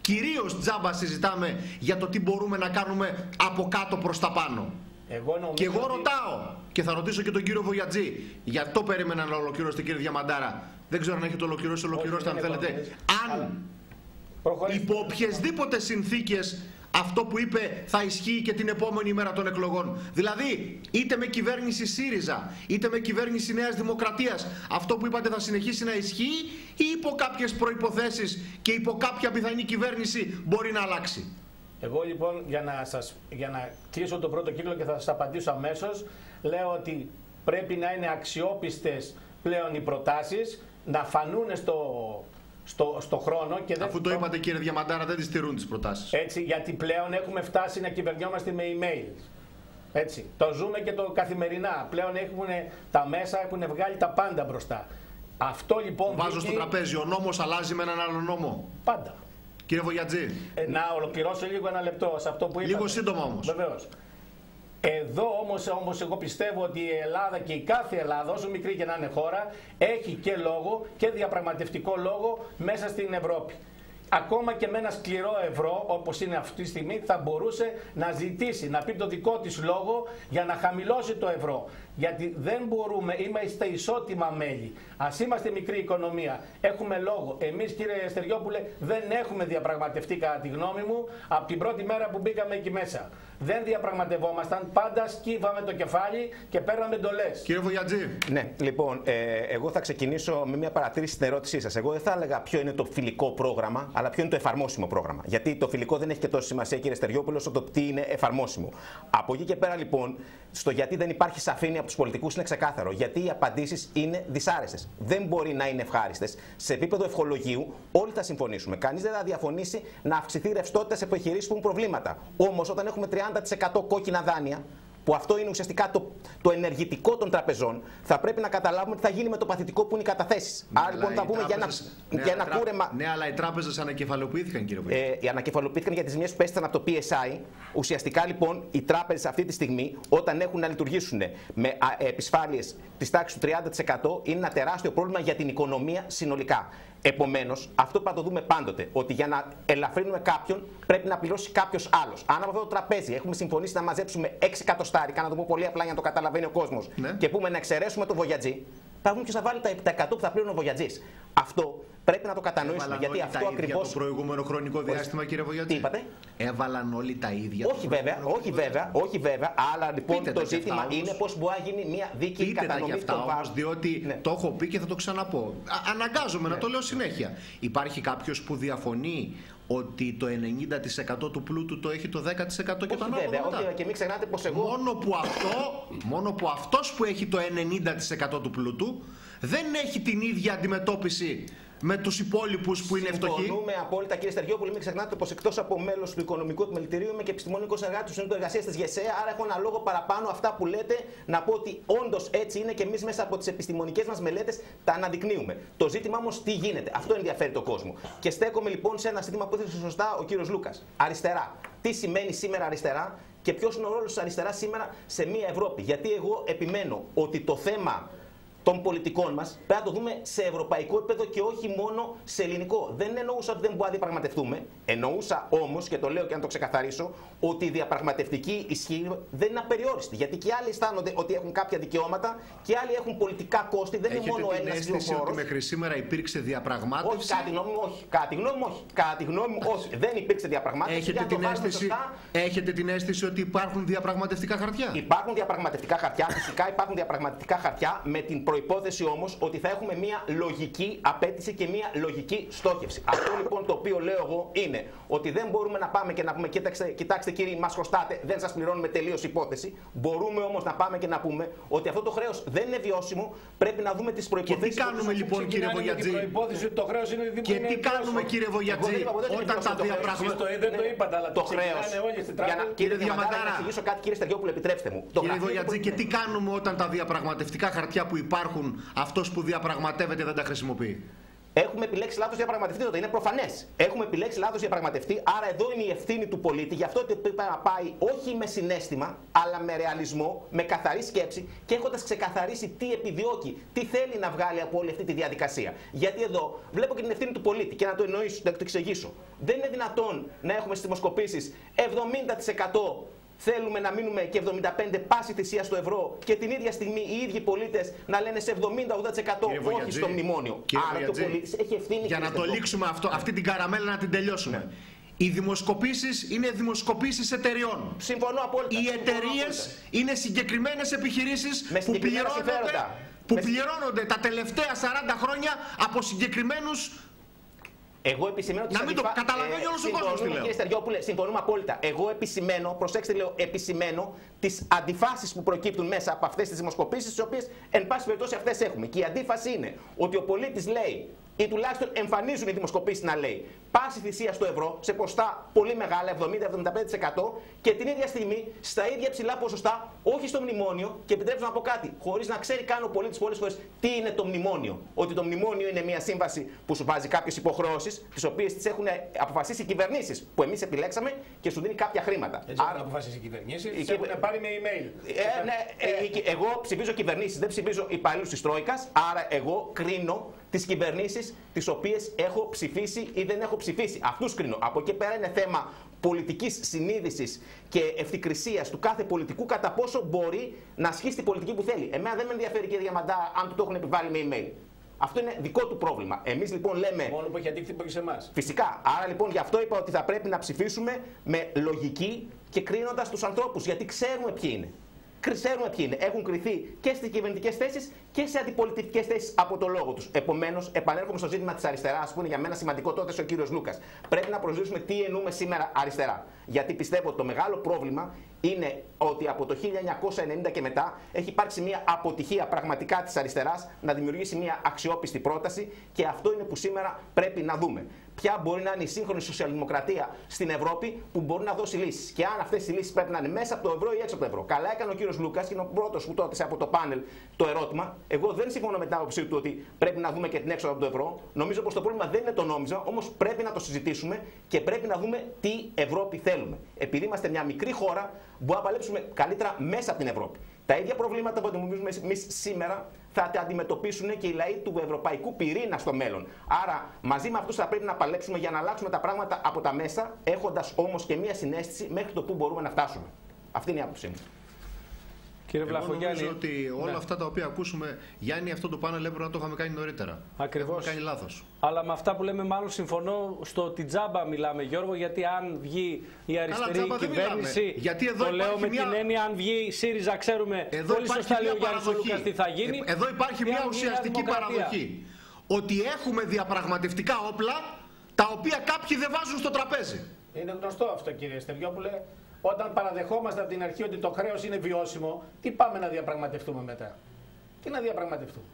Κυρίως τζάμπα συζητάμε για το τι μπορούμε να κάνουμε από κάτω προς τα πάνω. Εγώ και εγώ ρωτάω και θα ρωτήσω και τον κύριο Βογιατζή. Γι' αυτό περίμενα να ολοκληρώσετε κύριε Διαμαντάρα. Δεν ξέρω αν έχετε ολοκληρώσει, ολοκληρώστε αν θέλετε. Αν υπό οποιασδήποτε συνθήκες αυτό που είπε θα ισχύει και την επόμενη μέρα των εκλογών. Δηλαδή, είτε με κυβέρνηση ΣΥΡΙΖΑ, είτε με κυβέρνηση Νέας Δημοκρατίας, αυτό που είπατε θα συνεχίσει να ισχύει, ή υπό κάποιες προποθέσει και υπό κάποια πιθανή κυβέρνηση μπορεί να αλλάξει; Εγώ λοιπόν για να, σας, για να κλείσω τον πρώτο κύκλο και θα σας απαντήσω αμέσως, λέω ότι πρέπει να είναι αξιόπιστες πλέον οι προτάσεις, να φανούν στο, στο, στο χρόνο. Και δεν... Αφού το είπατε κύριε Διαμαντάρα δεν τις στηρούν τις προτάσεις. Έτσι, γιατί πλέον έχουμε φτάσει να κυβερνιόμαστε με email. Έτσι, το ζούμε και το καθημερινά. Πλέον έχουν τα μέσα, έχουν βγάλει τα πάντα μπροστά. Αυτό λοιπόν. Βάζω στο τραπέζι. Ο νόμος αλλάζει με έναν άλλο νόμο. Πάντα. Κύριε Βογιατζή. Ε, να ολοκληρώσω λίγο ένα λεπτό σε αυτό που είπατε. Λίγο σύντομα όμως. Βεβαίως. Εδώ όμως, όμως εγώ πιστεύω ότι η Ελλάδα και η κάθε Ελλάδα, όσο μικρή και να είναι χώρα, έχει και λόγο και διαπραγματευτικό λόγο μέσα στην Ευρώπη. Ακόμα και με ένα σκληρό ευρώ, όπως είναι αυτή τη στιγμή, θα μπορούσε να ζητήσει, να πει το δικό της λόγο για να χαμηλώσει το ευρώ. Γιατί δεν μπορούμε, είμαστε ισότιμα μέλη. Α είμαστε μικρή οικονομία. Έχουμε λόγο. Εμείς, κύριε Στεριόπουλε, δεν έχουμε διαπραγματευτεί, κατά τη γνώμη μου, από την πρώτη μέρα που μπήκαμε εκεί μέσα. Δεν διαπραγματευόμασταν, πάντα σκύβαμε το κεφάλι και παίρναμε εντολές. Κύριε Βογιατζή. Ναι, λοιπόν, ε, εγώ θα ξεκινήσω με μια παρατήρηση στην ερώτησή σας. Εγώ δεν θα έλεγα ποιο είναι το φιλικό πρόγραμμα, αλλά ποιο είναι το εφαρμόσιμο πρόγραμμα. Γιατί το φιλικό δεν έχει και τόση σημασία, κύριε Στεριόπουλος, όσο το τι είναι εφαρμόσιμο. Από εκεί και πέρα, λοιπόν, στο γιατί δεν υπάρχει σαφήνεια από τους πολιτικούς είναι ξεκάθαρο. Γιατί οι απαντήσεις είναι δυσάρεστες. Δεν μπορεί να είναι ευχάριστες. Σε επίπεδο ευχολογίου, όλοι θα συμφωνήσουμε. Κανείς δεν θα διαφωνήσει να αυξηθεί ρευστότητα σε επιχειρήσεις που έχουν προβλήματα. Όμως, όταν έχουμε 30% κόκκινα δάνεια, που αυτό είναι ουσιαστικά το, το ενεργητικό των τραπεζών, θα πρέπει να καταλάβουμε τι θα γίνει με το παθητικό που είναι οι καταθέσεις. Ναι, Άρα λοιπόν αλλά θα οι πούμε για ένα, τράπεζες- ναι, για ένα αλλά οι τρα- κούρεμα. Ναι, αλλά οι τράπεζες ανακεφαλοποιήθηκαν, κύριε Βοηθή. Ε, ανακεφαλοποιήθηκαν για τι ζημιές που πέστησαν από το PSI. Ουσιαστικά λοιπόν οι τράπεζες αυτή τη στιγμή, όταν έχουν να λειτουργήσουν με επισφάλειες της τάξης του 30%, είναι ένα τεράστιο πρόβλημα για την οικονομία συνολικά. Επομένως, αυτό που θα το δούμε πάντοτε, ότι για να ελαφρύνουμε κάποιον πρέπει να πληρώσει κάποιος άλλος. Αν από αυτό το τραπέζι έχουμε συμφωνήσει να μαζέψουμε 6 εκατοστάρικα, να το πω πολύ απλά για να το καταλαβαίνει ο κόσμος, και πούμε να εξαιρέσουμε το βοιατζή, θα δούμε ποιο θα βάλει τα 7% που θα πλήρωνε ο βοιατζή. Αυτό πρέπει να το κατανοήσουμε. Έβαλαν γιατί όλοι αυτό τα ίδια ακριβώ. το προηγούμενο χρονικό διάστημα, κύριε Βογιατζή. Τι είπατε; Έβαλαν όλοι τα ίδια. Όχι βέβαια, όχι βέβαια, όχι βέβαια. Αλλά λοιπόν Πείτε τα το κι αυτά ζήτημα όμως. είναι πώς μπορεί να γίνει μια δίκαιη Πείτε τα κατανομή και αυτά των όμως, βάρων. διότι το έχω πει και θα το ξαναπώ. Α, αναγκάζομαι Ναι. να το λέω συνέχεια. Υπάρχει κάποιος που διαφωνεί ότι το 90% του πλούτου το έχει το 10% και το Όχι ανάποδο βέβαια, μετά. όχι, και μην ξεχνάτε πως εγώ... Μόνο που, αυτό, μόνο που αυτός που έχει το 90% του πλούτου δεν έχει την ίδια αντιμετώπιση με τους υπόλοιπους που είναι φτωχοί. Συμφωνούμε απόλυτα, κύριε Στεργιόπουλο. Μην ξεχνάτε πως εκτός από μέλος του Οικονομικού Επιμελητηρίου είμαι και επιστημονικός εργάτης του Συνέδριου Εργασίας της ΓΕΣΕ. Άρα έχω ένα λόγο παραπάνω αυτά που λέτε να πω ότι όντως έτσι είναι και εμείς μέσα από τις επιστημονικές μας μελέτες τα αναδεικνύουμε. Το ζήτημα όμως τι γίνεται. Αυτό ενδιαφέρει τον κόσμο. Και στέκομαι λοιπόν σε ένα ζήτημα που έθεσε σωστά ο κύριος Λούκας. Αριστερά. Τι σημαίνει σήμερα αριστερά και ποιος είναι ο ρόλος της αριστεράς σήμερα σε μια Ευρώπη; Γιατί εγώ επιμένω ότι το θέμα των πολιτικών μας πρέπει να το δούμε σε ευρωπαϊκό επίπεδο και όχι μόνο σε ελληνικό. Δεν εννοούσα ότι δεν μπορούμε να διαπραγματευτούμε. Εννοούσα όμως, και το λέω και να το ξεκαθαρίσω, ότι η διαπραγματευτική ισχύ δεν είναι απεριόριστη. Γιατί και άλλοι αισθάνονται ότι έχουν κάποια δικαιώματα και άλλοι έχουν πολιτικά κόστη. Δεν είναι Έχετε μόνο την ένας αίσθηση ότι μέχρι σήμερα υπήρξε διαπραγμάτευση; όχι, κατά τη γνώμη μου, όχι. Κατά τη γνώμη μου, όχι. Κατά τη γνώμη μου, όχι. Δεν υπήρξε διαπραγμάτευση. Έχετε Για να το την, βάλουμε αίσθηση, σωστά, έχετε την αίσθηση ότι υπάρχουν διαπραγματευτικά χαρτιά; Υπάρχουν διαπραγματευτικά χαρτιά, φυσικά υπάρχουν διαπραγματευτικά χαρτιά, με την προπόθεση όμως ότι θα έχουμε μια λογική απέτηση και μια λογική στόχευση. Αυτό λοιπόν το οποίο λέω εγώ είναι ότι δεν μπορούμε να πάμε και να πούμε: Κοίταξτε, κοιτάξτε κύριοι, μας χρωστάτε, δεν σας πληρώνουμε τελείως υπόθεση. Μπορούμε όμως να πάμε και να πούμε ότι αυτό το χρέος δεν είναι βιώσιμο, πρέπει να δούμε τις προποθέσει. τι κάνουμε, λοιπόν, κύριε Βογιατζή; Προπόθεση ότι το χρέος είναι δημο- Και είναι τι κάνουμε, βιώσιμο. κύριε Βογιατζή, Εγώ δεν είπα ποτέ ότι είναι όταν τα βιώσιμο το χρέος. διαπραγματεύουμε. Εσείς το- δεν το είπατε, αλλά το το χρέος. ξεκινάνε όλοι στην Για να, τράπεζα. κύριε Κύριε Διαμαντάρα, να Διαμαντάρα. εξηγήσω κάτι, κύριε Στεργιόπουλο, επιτρέψτε μου. Το Κύριε γραφείο Βογιατζή, του και τι κάνουμε όταν τα διαπραγματευτικά χαρτιά που υπάρχουν, αυτός που διαπραγματεύεται δεν τα χρησιμοποιεί. Έχουμε επιλέξει λάθος διαπραγματευτή, τότε είναι προφανές. Έχουμε επιλέξει λάθος διαπραγματευτή, άρα εδώ είναι η ευθύνη του πολίτη. Γι' αυτό ότι πρέπει να πάει όχι με συνέστημα, αλλά με ρεαλισμό, με καθαρή σκέψη και έχοντας ξεκαθαρίσει τι επιδιώκει, τι θέλει να βγάλει από όλη αυτή τη διαδικασία. Γιατί εδώ βλέπω και την ευθύνη του πολίτη και να το εννοήσω, να το εξηγήσω. Δεν είναι δυνατόν να έχουμε στις δημοσκοπήσεις 70% Θέλουμε να μείνουμε και 75 πάση θυσίας στο ευρώ και την ίδια στιγμή οι ίδιοι πολίτες να λένε σε 70-80% όχι Βογιατζή, στο μνημόνιο. κύριε Άρα Βογιατζή, το πολίτη έχει ευθύνη. Για κύριε να το Στεργόπουλο. λήξουμε αυτό, αυτή την καραμέλα να την τελειώσουμε. Ναι. Οι δημοσκοπήσεις είναι δημοσκοπήσεις εταιριών. Συμφωνώ απόλυτα. Οι συμφωνώ εταιρείες απόλυτα. είναι συγκεκριμένες επιχειρήσεις Με που, συγκεκριμένα πληρώνονται, συμφέροντα. που Με συ- πληρώνονται τα τελευταία 40 χρόνια από συγκεκριμένους. Εγώ επισημαίνω τις Να μην το αντιφα- καταλαβαίνει όλος ο κόσμος τι συμφωνούμε, λέω. Κύριε Στεριόπουλε, συμφωνούμε απόλυτα. Εγώ επισημαίνω, προσέξτε λέω, επισημαίνω τις αντιφάσεις που προκύπτουν μέσα από αυτές τις δημοσκοπήσεις, τις οποίες εν πάση περιπτώσει αυτές έχουμε. Και η αντίφαση είναι ότι ο πολίτης λέει, ή τουλάχιστον εμφανίζουν οι δημοσκοπήσεις να λέει, πάση θυσία στο ευρώ σε ποστά πολύ μεγάλα, 70-75% και την ίδια στιγμή στα ίδια ψηλά ποσοστά, όχι στο μνημόνιο. Και επιτρέψτε να πω κάτι, χωρίς να ξέρει καν ο πολίτης πολλές φορές τι είναι το μνημόνιο. Ότι το μνημόνιο είναι μια σύμβαση που σου βάζει κάποιες υποχρεώσεις, τις οποίες τις έχουν αποφασίσει οι κυβερνήσεις που εμείς επιλέξαμε και σου δίνει κάποια χρήματα. Έτσι έχουν αποφασίσει οι κυβερνήσεις. Οι Τι κυβε- έχουν πάρει με email. Ε, ναι, ε, η- εγώ ψηφίζω κυβερνήσεις, δεν ψηφίζω υπαλλήλους της Τρόικας. Άρα, εγώ κρίνω τις κυβερνήσεις τις οποίες έχω ψηφίσει ή δεν έχω ψηφίσει. Αυτού κρίνω. Από εκεί πέρα είναι θέμα πολιτικής συνείδησης και ευθυκρισίας του κάθε πολιτικού κατά πόσο μπορεί να ασχίσει την πολιτική που θέλει. Εμένα δεν με ενδιαφέρει, κύριε Διαμαντά, αν του το έχουν επιβάλει με email. Αυτό είναι δικό του πρόβλημα. Εμείς λοιπόν λέμε. Μόνο που έχει αντίκτυπο και σε εμάς. Φυσικά. Άρα λοιπόν γι' αυτό είπα ότι θα πρέπει να ψηφίσουμε με λογική και κρίνοντας τους ανθρώπους. Γιατί ξέρουμε ποιοι είναι. Ξέρουμε ποιοι είναι. Έχουν κριθεί και στις κυβερνητικές θέσεις και σε αντιπολιτευτικέ θέσεις από το λόγο τους. Επομένως, επανέρχομαι στο ζήτημα της αριστεράς, που είναι για μένα σημαντικό τότε ο κύριος Λούκας. Πρέπει να προσδιορίσουμε τι εννοούμε σήμερα αριστερά. Γιατί πιστεύω ότι το μεγάλο πρόβλημα είναι ότι από το 1990 και μετά έχει υπάρξει μια αποτυχία πραγματικά της αριστεράς να δημιουργήσει μια αξιόπιστη πρόταση και αυτό είναι που σήμερα πρέπει να δούμε. Ποια μπορεί να είναι η σύγχρονη σοσιαλδημοκρατία στην Ευρώπη που μπορεί να δώσει λύσεις. Και αν αυτές οι λύσεις πρέπει να είναι μέσα από το ευρώ ή έξω από το ευρώ. Καλά έκανε ο κύριος Λούκας και είναι ο πρώτος που το έθεσε από το πάνελ το ερώτημα. Εγώ δεν συμφωνώ με την άποψή του ότι πρέπει να δούμε και την έξοδο από το ευρώ. Νομίζω πως το πρόβλημα δεν είναι το νόμιζα, όμως πρέπει να το συζητήσουμε και πρέπει να δούμε τι Ευρώπη θέλουμε. Επειδή είμαστε μια μικρή χώρα, μπορούμε να παλέψουμε καλύτερα μέσα από την Ευρώπη. Τα ίδια προβλήματα που αντιμετωπίζουμε εμεί σήμερα θα τα αντιμετωπίσουν και οι λαοί του ευρωπαϊκού πυρήνα στο μέλλον. Άρα, μαζί με αυτούς θα πρέπει να παλέψουμε για να αλλάξουμε τα πράγματα από τα μέσα, έχοντας όμως και μία συνέστηση μέχρι το πού μπορούμε να φτάσουμε. Αυτή είναι η άποψή μου. Κύριε Εγώ Βλαχογιάννη. νομίζω ότι όλα Ναι. αυτά τα οποία ακούσουμε, Γιάννη, αυτό το πάνελ έπρεπε να το είχαμε κάνει νωρίτερα. Ακριβώς. Έχουμε κάνει λάθος. Αλλά με αυτά που λέμε, μάλλον συμφωνώ στο ότι τζάμπα μιλάμε, Γιώργο, γιατί αν βγει η αριστερή τζάμπα δεν κυβέρνηση. μιλάμε. Γιατί εδώ το λέω υπάρχει με μια- την έννοια, αν βγει η ΣΥΡΙΖΑ, ξέρουμε Εδώ πολύ υπάρχει σωστά λέει μια ο Γιάννης ο παραδοχή. Λούκας τι θα γίνει. Ε, Εδώ υπάρχει και μια αν βγει η Νέα ουσιαστική Δημοκρατία. παραδοχή. Ότι έχουμε διαπραγματευτικά όπλα τα οποία κάποιοι δεν βάζουν στο τραπέζι. Είναι γνωστό αυτό κύριε Στεριόπουλε. Όταν παραδεχόμαστε από την αρχή ότι το χρέος είναι βιώσιμο, τι πάμε να διαπραγματευτούμε μετά; Τι να διαπραγματευτούμε;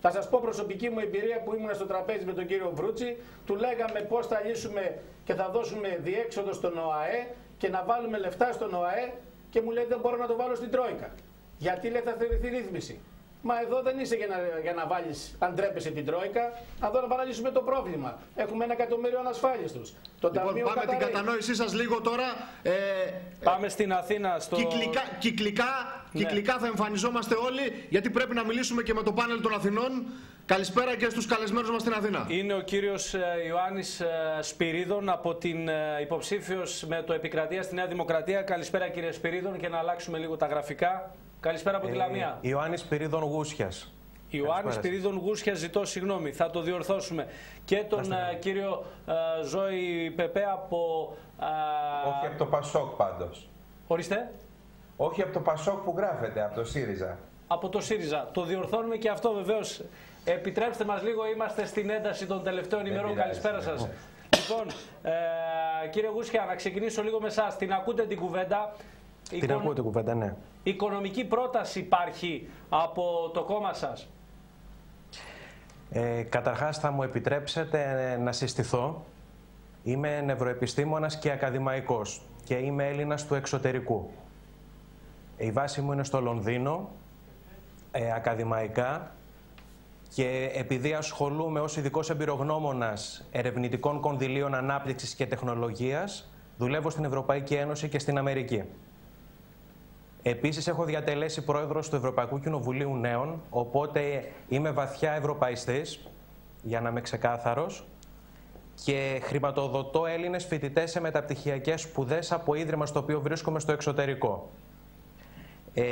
Θα σας πω προσωπική μου εμπειρία που ήμουν στο τραπέζι με τον κύριο Βρούτσι. Του λέγαμε πώς θα λύσουμε και θα δώσουμε διέξοδο στον ΟΑΕ και να βάλουμε λεφτά στον ΟΑΕ και μου λέει δεν μπορώ να το βάλω στην Τρόικα. Γιατί λέει θα θεωρηθεί ρύθμιση. Μα εδώ δεν είσαι για να, για να βάλεις, αν τρέπεσαι την Τρόικα, εδώ να παραλύσουμε το πρόβλημα. Έχουμε ένα εκατομμύριο ανασφάλιστου. Το Λοιπόν, Ταμείο πάμε την καταρρεύει. κατανόησή σας λίγο τώρα. Ε, Πάμε στην Αθήνα. Στο... Κυκλικά, κυκλικά, Ναι. κυκλικά θα εμφανιζόμαστε όλοι, γιατί πρέπει να μιλήσουμε και με το πάνελ των Αθηνών. Καλησπέρα και στους καλεσμένους μας στην Αθήνα. Είναι ο κύριος ε, Ιωάννης ε, Σπυρίδων από την ε, υποψήφιος με το Επικρατεία στη Νέα Δημοκρατία. Καλησπέρα κύριε Σπυρίδων και να αλλάξουμε λίγο τα γραφικά. Καλησπέρα από τη Λαμία. Ιωάννης Πυρίδων Γούσιας. Ιωάννης Πυρίδων Γούσιας, ζητώ συγγνώμη, θα το διορθώσουμε. Και τον ε, κύριο ε, Ζώη Πεπέ από... ε, Όχι από το Πασόκ πάντως. Ορίστε. Όχι από το Πασόκ που γράφεται, από το ΣΥΡΙΖΑ. από το ΣΥΡΙΖΑ. Το διορθώνουμε και αυτό βεβαίως. Επιτρέψτε μας λίγο, είμαστε στην ένταση των τελευταίων ημερών. πειράζει, Καλησπέρα ναι. σας. Λοιπόν, ε, κύριε Γούσια, να ξεκινήσω λίγο με εσάς. Την ακούτε την κουβέντα. Την Οικονο- ακούω την κουβέντα, ναι. Οικονομική πρόταση υπάρχει από το κόμμα σας; Ε, καταρχάς θα μου επιτρέψετε ε, να συστηθώ. Είμαι νευροεπιστήμονας και ακαδημαϊκός και είμαι Έλληνας του εξωτερικού. Η βάση μου είναι στο Λονδίνο, ε, ακαδημαϊκά και επειδή ασχολούμαι ως ειδικός εμπειρογνώμονας ερευνητικών κονδυλίων ανάπτυξης και τεχνολογίας, δουλεύω στην Ευρωπαϊκή Ένωση και στην Αμερική. Επίσης έχω διατελέσει πρόεδρος του Ευρωπαϊκού Κοινοβουλίου Νέων, οπότε είμαι βαθιά ευρωπαϊστής, για να είμαι ξεκάθαρος, και χρηματοδοτώ Έλληνες φοιτητές σε μεταπτυχιακές σπουδές από ίδρυμα στο οποίο βρίσκομαι στο εξωτερικό. Ε,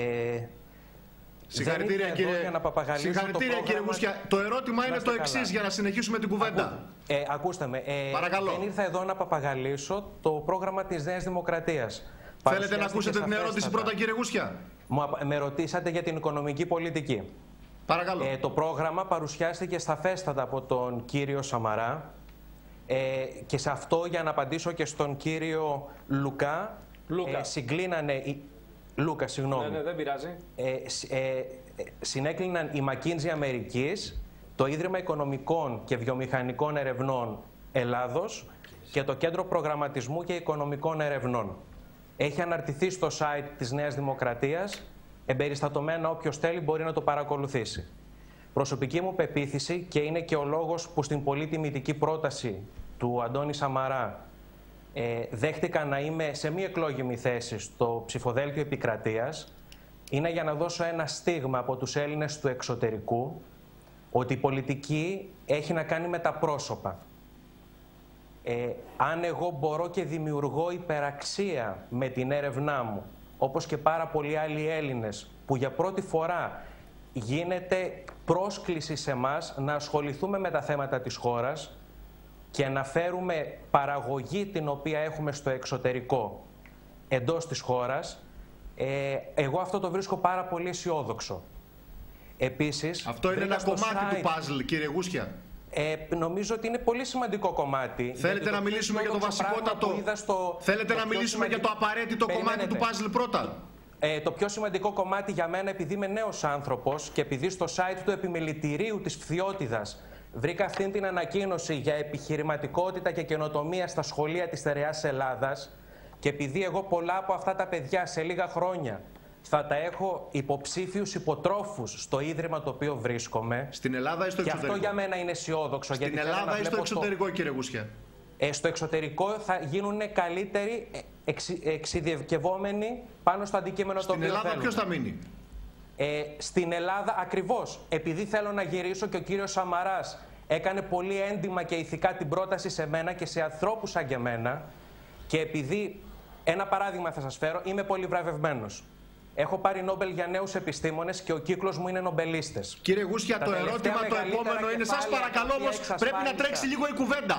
Συγχαρητήρια δεν ήρθα εδώ κύριε, για να παπαγαλίσω Συγχαρητήρια, το κύριε πρόγραμμα- Γούσια. Το ερώτημα Να είναι είστε το εξής καλά. για να συνεχίσουμε την κουβέντα. Ε, ακούστε με. Ε, Παρακαλώ. Δεν ήρθα εδώ να παπαγαλίσω το πρόγραμμα της Νέας Δημοκρατίας. Θέλετε να Παρουσιάστηκε ακούσετε την ερώτηση σαφέστατα. πρώτα, κύριε Γούσια; Μου απ- με ρωτήσατε για την οικονομική πολιτική. Παρακαλώ. Ε, το πρόγραμμα παρουσιάστηκε σταφέστατα από τον κύριο Σαμαρά ε, και σε αυτό για να απαντήσω και στον κύριο Λουκά, Λούκα. Ε, συγκλίνανε... οι- Λούκα, συγγνώμη. Ναι, ναι, δεν πειράζει. Ε, σ- ε, ε, συνέκλειναν η McKinsey Αμερικής, το Ίδρυμα Οικονομικών και Βιομηχανικών Ερευνών Ελλάδος και το Κέντρο Προγραμματισμού και Οικονομικών Ερευνών. Έχει αναρτηθεί στο site της Νέας Δημοκρατίας, εμπεριστατωμένα όποιος θέλει μπορεί να το παρακολουθήσει. Προσωπική μου πεποίθηση και είναι και ο λόγος που στην πολύ τιμητική πρόταση του Αντώνη Σαμαρά ε, δέχτηκα να είμαι σε μη εκλόγιμη θέση στο ψηφοδέλτιο επικρατείας είναι για να δώσω ένα στίγμα από τους Έλληνες του εξωτερικού ότι η πολιτική έχει να κάνει με τα πρόσωπα. Ε, αν εγώ μπορώ και δημιουργώ υπεραξία με την έρευνά μου, όπως και πάρα πολλοί άλλοι Έλληνες, που για πρώτη φορά γίνεται πρόσκληση σε μας να ασχοληθούμε με τα θέματα της χώρας και να φέρουμε παραγωγή την οποία έχουμε στο εξωτερικό εντός της χώρας, ε, εγώ αυτό το βρίσκω πάρα πολύ αισιόδοξο. Επίσης, Αυτό είναι βρήκα ένα στο κομμάτι site- του puzzle, κύριε Γούσια. Ε, νομίζω ότι είναι πολύ σημαντικό κομμάτι. Θέλετε γιατί το να πιο μιλήσουμε για το αισιόδοξο πράγμα βασικότατο. που είδα στο- Θέλετε το να πιο μιλήσουμε για το σημαντικό- απαραίτητο κομμάτι του Περιμένετε. puzzle πρώτα; Ε, το πιο σημαντικό κομμάτι για μένα, επειδή είμαι νέος άνθρωπος και επειδή στο site του επιμελητηρίου της Φθιώτιδας βρήκα αυτή την ανακοίνωση για επιχειρηματικότητα και καινοτομία στα σχολεία της στερεάς Ελλάδας και επειδή εγώ πολλά από αυτά τα παιδιά σε λίγα χρόνια θα τα έχω υποψήφιους υποτρόφους στο ίδρυμα το οποίο βρίσκομαι. Στην Ελλάδα ή στο και εξωτερικό; αυτό για μένα είναι αισιόδοξο. Στην γιατί θέλω να Ελλάδα ή στο βλέπω εξωτερικό, κύριε Γούσια. ε, στο εξωτερικό θα γίνουν καλύτεροι ε, εξι, εξειδικευόμενοι πάνω στο αντικείμενο το Στην οποίο Ελλάδα θέλουμε. ποιος θα μείνει; Ε, στην Ελλάδα ακριβώς, επειδή θέλω να γυρίσω και ο κύριος Σαμαράς έκανε πολύ έντιμα και ηθικά την πρόταση σε μένα και σε ανθρώπους σαν και εμένα και επειδή, ένα παράδειγμα θα σας φέρω, είμαι πολύ βραβευμένος. Έχω πάρει Νόμπελ για νέους επιστήμονες και ο κύκλος μου είναι νομπελίστες. Κύριε Γούσια, Τα το τελευταία ερώτημα το μεγαλύτερα επόμενο είναι: Σας κεφάλαια παρακαλώ τα όμως, οποία πρέπει να εξασφάλισα. τρέξει λίγο η κουβέντα.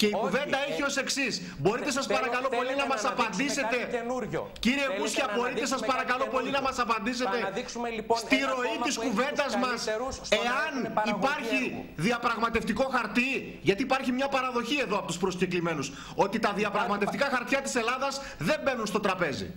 Και η Όχι, κουβέντα ε, έχει ως εξής. Μπορείτε, σας Θέλω- παρακαλώ πολύ, θέλετε να μας αναδείξουμε απαντήσετε. κάτι καινούριο. Κύριε Θέλετε Γούσια, να μπορείτε, σας αναδείξουμε παρακαλώ κάτι πολύ, να μας καινούριο. απαντήσετε. Θα αναδείξουμε, λοιπόν, Στη ένα ροή κόμμα της που έχει κουβέντας τους μας, καλύτερους στο να εάν έχουν παραγωγή υπάρχει έργου. διαπραγματευτικό χαρτί, γιατί υπάρχει μια παραδοχή εδώ από τους προσκεκλημένους, ότι τα διαπραγματευτικά χαρτιά της Ελλάδας δεν μπαίνουν στο τραπέζι.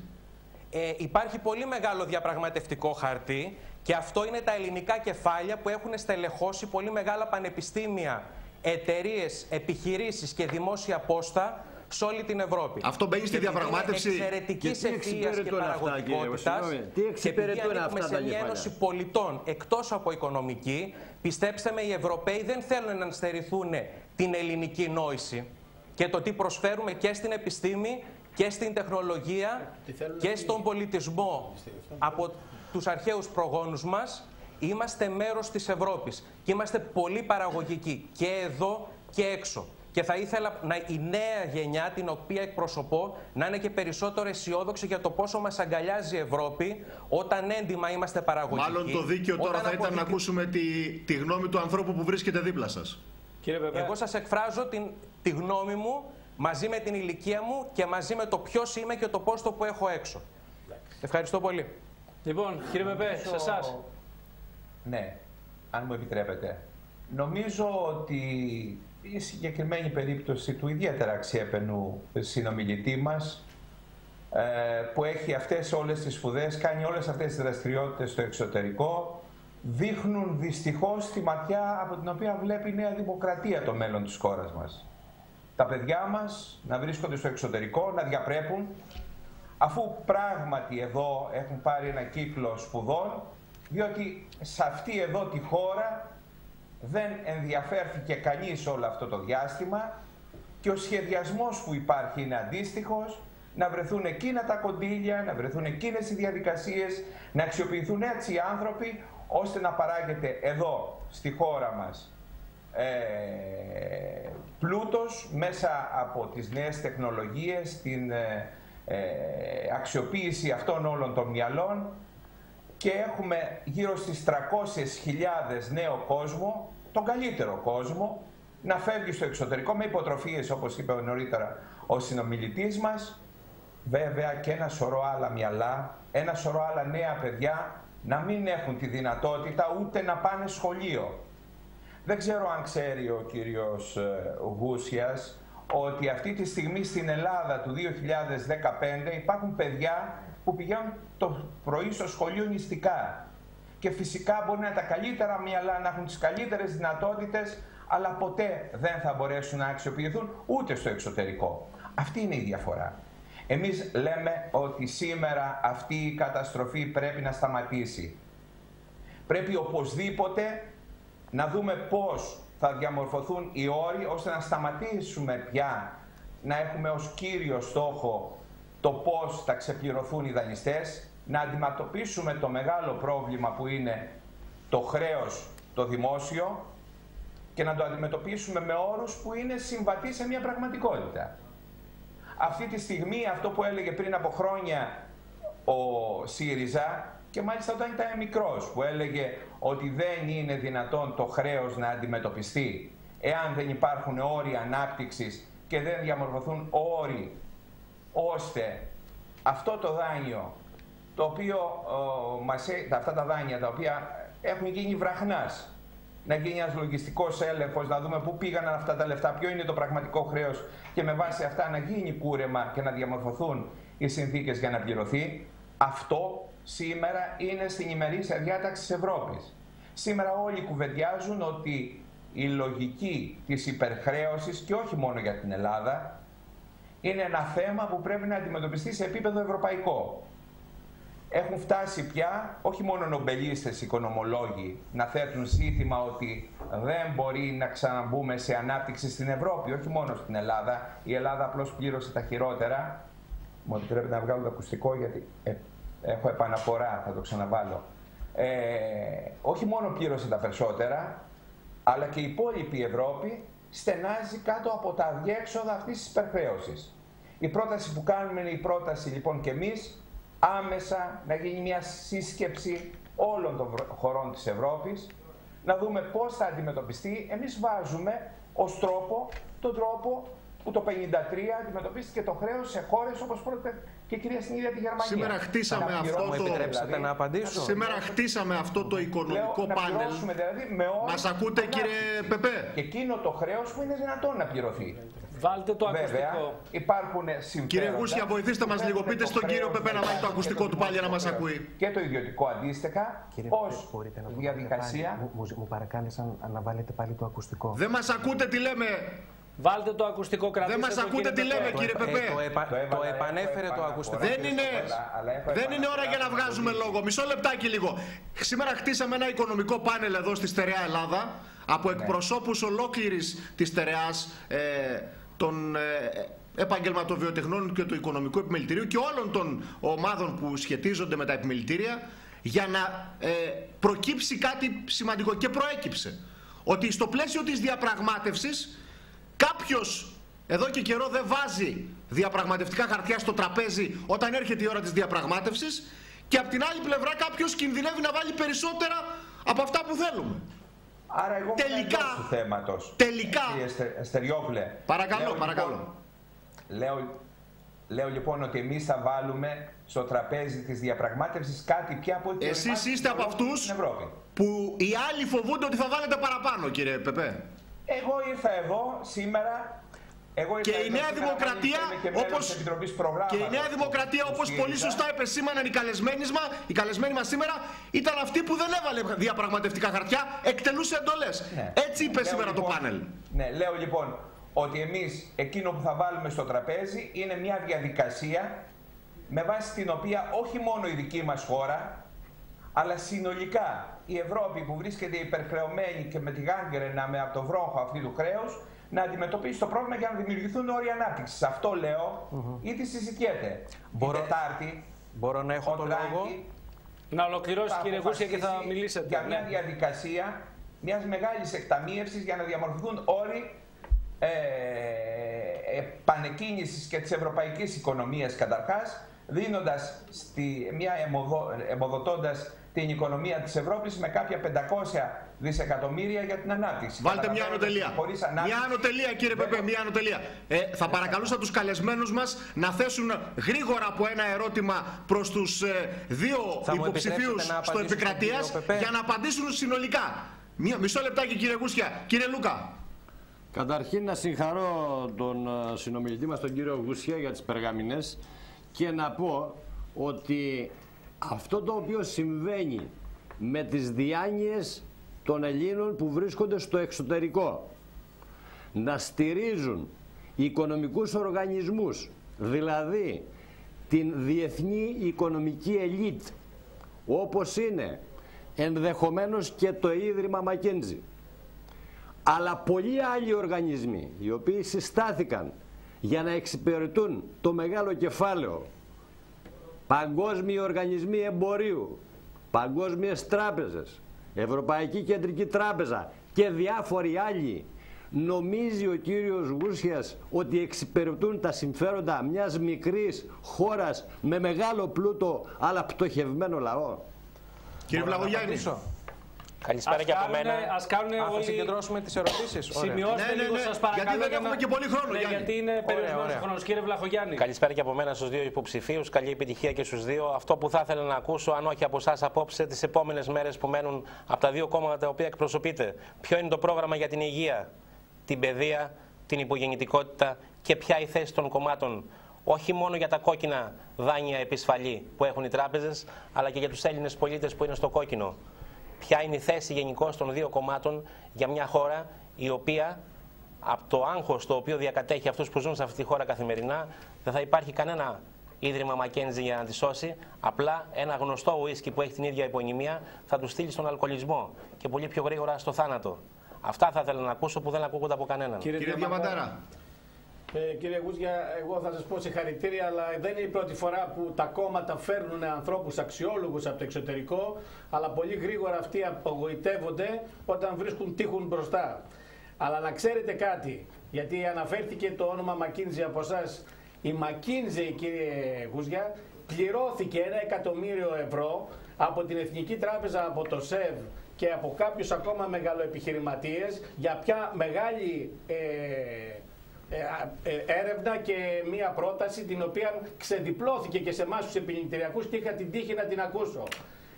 Ε, υπάρχει πολύ μεγάλο διαπραγματευτικό χαρτί και αυτό είναι τα ελληνικά κεφάλια που έχουν στελεχώσει πολύ μεγάλα πανεπιστήμια, εταιρείες, επιχειρήσεις και δημόσια πόστα σε όλη την Ευρώπη. Αυτό μπαίνει στη Και επειδή διαπραγμάτευση. Είναι εξαιρετικής Και τι ευθείας και εξυπηρετούν αυτά, κύριε παραγωγικότητας. Βασιλόβη, τι Και επειδή εξυπηρετούν ανήκουμε αυτά σε τα μια κεφάλαια. ένωση πολιτών εκτός από οικονομική, πιστέψτε με, οι Ευρωπαίοι δεν θέλουν να στερηθούν την ελληνική νόηση και το τι προσφέρουμε και στην επιστήμη και στην τεχνολογία και στον πολιτισμό από τους αρχαίους προγόνους μας είμαστε μέρος της Ευρώπης και είμαστε πολύ παραγωγικοί και εδώ και έξω. Και θα ήθελα να, η νέα γενιά την οποία εκπροσωπώ να είναι και περισσότερο αισιόδοξη για το πόσο μας αγκαλιάζει η Ευρώπη όταν έντιμα είμαστε παραγωγικοί. Μάλλον το δίκαιο τώρα όταν θα ήταν να αποδεικνύ- ακούσουμε τη, τη γνώμη του ανθρώπου που βρίσκεται δίπλα σας. Εγώ σας εκφράζω την, τη γνώμη μου μαζί με την ηλικία μου και μαζί με το ποιος είμαι και το πόστο που έχω έξω. Ευχαριστώ πολύ. Λοιπόν, κύριε Πεπέ, σε εσάς. Ναι, αν μου επιτρέπετε. Νομίζω ότι η συγκεκριμένη περίπτωση του ιδιαίτερα αξιέπαινου συνομιλητή μας ε, που έχει αυτές όλες τις σπουδές, κάνει όλες αυτές τις δραστηριότητες στο εξωτερικό δείχνουν δυστυχώς τη ματιά από την οποία βλέπει η Νέα Δημοκρατία το μέλλον της χώρας μας. Τα παιδιά μας να βρίσκονται στο εξωτερικό, να διαπρέπουν. Αφού πράγματι εδώ έχουν πάρει ένα κύκλο σπουδών, διότι σε αυτή εδώ τη χώρα δεν ενδιαφέρθηκε κανείς όλο αυτό το διάστημα και ο σχεδιασμός που υπάρχει είναι αντίστοιχος, να βρεθούν εκείνα τα κοντήλια, να βρεθούν εκείνες οι διαδικασίες, να αξιοποιηθούν έτσι οι άνθρωποι, ώστε να παράγεται εδώ, στη χώρα μας, ε, πλούτος μέσα από τις νέες τεχνολογίες, την ε, ε, αξιοποίηση αυτών όλων των μυαλών και έχουμε γύρω στις 300.000 νέο κόσμο, τον καλύτερο κόσμο, να φεύγει στο εξωτερικό με υποτροφίες όπως είπε νωρίτερα ο συνομιλητής μας, βέβαια και ένα σωρό άλλα μυαλά, ένα σωρό άλλα νέα παιδιά να μην έχουν τη δυνατότητα ούτε να πάνε σχολείο. Δεν ξέρω αν ξέρει ο κύριος ε, Γούσιας ότι αυτή τη στιγμή στην Ελλάδα του 2015 υπάρχουν παιδιά που πηγαίνουν το πρωί στο σχολείο νηστικά. Και φυσικά μπορεί να είναι τα καλύτερα μυαλά, να έχουν τις καλύτερες δυνατότητες, αλλά ποτέ δεν θα μπορέσουν να αξιοποιηθούν ούτε στο εξωτερικό. Αυτή είναι η διαφορά. Εμείς λέμε ότι σήμερα αυτή η καταστροφή πρέπει να σταματήσει. Πρέπει οπωσδήποτε να δούμε πώς θα διαμορφωθούν οι όροι ώστε να σταματήσουμε πια να έχουμε ως κύριο στόχο το πώς θα ξεπληρωθούν οι δανειστές, να αντιμετωπίσουμε το μεγάλο πρόβλημα που είναι το χρέος το δημόσιο και να το αντιμετωπίσουμε με όρους που είναι συμβατοί σε μια πραγματικότητα. Αυτή τη στιγμή αυτό που έλεγε πριν από χρόνια ο ΣΥΡΙΖΑ και μάλιστα όταν ήταν μικρός που έλεγε ότι δεν είναι δυνατόν το χρέος να αντιμετωπιστεί εάν δεν υπάρχουν όροι ανάπτυξης και δεν διαμορφωθούν όροι ώστε αυτό το δάνειο το οποίο ο, μας, έ- αυτά τα δάνεια τα οποία έχουν γίνει βραχνάς να γίνει ένας λογιστικός έλεγχος, να δούμε πού πήγαν αυτά τα λεφτά, ποιο είναι το πραγματικό χρέος και με βάση αυτά να γίνει κούρεμα και να διαμορφωθούν οι συνθήκες για να πληρωθεί. Αυτό σήμερα είναι στην ημερήσια διάταξη της Ευρώπης. Σήμερα όλοι κουβεντιάζουν ότι η λογική της υπερχρέωσης και όχι μόνο για την Ελλάδα είναι ένα θέμα που πρέπει να αντιμετωπιστεί σε επίπεδο ευρωπαϊκό. Έχουν φτάσει πια όχι μόνο νομπελίστες οικονομολόγοι να θέτουν σύνθημα ότι δεν μπορεί να ξαναμπούμε σε ανάπτυξη στην Ευρώπη, όχι μόνο στην Ελλάδα. Η Ελλάδα απλώς πλήρωσε τα χειρότερα. Μου επιτρέπετε να βγάλω το ακουστικό γιατί ε, έχω επαναφορά, θα το ξαναβάλω. Ε, όχι μόνο πλήρωσε τα περισσότερα, αλλά και η υπόλοιπη Ευρώπη στενάζει κάτω από τα αδιέξοδα αυτής της υπερχρέωσης. Η πρόταση που κάνουμε είναι η πρόταση λοιπόν και εμείς άμεσα να γίνει μια σύσκεψη όλων των χωρών της Ευρώπης, να δούμε πώς θα αντιμετωπιστεί. Εμείς βάζουμε ως τρόπο τον τρόπο που το 1953 αντιμετωπίστηκε το χρέος σε χώρες όπως πρώτα και κυρία στην ίδια τη Γερμανία. Σήμερα χτίσαμε Να αυτό πληρώσουμε, το. επιτρέψτε Δηλαδή, να απαντήσω. Σήμερα χτίσαμε αυτό το οικονομικό Λέω, να πάνελ. πληρώσουμε δηλαδή με όρους Μας ακούτε, ανάπτυξης. κύριε Πεπέ; Και εκείνο το χρέος που είναι δυνατόν να πληρωθεί. Βάλτε το Βέβαια, ακουστικό. υπάρχουν συμφέροντα. Κύριε Γούσια, βοηθήστε μας που λίγο. φέρνουν Πείτε το στον κύριο χρέος Πεπέ να μετά βάλει το και ακουστικό του πάλι για να μας δημόσιο ακούει. χρέος. Και το ιδιωτικό αντίστοιχα ως διαδικασία. Μου, μου, μου παρακάλεσαν να βάλετε πάλι το ακουστικό. Δεν μας ακούτε τι λέμε. Βάλτε το ακουστικό κρατήστε Δεν μας το, ακούτε κύριε τι Πεπέ. λέμε, κύριε Ε, Πεπέ. το, επα- το επανέφερε το ακουστικό. Δεν είναι, δεν είναι ώρα για να βγάζουμε λόγο. Μισό λεπτάκι λίγο. Σήμερα χτίσαμε ένα οικονομικό πάνελ εδώ στη Στερεά Ελλάδα από εκπροσώπους ολόκληρης της Στερεάς ε, των ε, επαγγελματοβιοτεχνών και του οικονομικού επιμελητηρίου και όλων των ομάδων που σχετίζονται με τα επιμελητήρια για να ε, προκύψει κάτι σημαντικό και προέκυψε. Ότι στο πλαίσιο της διαπραγμάτευσης κάποιος εδώ και καιρό δεν βάζει διαπραγματευτικά χαρτιά στο τραπέζι όταν έρχεται η ώρα της διαπραγμάτευσης και από την άλλη πλευρά κάποιος κινδυνεύει να βάλει περισσότερα από αυτά που θέλουμε. Άρα εγώ Τελικά- είμαι εντός του θέματος. τελικά- Κύριε Στε- Στεριόπουλε. Παρακαλώ, λέω, παρακαλώ. Λοιπόν, λέω, λέω λοιπόν ότι εμείς θα βάλουμε στο τραπέζι της διαπραγμάτευσης κάτι πια από ό,τι Εσείς οριμάσει είστε από ολόκληρη αυτούς την Ευρώπη. που οι άλλοι φοβούνται ότι θα βάλετε παραπάνω κύριε Πεπέ. Εγώ ήρθα εδώ σήμερα. Εγώ ήρθα Και η εδώ Νέα σήμερα, Δημοκρατία, μάλιστα είμαι και μέλος όπως της Επιτροπής Προγράμματος και η Νέα του- Δημοκρατία, τους όπως πολύ ΣΥΡΙΖΑ. σωστά επεσήμαναν οι καλεσμένοι μας, οι καλεσμένοι μας σήμερα, ήταν αυτοί που δεν έβαλε διαπραγματευτικά χαρτιά, εκτελούσε εντολές. Ναι. Έτσι είπε Λέω σήμερα το λοιπόν- πάνελ. Ναι, λέω λοιπόν ότι εμείς εκείνο που θα βάλουμε στο τραπέζι είναι μια διαδικασία με βάση την οποία όχι μόνο η δική μας χώρα, αλλά συνολικά η Ευρώπη που βρίσκεται υπερχρεωμένη και με τη γάγκρενα με από το βρόχο αυτή του χρέους, να αντιμετωπίσει το πρόβλημα για να δημιουργηθούν όροι ανάπτυξης. Αυτό λέω, ήδη συζητιέται. Μπορώ- Την Τετάρτη, Μπορώ να έχω ο το Ντράγκη λόγο. Να ολοκληρώσεις θα κύριε Γούσια και θα αποφασίσει μιλήσετε. Για μια Ναι. διαδικασία μιας μεγάλης εκταμείευσης για να διαμορφωθούν όροι ε, επανεκκίνησης και της ευρωπαϊκής οικονομίας καταρχάς, δίνοντας στη, μια εμοδο, εμοδοτώντας την οικονομία της Ευρώπης με κάποια 500 δισεκατομμύρια για την ανάπτυξη. Βάλτε μια Καταλαβαίνετε ανωτελεία. ότι χωρίς ανάπτυξη Μια ανωτελεία κύριε δεν- Πεπέ, μια ανωτελεία. Ε, θα παρακαλούσα τους καλεσμένους μας να θέσουν γρήγορα από ένα ερώτημα προς τους ε, δύο Θα μου υποψηφίους επιτρέψετε να στο απαντήσω στον επικρατείας κύριο Πεπέ. για να απαντήσουν συνολικά. Μία, μισό λεπτάκι κύριε Γούσια. Κύριε Λούκα. Καταρχήν να συγχαρώ τον ε, συνομιλητή μας τον κύριο Γουσία για τις περγαμηνές και να πω ότι αυτό το οποίο συμβαίνει με τις διάνοιες των Ελλήνων που βρίσκονται στο εξωτερικό. Να στηρίζουν οικονομικούς οργανισμούς δηλαδή την διεθνή οικονομική ελίτ όπως είναι ενδεχομένως και το Ίδρυμα Μακέντζη αλλά πολλοί άλλοι οργανισμοί οι οποίοι συστάθηκαν για να εξυπηρετούν το μεγάλο κεφάλαιο παγκόσμιοι οργανισμοί εμπορίου, παγκόσμιες τράπεζες, Ευρωπαϊκή Κεντρική Τράπεζα και διάφοροι άλλοι νομίζει ο κύριος Γούσιας ότι εξυπηρετούν τα συμφέροντα μιας μικρής χώρας με μεγάλο πλούτο αλλά πτωχευμένο λαό. Κύριε Μπορώ να Βλαγογιάννη. Απαντήσω. Καλησπέρα Ας και από κάνουνε- μένα. ας κάνουνε Α, θα όλοι- συγκεντρώσουμε τις ερωτήσεις. Ωραία. Σημειώστε Ναι, ναι, λίγο ναι, σας παρακαλώ. γιατί δεν για έχουμε να- και πολύ χρόνο, Ναι, Γιάννη. γιατί είναι περιορισμένος ωραία. ο χρόνος. Κύριε Βλαχογιάννη. Καλησπέρα και από μένα στους δύο υποψηφίους. Καλή επιτυχία και στους δύο. Αυτό που θα ήθελα να ακούσω, αν όχι από εσάς απόψε, τις επόμενες μέρες που μένουν από τα δύο κόμματα τα οποία εκπροσωπείτε. Ποιο είναι το πρόγραμμα για την υγεία, την παιδεία, την υπογεννητικότητα και ποια η θέση των κομμάτων. Όχι μόνο για τα κόκκινα δάνεια επισφαλή που έχουν οι τράπεζες, αλλά και για τους Έλληνες πολίτες που είναι στο κόκκινο. Ποια είναι η θέση γενικώ των δύο κομμάτων για μια χώρα η οποία από το άγχος το οποίο διακατέχει αυτούς που ζουν σε αυτή τη χώρα καθημερινά δεν θα υπάρχει κανένα ίδρυμα Μακένζι για να τη σώσει. Απλά ένα γνωστό ουίσκι που έχει την ίδια υπονημία θα του στείλει στον αλκοολισμό και πολύ πιο γρήγορα στο θάνατο. Αυτά θα ήθελα να ακούσω που δεν ακούγονται από κανέναν. Κύριε, Κύριε Διαμαντάρα. Ε, κύριε Γούζια, εγώ θα σας πω συγχαρητήρια, αλλά δεν είναι η πρώτη φορά που τα κόμματα φέρνουν ανθρώπους αξιόλογους από το εξωτερικό, αλλά πολύ γρήγορα αυτοί απογοητεύονται όταν βρίσκουν τείχουν μπροστά. Αλλά να ξέρετε κάτι, γιατί αναφέρθηκε το όνομα McKinsey από εσάς. Η McKinsey, κύριε Γούζια, πληρώθηκε ένα εκατομμύριο ευρώ από την Εθνική Τράπεζα, από το ΣΕΒ και από κάποιους ακόμα μεγαλοεπιχειρηματίες για πια μεγάλη ε, ε, ε, έρευνα και μία πρόταση την οποία ξεδιπλώθηκε και σε εμάς τους επιληκτηριακούς και είχα την τύχη να την ακούσω.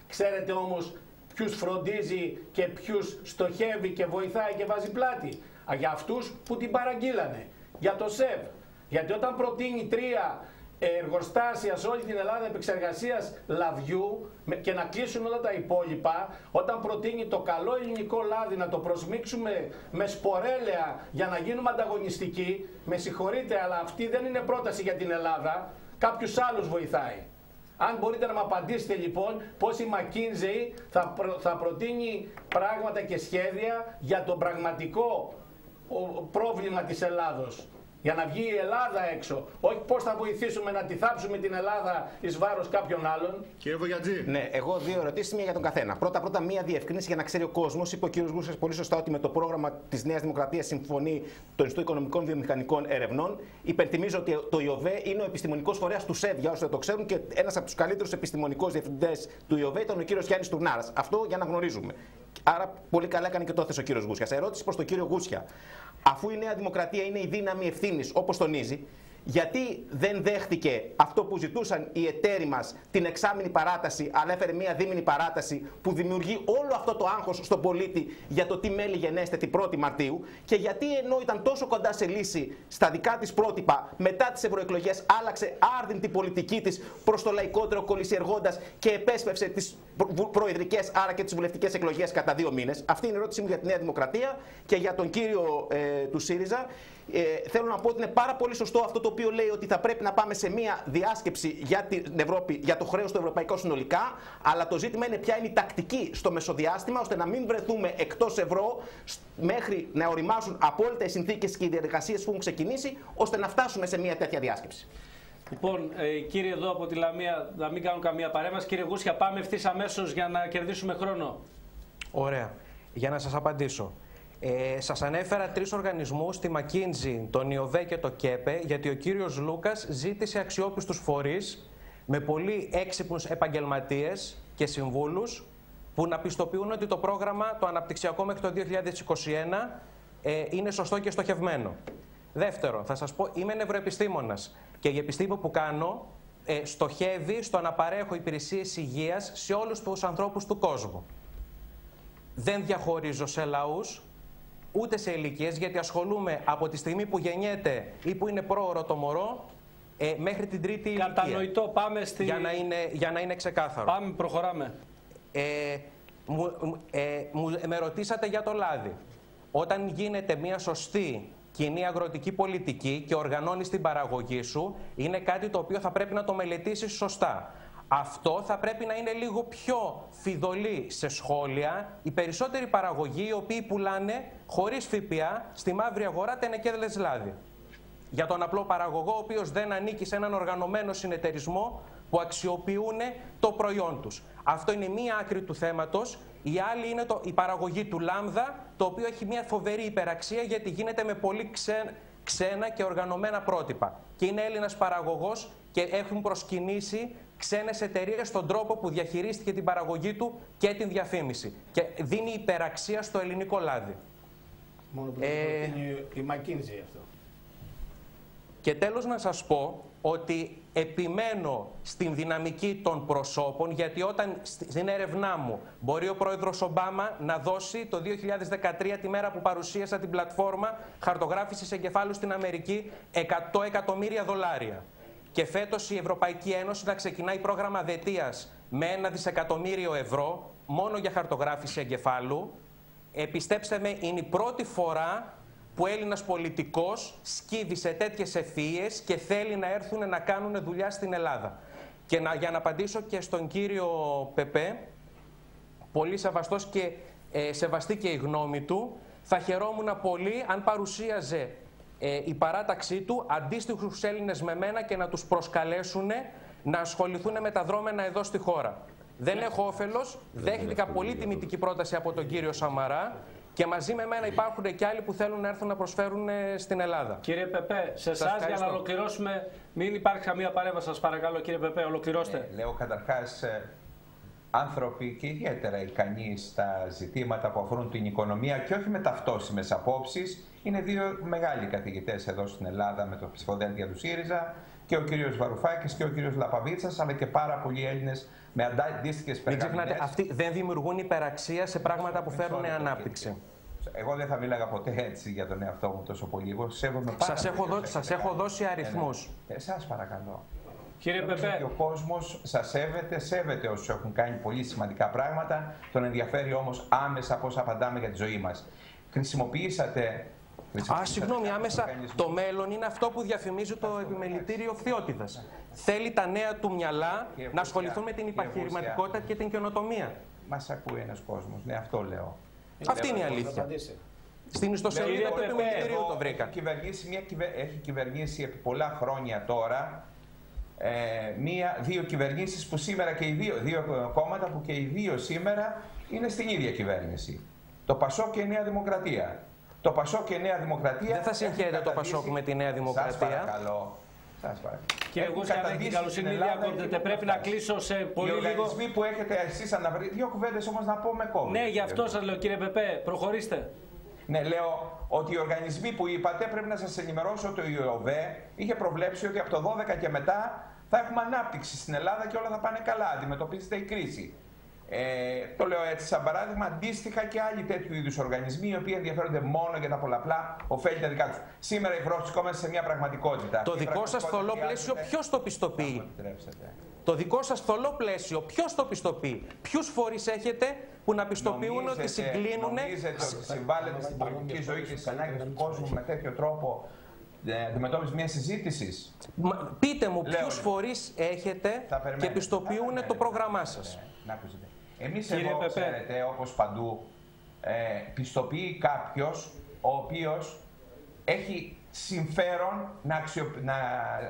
Ξέρετε όμως ποιους φροντίζει και ποιους στοχεύει και βοηθάει και βάζει πλάτη. Για αυτούς που την παραγγείλανε. Για το ΣΕΒ. Γιατί όταν προτείνει τρία εργοστάσιας σε όλη την Ελλάδα επεξεργασίας λαδιού και να κλείσουν όλα τα υπόλοιπα, όταν προτείνει το καλό ελληνικό λάδι να το προσμίξουμε με σπορέλαια για να γίνουμε ανταγωνιστικοί, με συγχωρείτε, αλλά αυτή δεν είναι πρόταση για την Ελλάδα, κάποιους άλλους βοηθάει. Αν μπορείτε να μου απαντήσετε λοιπόν πώς η McKinsey θα, θα προτείνει πράγματα και σχέδια για το πραγματικό πρόβλημα της Ελλάδος για να βγει η Ελλάδα έξω. Όχι πώς θα βοηθήσουμε να τη θάψουμε την Ελλάδα εις βάρος κάποιων άλλων. Κύριε Βογιατζή. Ναι, εγώ δύο ερωτήσεις, μία για τον καθένα. Πρώτα-πρώτα, μία διευκρίνηση για να ξέρει ο κόσμος. Είπε ο κ. Γκούσια πολύ σωστά ότι με το πρόγραμμα της Νέας Δημοκρατίας συμφωνεί το Ινστιτούτο Οικονομικών Βιομηχανικών Ερευνών. Υπενθυμίζω ότι το ΙΟΒΕ είναι ο επιστημονικός φορέας του ΣΕΒ, για όσους δεν το ξέρουν, και ένας από τους καλύτερους επιστημονικούς διευθυντές του ΙΟΒΕ ήταν ο κ. Γιάννης Τουρνάρας. Αυτό για να γνωρίζουμε. Άρα πολύ καλά έκανε και το έθεσε ο κύριος Γούσια. Ερώτηση προς τον κύριο Γούσια αφού η Νέα Δημοκρατία είναι η δύναμη ευθύνης, όπως τονίζει, γιατί δεν δέχτηκε αυτό που ζητούσαν οι εταίροι μας, την εξάμηνη παράταση, αλλά έφερε μια δίμηνη παράταση που δημιουργεί όλο αυτό το άγχος στον πολίτη για το τι μέλη γενέστε την 1η Μαρτίου και γιατί ενώ ήταν τόσο κοντά σε λύση στα δικά της πρότυπα μετά τις ευρωεκλογές, άλλαξε άρδιν την πολιτική της προς το λαϊκότερο κολυσιεργώντα και επέσπευσε τις προεδρικές άρα και τις βουλευτικές εκλογές κατά δύο μήνες. Αυτή είναι η ερώτησή μου για τη Νέα Δημοκρατία και για τον κύριο ε, του ΣΥΡΙΖΑ. Ε, θέλω να πω ότι είναι πάρα πολύ σωστό αυτό το οποίο λέει ότι θα πρέπει να πάμε σε μια διάσκεψη για την Ευρώπη, για το χρέος του ευρωπαϊκό συνολικά. Αλλά το ζήτημα είναι ποια είναι η τακτική στο μεσοδιάστημα, ώστε να μην βρεθούμε εκτός ευρώ μέχρι να οριμάσουν απόλυτα οι συνθήκες και οι διαδικασίες που έχουν ξεκινήσει, ώστε να φτάσουμε σε μια τέτοια διάσκεψη. Λοιπόν, ε, κύριε εδώ από τη Λαμία, να μην κάνουν καμία παρέμβαση. Κύριε Γούσια, πάμε ευθύς αμέσως για να κερδίσουμε χρόνο. Ωραία. Για να σας απαντήσω. Ε, Σας ανέφερα τρεις οργανισμούς, τη McKinsey, τον ΙΟΒΕ και το ΚΕΠΕ, γιατί ο κύριος Λούκας ζήτησε αξιόπιστους φορείς με πολύ έξυπνους επαγγελματίες και συμβούλους που να πιστοποιούν ότι το πρόγραμμα, το αναπτυξιακό μέχρι το 2021, ε, είναι σωστό και στοχευμένο. Δεύτερον, θα σας πω, είμαι νευροεπιστήμονας και η επιστήμη που κάνω ε, στοχεύει στο να παρέχω υπηρεσίες υγείας σε όλους τους ανθρώπους του κόσμου. Δεν διαχωρίζω σε λαούς, ούτε σε ηλικίες, γιατί ασχολούμαι από τη στιγμή που γεννιέται ή που είναι πρόωρο το μωρό ε, μέχρι την τρίτη ηλικία. Κατανοητό, πάμε στη... Για να είναι, για να είναι ξεκάθαρο. Πάμε, προχωράμε. Ε, μου, ε, μου, με ρωτήσατε για το λάδι. Όταν γίνεται μια σωστή κοινή αγροτική πολιτική και οργανώνεις την παραγωγή σου, είναι κάτι το οποίο θα πρέπει να το μελετήσεις σωστά. Αυτό θα πρέπει να είναι λίγο πιο φιδωλή σε σχόλια. Οι περισσότεροι παραγωγοί οι οποίοι πουλάνε χωρίς ΦΠΑ στη μαύρη αγορά τενεκέδλες λάδι. Για τον απλό παραγωγό ο οποίος δεν ανήκει σε έναν οργανωμένο συνεταιρισμό που αξιοποιούν το προϊόν τους. Αυτό είναι μία άκρη του θέματος. Η άλλη είναι το, η παραγωγή του λάμδα, το οποίο έχει μια φοβερή υπεραξία γιατί γίνεται με πολύ ξένα και οργανωμένα πρότυπα. Και είναι Έλληνας παραγωγός και έχουν προσκυνήσει ξένες εταιρείες στον τρόπο που διαχειρίστηκε την παραγωγή του και την διαφήμιση. Και δίνει υπεραξία στο ελληνικό λάδι. Μόνο που ε... η McKinsey αυτό. Και τέλος να σας πω ότι επιμένω στην δυναμική των προσώπων, γιατί όταν στην έρευνά μου μπορεί ο πρόεδρος Ομπάμα να δώσει το 2013, τη μέρα που παρουσίασα την πλατφόρμα χαρτογράφησης εγκεφάλου στην Αμερική, 100 εκατομμύρια δολάρια και φέτος η Ευρωπαϊκή Ένωση θα ξεκινάει πρόγραμμα δετίας με ένα δισεκατομμύριο ευρώ μόνο για χαρτογράφηση εγκεφάλου. Επιστέψτε με, είναι η πρώτη φορά που Έλληνας πολιτικός σκύβει σε τέτοιες ευθείες και θέλει να έρθουν να κάνουν δουλειά στην Ελλάδα. Και να, για να απαντήσω και στον κύριο Πεπέ, πολύ σεβαστός και ε, σεβαστή και η γνώμη του, θα χαιρόμουν πολύ αν παρουσίαζε ε, η παράταξή του αντίστοιχους Έλληνες με μένα και να τους προσκαλέσουν να ασχοληθούν με τα δρόμενα εδώ στη χώρα. Δεν έχω όφελος. Δέχτηκα πολύ τιμητική πρόταση από τον κύριο Σαμαρά και μαζί με μένα υπάρχουν και άλλοι που θέλουν να έρθουν να προσφέρουν ε, στην Ελλάδα. Κύριε Πεπέ, σε Σας εσάς για να ευχαριστώ. ολοκληρώσουμε, μην υπάρχει καμία παρέμβαση, σας παρακαλώ, κύριε Πεπέ, ολοκληρώστε. Ε, λέω καταρχάς ε, άνθρωποι και ιδιαίτερα ικανοί στα ζητήματα που αφορούν την οικονομία και όχι με ταυτόσιμες απόψεις. Είναι δύο μεγάλοι καθηγητές εδώ στην Ελλάδα με το ψηφοδέλτια του ΣΥΡΙΖΑ και ο κύριος Βαρουφάκης και ο κύριος Λαπαβίτσας αλλά και πάρα πολλοί Έλληνες με αντίστοιχες Μην περγαμηνές. ξεχνάτε, αυτοί δεν δημιουργούν υπεραξία σε πράγματα που φέρνουν ανάπτυξη. Εγώ δεν θα μίλαγα ποτέ έτσι για τον εαυτό μου τόσο πολύ. Εγώ σέβομαι πάρα Σας έχω, πολύ δω- τους σας έχω δώσει Ναι, ναι. αριθμούς. Ε, σας παρακαλώ. Κύριε Νομίζω Πεπέ. ότι ο κόσμος σας σέβεται, σέβεται όσους έχουν κάνει πολύ σημαντικά πράγματα. Τον ενδιαφέρει όμως άμεσα πώς απαντάμε για τη ζωή μας. Χρησιμοποιήσατε. Α, χρησιμοποιήσατε συγγνώμη, κάποιους άμεσα. οργανισμούς. Το μέλλον είναι αυτό που διαφημίζει το επιμελητήριο Φθιώτιδα. Θέλει τα νέα του μυαλά Κύριε να Φωσιά, ασχοληθούν με την κύριε επιχειρηματικότητα και την καινοτομία. Μας ακούει ένας κόσμος. Ναι, αυτό λέω. Αυτή είναι η Λέω, αλήθεια. απαντήσει. Στην ιστοσελίδα Κύριε του Πεπέ, επιμελητηρίου εδώ το βρήκα. Έχει κυβερνήσει, μια, κυβε- έχει κυβερνήσει επί πολλά χρόνια τώρα ε, μία, δύο κυβερνήσεις που σήμερα και οι δύο, δύο κόμματα που και οι δύο σήμερα είναι στην ίδια κυβέρνηση. Το Πασό και η Νέα Δημοκρατία. Το Πασό και η Νέα Δημοκρατία. Δεν θα συγχαίρεται το Πασόκ με τη Νέα Δημοκρατία. Σας παρακαλώ. Σας παρακαλώ. Κύριε Έχουν Γούσια, αν έχει καταντήσει την καλοσύνη, στην μην Ελλάδα διακόπτετε. εκεί που Πρέπει θα να φτάσει. κλείσω σε πολύ Οι λίγο. οργανισμοί που έχετε εσείς αναβρει... Δύο κουβέντες όμως να πω με κόμμα. Ναι, γι' αυτό σας λέω, κύριε Πεπέ, προχωρήστε. Ναι, λέω ότι οι οργανισμοί που είπατε πρέπει να σας ενημερώσω ότι η ΟΒΕ είχε προβλέψει ότι από το 12 και μετά θα έχουμε ανάπτυξη στην Ελλάδα και όλα θα πάνε καλά. Αντιμετωπίζεται η κρίση. Ε, το λέω έτσι σαν παράδειγμα, αντίστοιχα και άλλοι τέτοιου είδους οργανισμοί οι οποίοι ενδιαφέρονται μόνο για τα πολλαπλά ωφέλη τα δικά τους. Σήμερα βρισκόμαστε σε μια πραγματικότητα. Το Αυτή η δικό σας πραγματικότητα θολό πλαίσιο χρειάζεται- ποιος το πιστοποιεί; Θα μου επιτρέψετε. Το δικό σας θολό πλαίσιο ποιος το πιστοποιεί; Ποιους φορείς έχετε που να πιστοποιούν ότι Νομίζετε- συγκλίνουν. Νομίζετε ότι συμβάλλετε στην πολιτική ζωή και στις ανάγκες του κόσμου με τέτοιο τρόπο ε, αντιμετώπισης μιας συζήτησης; Μα- Πείτε μου Λέω, ποιους λοιπόν. φορείς έχετε Θα και περιμένετε. πιστοποιούν το πρόγραμμά σας; Να ακούσετε. Εμείς Κύριε εδώ, Πεπέ. ξέρετε, όπως παντού, ε, πιστοποιεί κάποιος ο οποίος έχει συμφέρον να, αξιο... να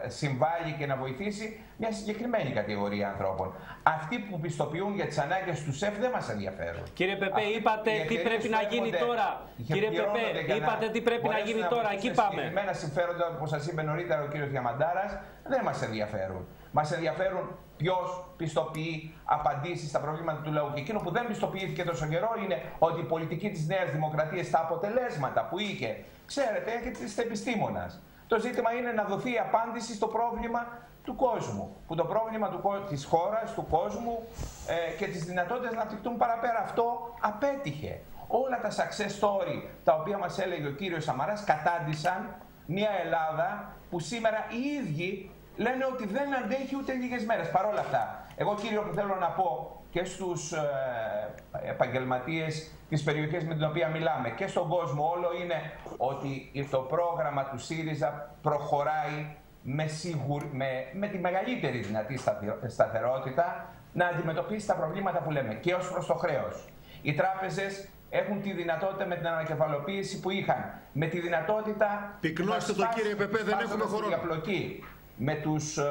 συμβάλλει και να βοηθήσει μια συγκεκριμένη κατηγορία ανθρώπων. Αυτοί που πιστοποιούν για τις ανάγκες τους ΣΕΦ δεν μας ενδιαφέρουν. Κύριε Πεπέ, Αυτοί- είπατε οι τι εταιρείες πρέπει που να γίνει έρχονται τώρα. και Κύριε πληρώνονται Πεπέ, για είπατε τι πρέπει να μπορέσουν γίνει τώρα. βοηθήσουν Εκεί πάμε. Συγκεκριμένα συμφέροντα, όπως σας είπε νωρίτερα ο κύριος Διαμαντάρας, δεν μας ενδιαφέρουν. Μας ενδιαφέρουν ποιος πιστοποιεί απαντήσεις στα προβλήματα του λαού. Και εκείνο που δεν πιστοποιήθηκε τόσο καιρό είναι ότι η πολιτική της Νέας Δημοκρατίας, τα αποτελέσματα που είχε, ξέρετε, έχετε είστε επιστήμονας. Το ζήτημα είναι να δοθεί απάντηση στο πρόβλημα του κόσμου. Που το πρόβλημα του, κο- της χώρας, του κόσμου ε, και τις δυνατότητες να αναπτυχθούν παραπέρα. Αυτό απέτυχε. Όλα τα success story τα οποία μας έλεγε ο κύριος Σαμαράς κατάντησαν μια Ελλάδα που σήμερα οι ίδιοι λένε ότι δεν αντέχει ούτε λίγες μέρες. Παρ' όλα αυτά, εγώ κύριο που θέλω να πω και στους ε, επαγγελματίες της περιοχής με την οποία μιλάμε και στον κόσμο όλο είναι ότι το πρόγραμμα του ΣΥΡΙΖΑ προχωράει με, σίγουρ, με, με τη μεγαλύτερη δυνατή σταθερο- σταθερότητα να αντιμετωπίσει τα προβλήματα που λέμε και ως προς το χρέος. Οι τράπεζες έχουν τη δυνατότητα με την ανακεφαλοποίηση που είχαν, με τη δυνατότητα Πυκνώστε να το, σπάσει- κύριε Πεπέ, δεν σπάζοντας έχουμε τη χρόνο. διαπλοκή με, τους, ε,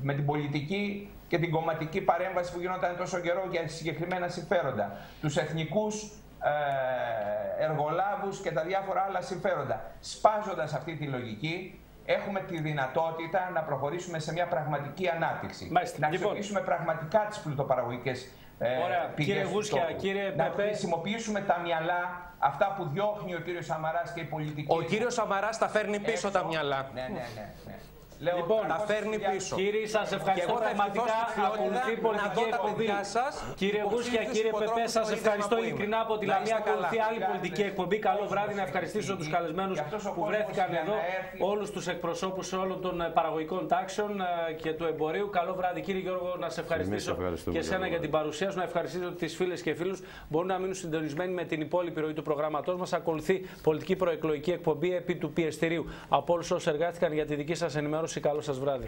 με την πολιτική και την κομματική παρέμβαση που γινόταν τόσο καιρό για συγκεκριμένα συμφέροντα. Τους εθνικούς ε, εργολάβους και τα διάφορα άλλα συμφέροντα. Σπάζοντας αυτή τη λογική, έχουμε τη δυνατότητα να προχωρήσουμε σε μια πραγματική ανάπτυξη. Μάλιστα. Να Λοιπόν. αξιοποιήσουμε πραγματικά τις πλουτοπαραγωγικές ε, Ωραία. πηγές Κύριε του Γούσια, τόπου. κύριε να Πεπέ. χρησιμοποιήσουμε τα μυαλά, αυτά που διώχνει ο κύριος Σαμαράς και η πολιτική. Ο κύριος Σαμαράς τα φέρνει πίσω Έξω. τα μυαλά. Ναι, ναι, ναι. ναι. Λέω, Λοιπόν, τα φέρνει πίσω. Κύριοι, σας Και ευχαριστώ. εγώ θα Πραγματικά ευχηθώ στη Φλόριντα ακολουθεί να πολιτική δω τα εκπομπή. παιδιά σας Κύριε υποψήφιους Μπούσια, κύριε υποτρόφους Πεπέ, στο σας Ίδρυμα ευχαριστώ που είμαι. ειλικρινά από τη Να Λαμία. είστε καλά. Ακολουθεί άλλη πολιτική εκπομπή. Καλό βράδυ. Να ευχαριστήσω τους καλεσμένους που βρέθηκαν εδώ, όλους τους εκπροσώπους όλων των ε, παραγωγικών τάξεων ε, και του εμπορίου. Καλό βράδυ, κύριε Γιώργο, να σε ευχαριστήσω ευχαριστούμε, και εσένα Γιώργο. για την παρουσία σου. Να ευχαριστήσω τις φίλες και φίλους. Μπορούν να μείνουν συντονισμένοι με την υπόλοιπη ροή του προγράμματός μας. Ακολουθεί πολιτική προεκλογική εκπομπή επί του πιεστηρίου. Από όλους όσους εργάστηκαν για τη δική σας ενημέρωση, ή καλό σας βράδυ.